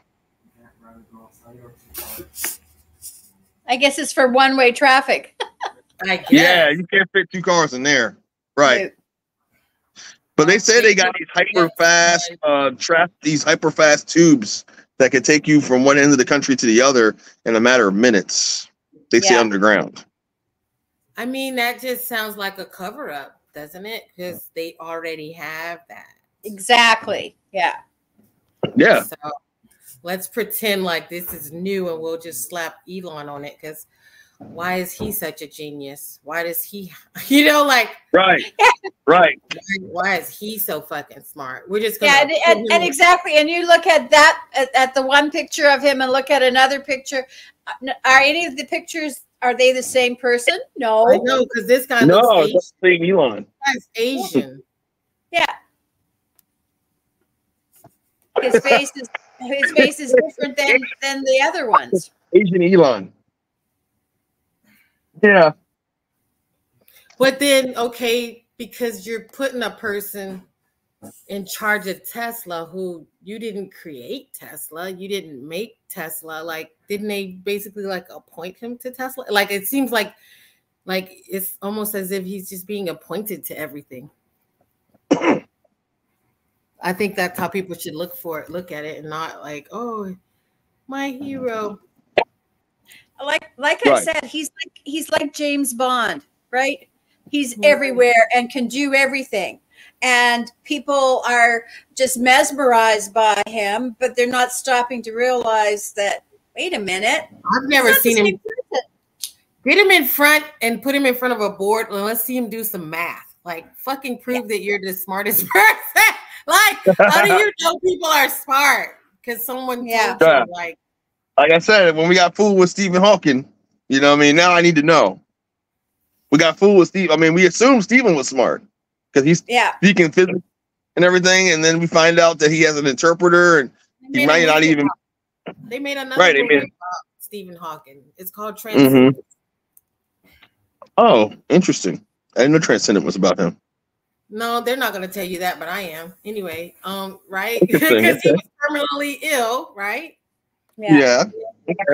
I guess it's for one way traffic. I guess. Yeah, you can't fit two cars in there. Right. But they say they got these hyper fast uh trap these hyper fast tubes that can take you from one end of the country to the other in a matter of minutes. They say underground. I mean, that just sounds like a cover up, doesn't it? Because they already have that. Exactly. Yeah. Yeah. So let's pretend like this is new and we'll just slap Elon on it because why is he such a genius? Why does he, you know, like, Right. Right. why is he so fucking smart? We're just gonna Yeah, and, and, and exactly. And you look at that at, at the one picture of him, and look at another picture. Uh, Are any of the pictures are they the same person? No. I No. know because this guy No, looks Asian. that's the Elon. This guy's Asian. Yeah. His face is his face is different than than the other ones. Asian Elon. Yeah. But then, okay, because you're putting a person in charge of Tesla who you didn't create Tesla, you didn't make Tesla. Like, didn't they basically like appoint him to Tesla? Like, it seems like, like it's almost as if he's just being appointed to everything. I think that's how people should look for it, look at it, and not like, oh, my hero. Like like I said, he's like he's like James Bond, right? He's Mhm. everywhere and can do everything. And people are just mesmerized by him, but they're not stopping to realize that wait a minute. I've never it's not the seen him same person. Get him in front and put him in front of a board and let's see him do some math. Like fucking prove that you're the smartest person. like, how do you know people are smart? Because someone Yeah. told you, like, Like I said, when we got fooled with Stephen Hawking, you know what I mean? Now I need to know. We got fooled with Steve. I mean, we assumed Stephen was smart because he's Yeah. speaking physics and everything, and then we find out that he has an interpreter and he might not even about- They made another Right, they movie made- about Stephen Hawking. It's called Mhm. Oh, interesting. I didn't know Transcendent was about him. No, they're not going to tell you that, but I am. Anyway, um, right? Because he was terminally ill, right? Yeah.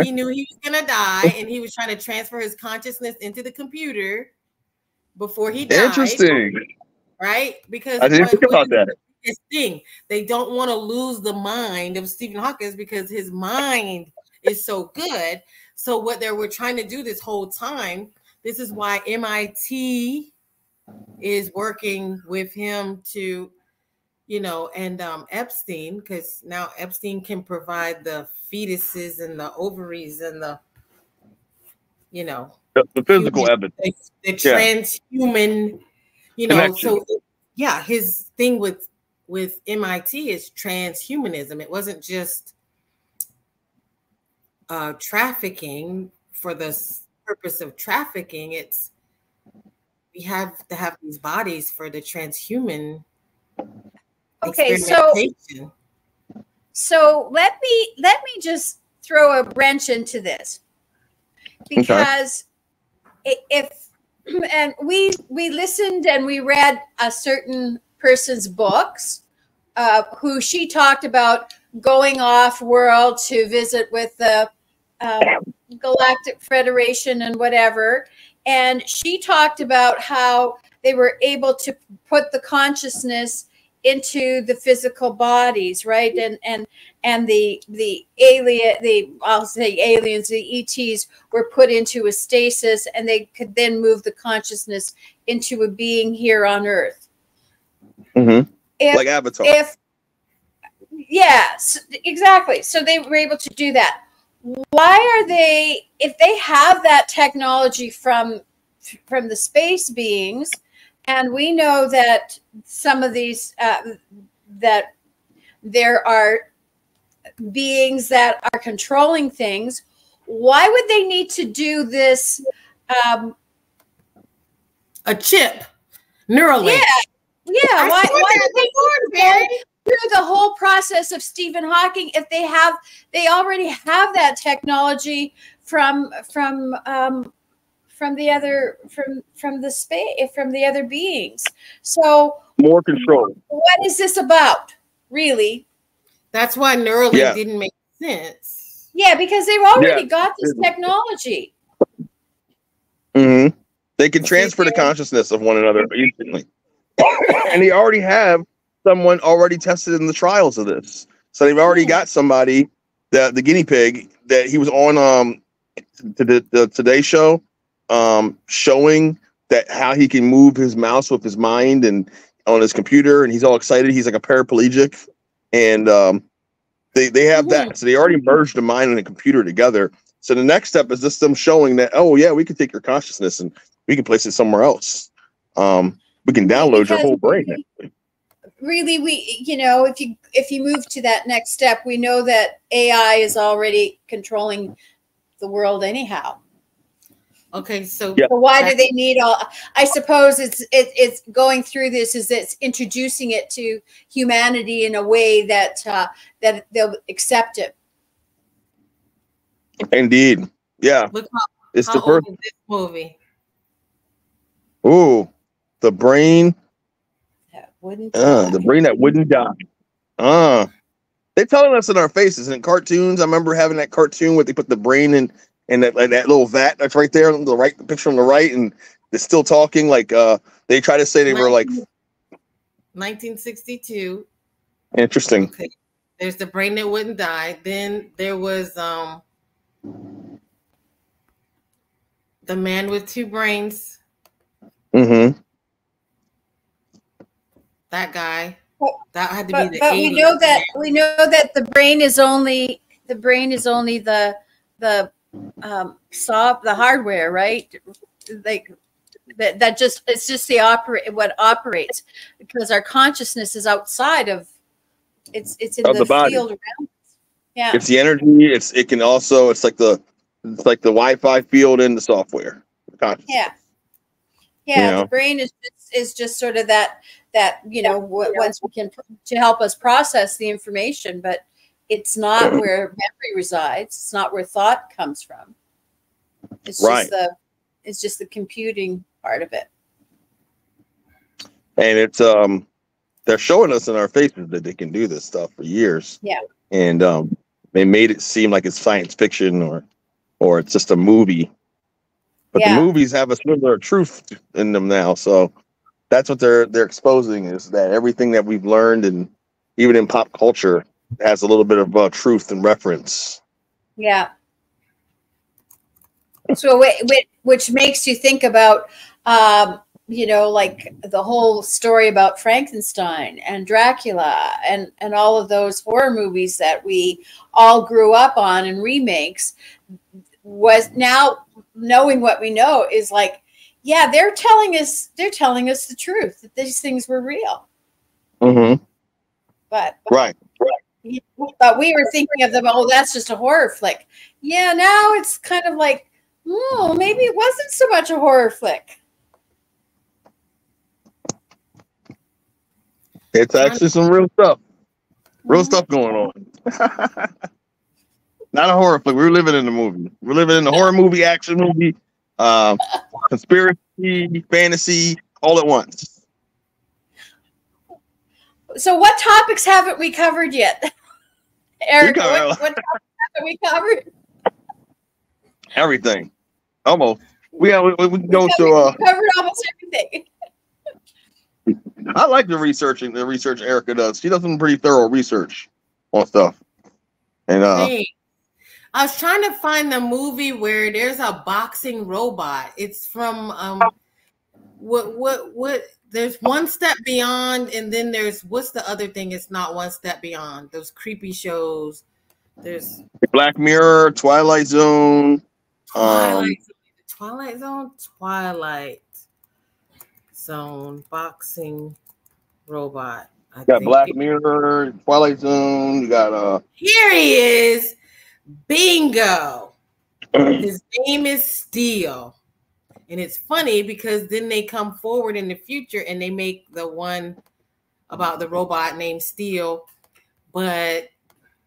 He knew he was going to die, and he was trying to transfer his consciousness into the computer before he died. Interesting. Right? Because I didn't think about that. biggest thing they don't want to lose the mind of Stephen Hawking because his mind is so good. So what they were trying to do this whole time, this is why MIT is working with him to, you know, and um, Epstein, because now Epstein can provide the fetuses and the ovaries and the, you know, The, the physical Human- evidence. the, the Yeah. transhuman, you know. Connection. So yeah, his thing with with MIT is transhumanism. It wasn't just uh, trafficking for the purpose of trafficking. It's we have to have these bodies for the transhuman. Okay, so experimentation. so let me let me just throw a wrench into this because i- if and we we listened and we read a certain person's books uh, who she talked about going off world to visit with the um, galactic federation and whatever. And she talked about how they were able to put the consciousness into the physical bodies right? And and and the the alien the i'll say aliens the ets were put into a stasis and they could then move the consciousness into a being here on earth Mm-hmm. if Like Avatar. if yes exactly so they were able to do that why are they if they have that technology from from the space beings and we know that some of these uh, that there are beings that are controlling things why would they need to do this um, a chip, Neuralink. yeah yeah I why, why that would they before, need to through the whole process of Stephen Hawking if they have they already have that technology from from um, from the other from from the space from the other beings. So More control. what is this about, really? That's why Neuralink Yeah. didn't make sense. Yeah, because they've already Yeah. got this technology. hmm They can transfer the consciousness of one another instantly. and they already have someone already tested in the trials of this. So they've already got somebody that the guinea pig that he was on um to the, the Today Show, um, showing that how he can move his mouse with his mind and on his computer, and he's all excited. He's like a paraplegic, and um, they they have that. So they already merged the mind and the computer together. So the next step is just them showing that, oh yeah, we can take your consciousness and we can place it somewhere else. Um, we can download your whole brain. really- Really, we you know if you if you move to that next step, we know that AI is already controlling the world anyhow. Okay, so Yeah. So why do they need all? I suppose it's it, it's going through this is it's introducing it to humanity in a way that uh, that they'll accept it. Indeed. Yeah. look how, It's how the old first is this movie? ooh, the brain, That wouldn't. uh, the brain that wouldn't die. Uh they're telling us in our faces in cartoons. I remember having that cartoon where they put the brain in in that like, that little vat that's right there on the right the picture on the right and they're still talking like uh they try to say they were like 1962. interesting. Okay. There's the brain that wouldn't die. Then there was um the man with two brains. Mm-hmm. That guy. That had to but, be the but we know that we know that the brain is only the brain is only the the um soft the hardware right like that that just it's just the operate what operates because our consciousness is outside of it's it's in Of the, the body. field around us. yeah It's the energy. It's it can also it's like the it's like the Wi-Fi field in the software. Conscious. yeah yeah know? the brain is just is just sort of that that you know w- once we can to help us process the information but it's not where memory resides it's not where thought comes from it's Right. just the it's just the computing part of it and it's um they're showing us in our faces that they can do this stuff for years Yeah. and um they made it seem like it's science fiction or or it's just a movie but Yeah. the movies have a of truth in them now so that's what they're they're exposing is that everything that we've learned and even in pop culture has a little bit of uh, truth and reference. Yeah. So whi- whi- which makes you think about um you know like the whole story about frankenstein and dracula and and all of those horror movies that we all grew up on and remakes. Was now knowing what we know is like yeah they're telling us they're telling us the truth that these things were real. Mm-hmm. but right but we were thinking of them oh that's just a horror flick. Yeah now it's kind of like oh maybe it wasn't so much a horror flick. It's actually some real stuff. Real stuff going on. Not a horror flick. We're living in the movie. We're living in the horror movie action movie um conspiracy fantasy all at once. So what topics haven't we covered yet eric covered- what, what topics haven't we covered? Everything. Almost. We, we, we can go we to covered, uh covered almost everything. I like the researching the research Erika does. She does some pretty thorough research on stuff. And uh Hey, I was trying to find the movie where there's a boxing robot. It's from um what what what there's one step beyond and then there's what's the other thing it's not one step beyond? Those creepy shows. There's black mirror twilight zone twilight um zone twilight zone? Twilight zone. Boxing robot I got black it- mirror twilight zone you got uh here he is. Bingo. His name is Steel. And it's funny because then they come forward in the future and they make the one about the robot named Steel, but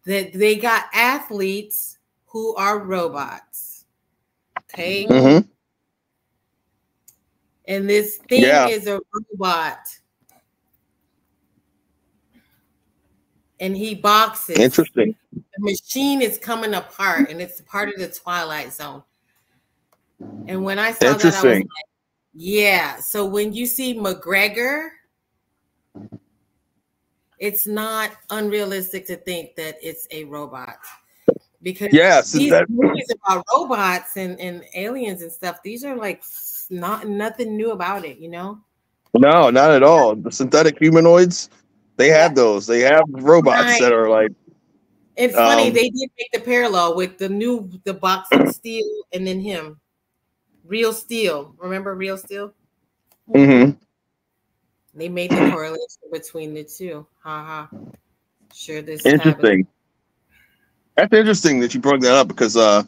that they got athletes who are robots. Okay. Mm-hmm. And this thing Yeah. is a robot. And he boxes. interesting the machine is coming apart and it's part of the twilight zone and when i saw that i was like yeah so when you see mcgregor it's not unrealistic to think that it's a robot because Yes, these that- movies about robots and, and aliens and stuff these are like not nothing new about it you know No, not at all. The synthetic humanoids, they have those. They have robots Right. that are like It's funny Um, they did make the parallel with the new the boxing steel and then him. Real steel. Remember real steel? Mm-hmm. They made the correlation between the two. Ha ha. Sure this happened. Interesting. That's interesting that you brought that up because, uh,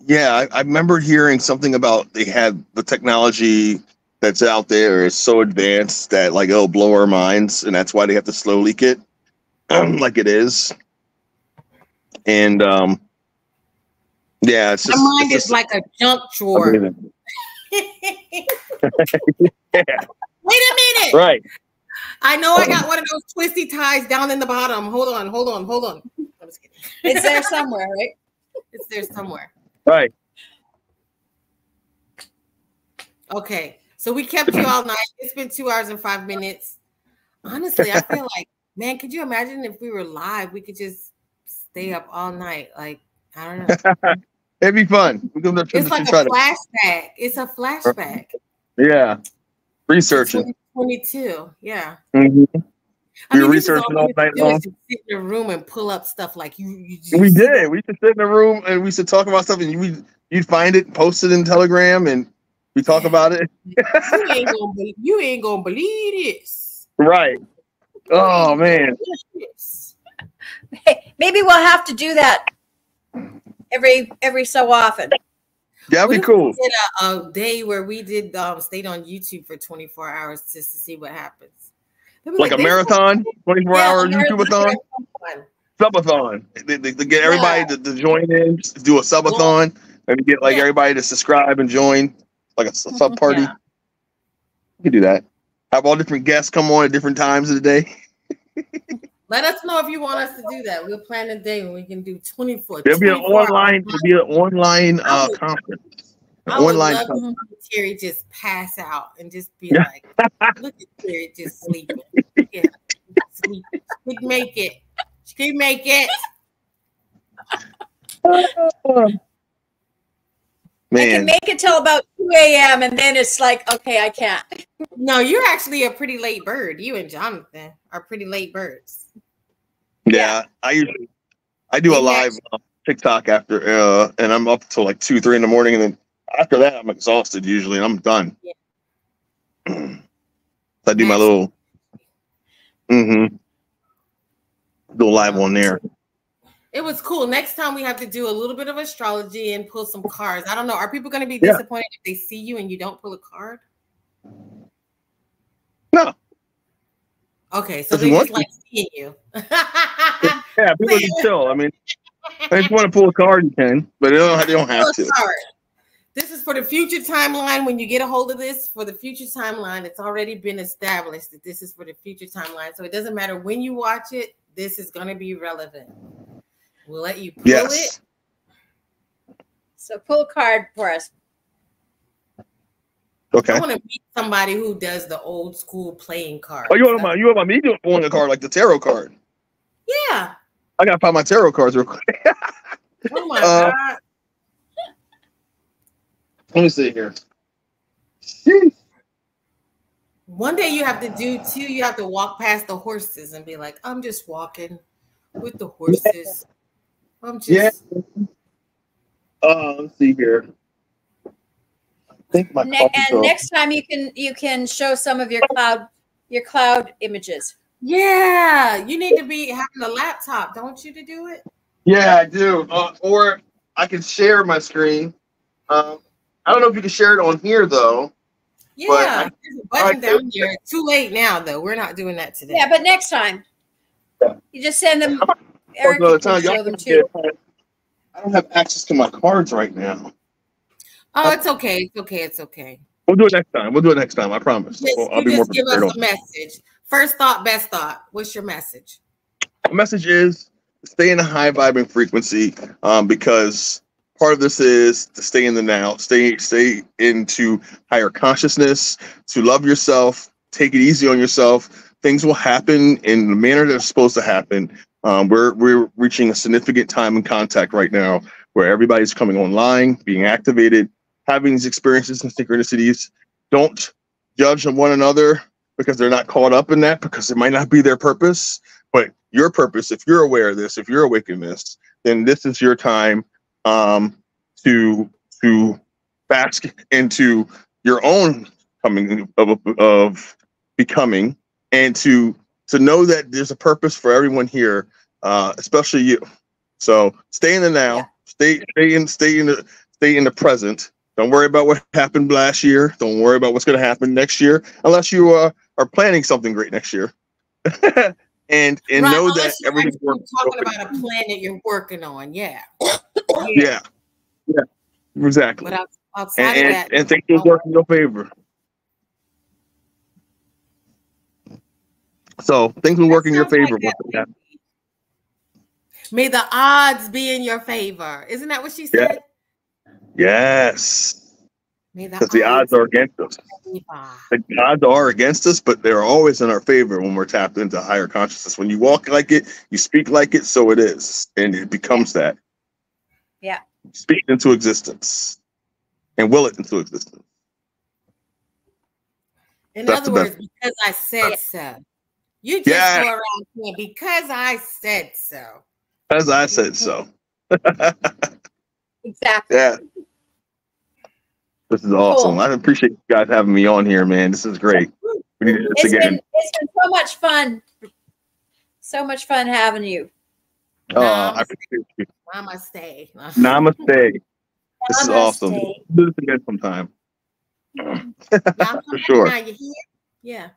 yeah, I, I remember hearing something about they had the technology that's out there is so advanced that like it'll blow our minds, and that's why they have to slow leak it, like it is. And um, yeah, it's My mind it's is just like a junk drawer. Wait yeah, a minute. right. I know I got one of those twisty ties down in the bottom. Hold on, hold on, hold on. I'm just kidding. It's there somewhere, right? It's there somewhere. Right. Okay. So we kept you all night. It's been two hours and five minutes. Honestly, I feel like, man, could you imagine if we were live? We could just stay up all night. Like, I don't know. It'd be fun. We can It's like a try to, flashback. It's a flashback. yeah, researching. 22. Yeah. Mhm. I We were researching all all we night do is long. just sit in a room and pull up stuff like you. you, you We did. We used to sit in a room and we used to talk about stuff, and we you'd find it, post it in Telegram, and we talk about it. You ain't gonna, be- you ain't gonna believe this. Right. Oh man. Maybe we'll have to do that every every so often. That'd be we cool. did a, a day where we did um stayed on YouTube for 24 hours just to see what happens. They'd Like a marathon, 24 Yeah, hour a YouTube-a-thon, subathon. They, they, they get everybody to, to join in, do a subathon, and get like Yeah. everybody to subscribe and join, like a sub party. Yeah. You can do that. Have all different guests come on at different times of the day. Let us know if you want us to do that. We'll plan a day when we can do 24. There'll be an online, there'll be an online uh, would- conference. An I would online love conference. to Terri just pass out and just be Yeah. like, look at Terri just sleeping. Yeah, sleeping. She could make it. She could make it. Man. I can make it till about 2 a.m. and then it's like, okay, I can't. No, you're actually a pretty late bird. You and Jonathan are pretty late birds. Yeah, I usually I do a Yeah. live uh, TikTok after, uh, and I'm up till like two, three in the morning, and then after that, I'm exhausted usually, and I'm done. I do my little, mm-hmm, do a live on there. It was cool. Next time we have to do a little bit of astrology and pull some cards. I don't know. Are people going to be Yeah. disappointed if they see you and you don't pull a card? No. Okay, so they you just like seeing you. Yeah, people can chill. I mean, I just want to pull a card, you can, but they don't. They don't have to. card. This is for the future timeline. When you get a hold of this, for the future timeline, it's already been established that this is for the future timeline. So it doesn't matter when you watch it, this is going to be relevant. We'll let you pull it. Yes. So pull a card for us. Okay. I want to meet somebody who does the old school playing card. Oh, you want my you want my me doing a card like the tarot card? Yeah. I gotta find my tarot cards real quick. Oh my Uh, god. Let me see here. One day you have to do too. You have to walk past the horses and be like, "I'm just walking with the horses. I'm just." Yeah. Uh, let's see here. I think my Ne- and cup- next time you can you can show some of your cloud your cloud images. Yeah, you need to be having a laptop, don't you, to do it? Yeah, I do. Uh, or I can share my screen. Um, I don't know if you can share it on here though. Yeah, I- there's a button I- down here. Too late now, though. We're not doing that today. Yeah, but next time Yeah. you just send them. Oh, Eric no, can show them too. I don't have access to my cards right now. Oh, it's okay. It's okay. It's okay. We'll do it next time. We'll do it next time. I promise. Just, I'll you be more give us On. a message. First thought, best thought. What's your message? The message is stay in a high vibing frequency um, because part of this is to stay in the now, stay stay into higher consciousness, to love yourself, take it easy on yourself. Things will happen in the manner they're supposed to happen. Um, we're we're reaching a significant time in contact right now where everybody's coming online, being activated, having these experiences and synchronicities. Don't judge one another because they're not caught up in that because it might not be their purpose. But your purpose, if you're aware of this, if you're awake in this, then this is your time um, to to bask into your own coming of, of becoming and to to know that there's a purpose for everyone here uh especially you so stay in the now Yeah. stay stay in stay in the stay in the present don't worry about what happened last year don't worry about what's going to happen next year unless you uh, are planning something great next year and and Right, know that everything's working talking about a plan that you're working on. Yeah. yeah yeah exactly But outside and, of that, and things will work in your favor so things will work in your sounds like favor that once it happens. May the odds be in your favor. Isn't that what she Yeah. Yes because the odds are against us the odds are against us, but they're always in our favor when we're tapped into higher consciousness. When you walk like it, you speak like it, so it is, and it becomes that. Yeah. Speak into existence, and will it into existence. In That's other the words, because I said so. You just Yeah. go around saying because I said so. As I said so. Exactly. Yeah. This is awesome. Cool. I appreciate you guys having me on here, man. This is great. We need to do this It's again. been it's been so much fun. So much fun having you. Oh, I appreciate you. Namaste. Namaste. This is awesome. Namaste. Do this again sometime. Yeah, For sure. Now you hear? Yeah.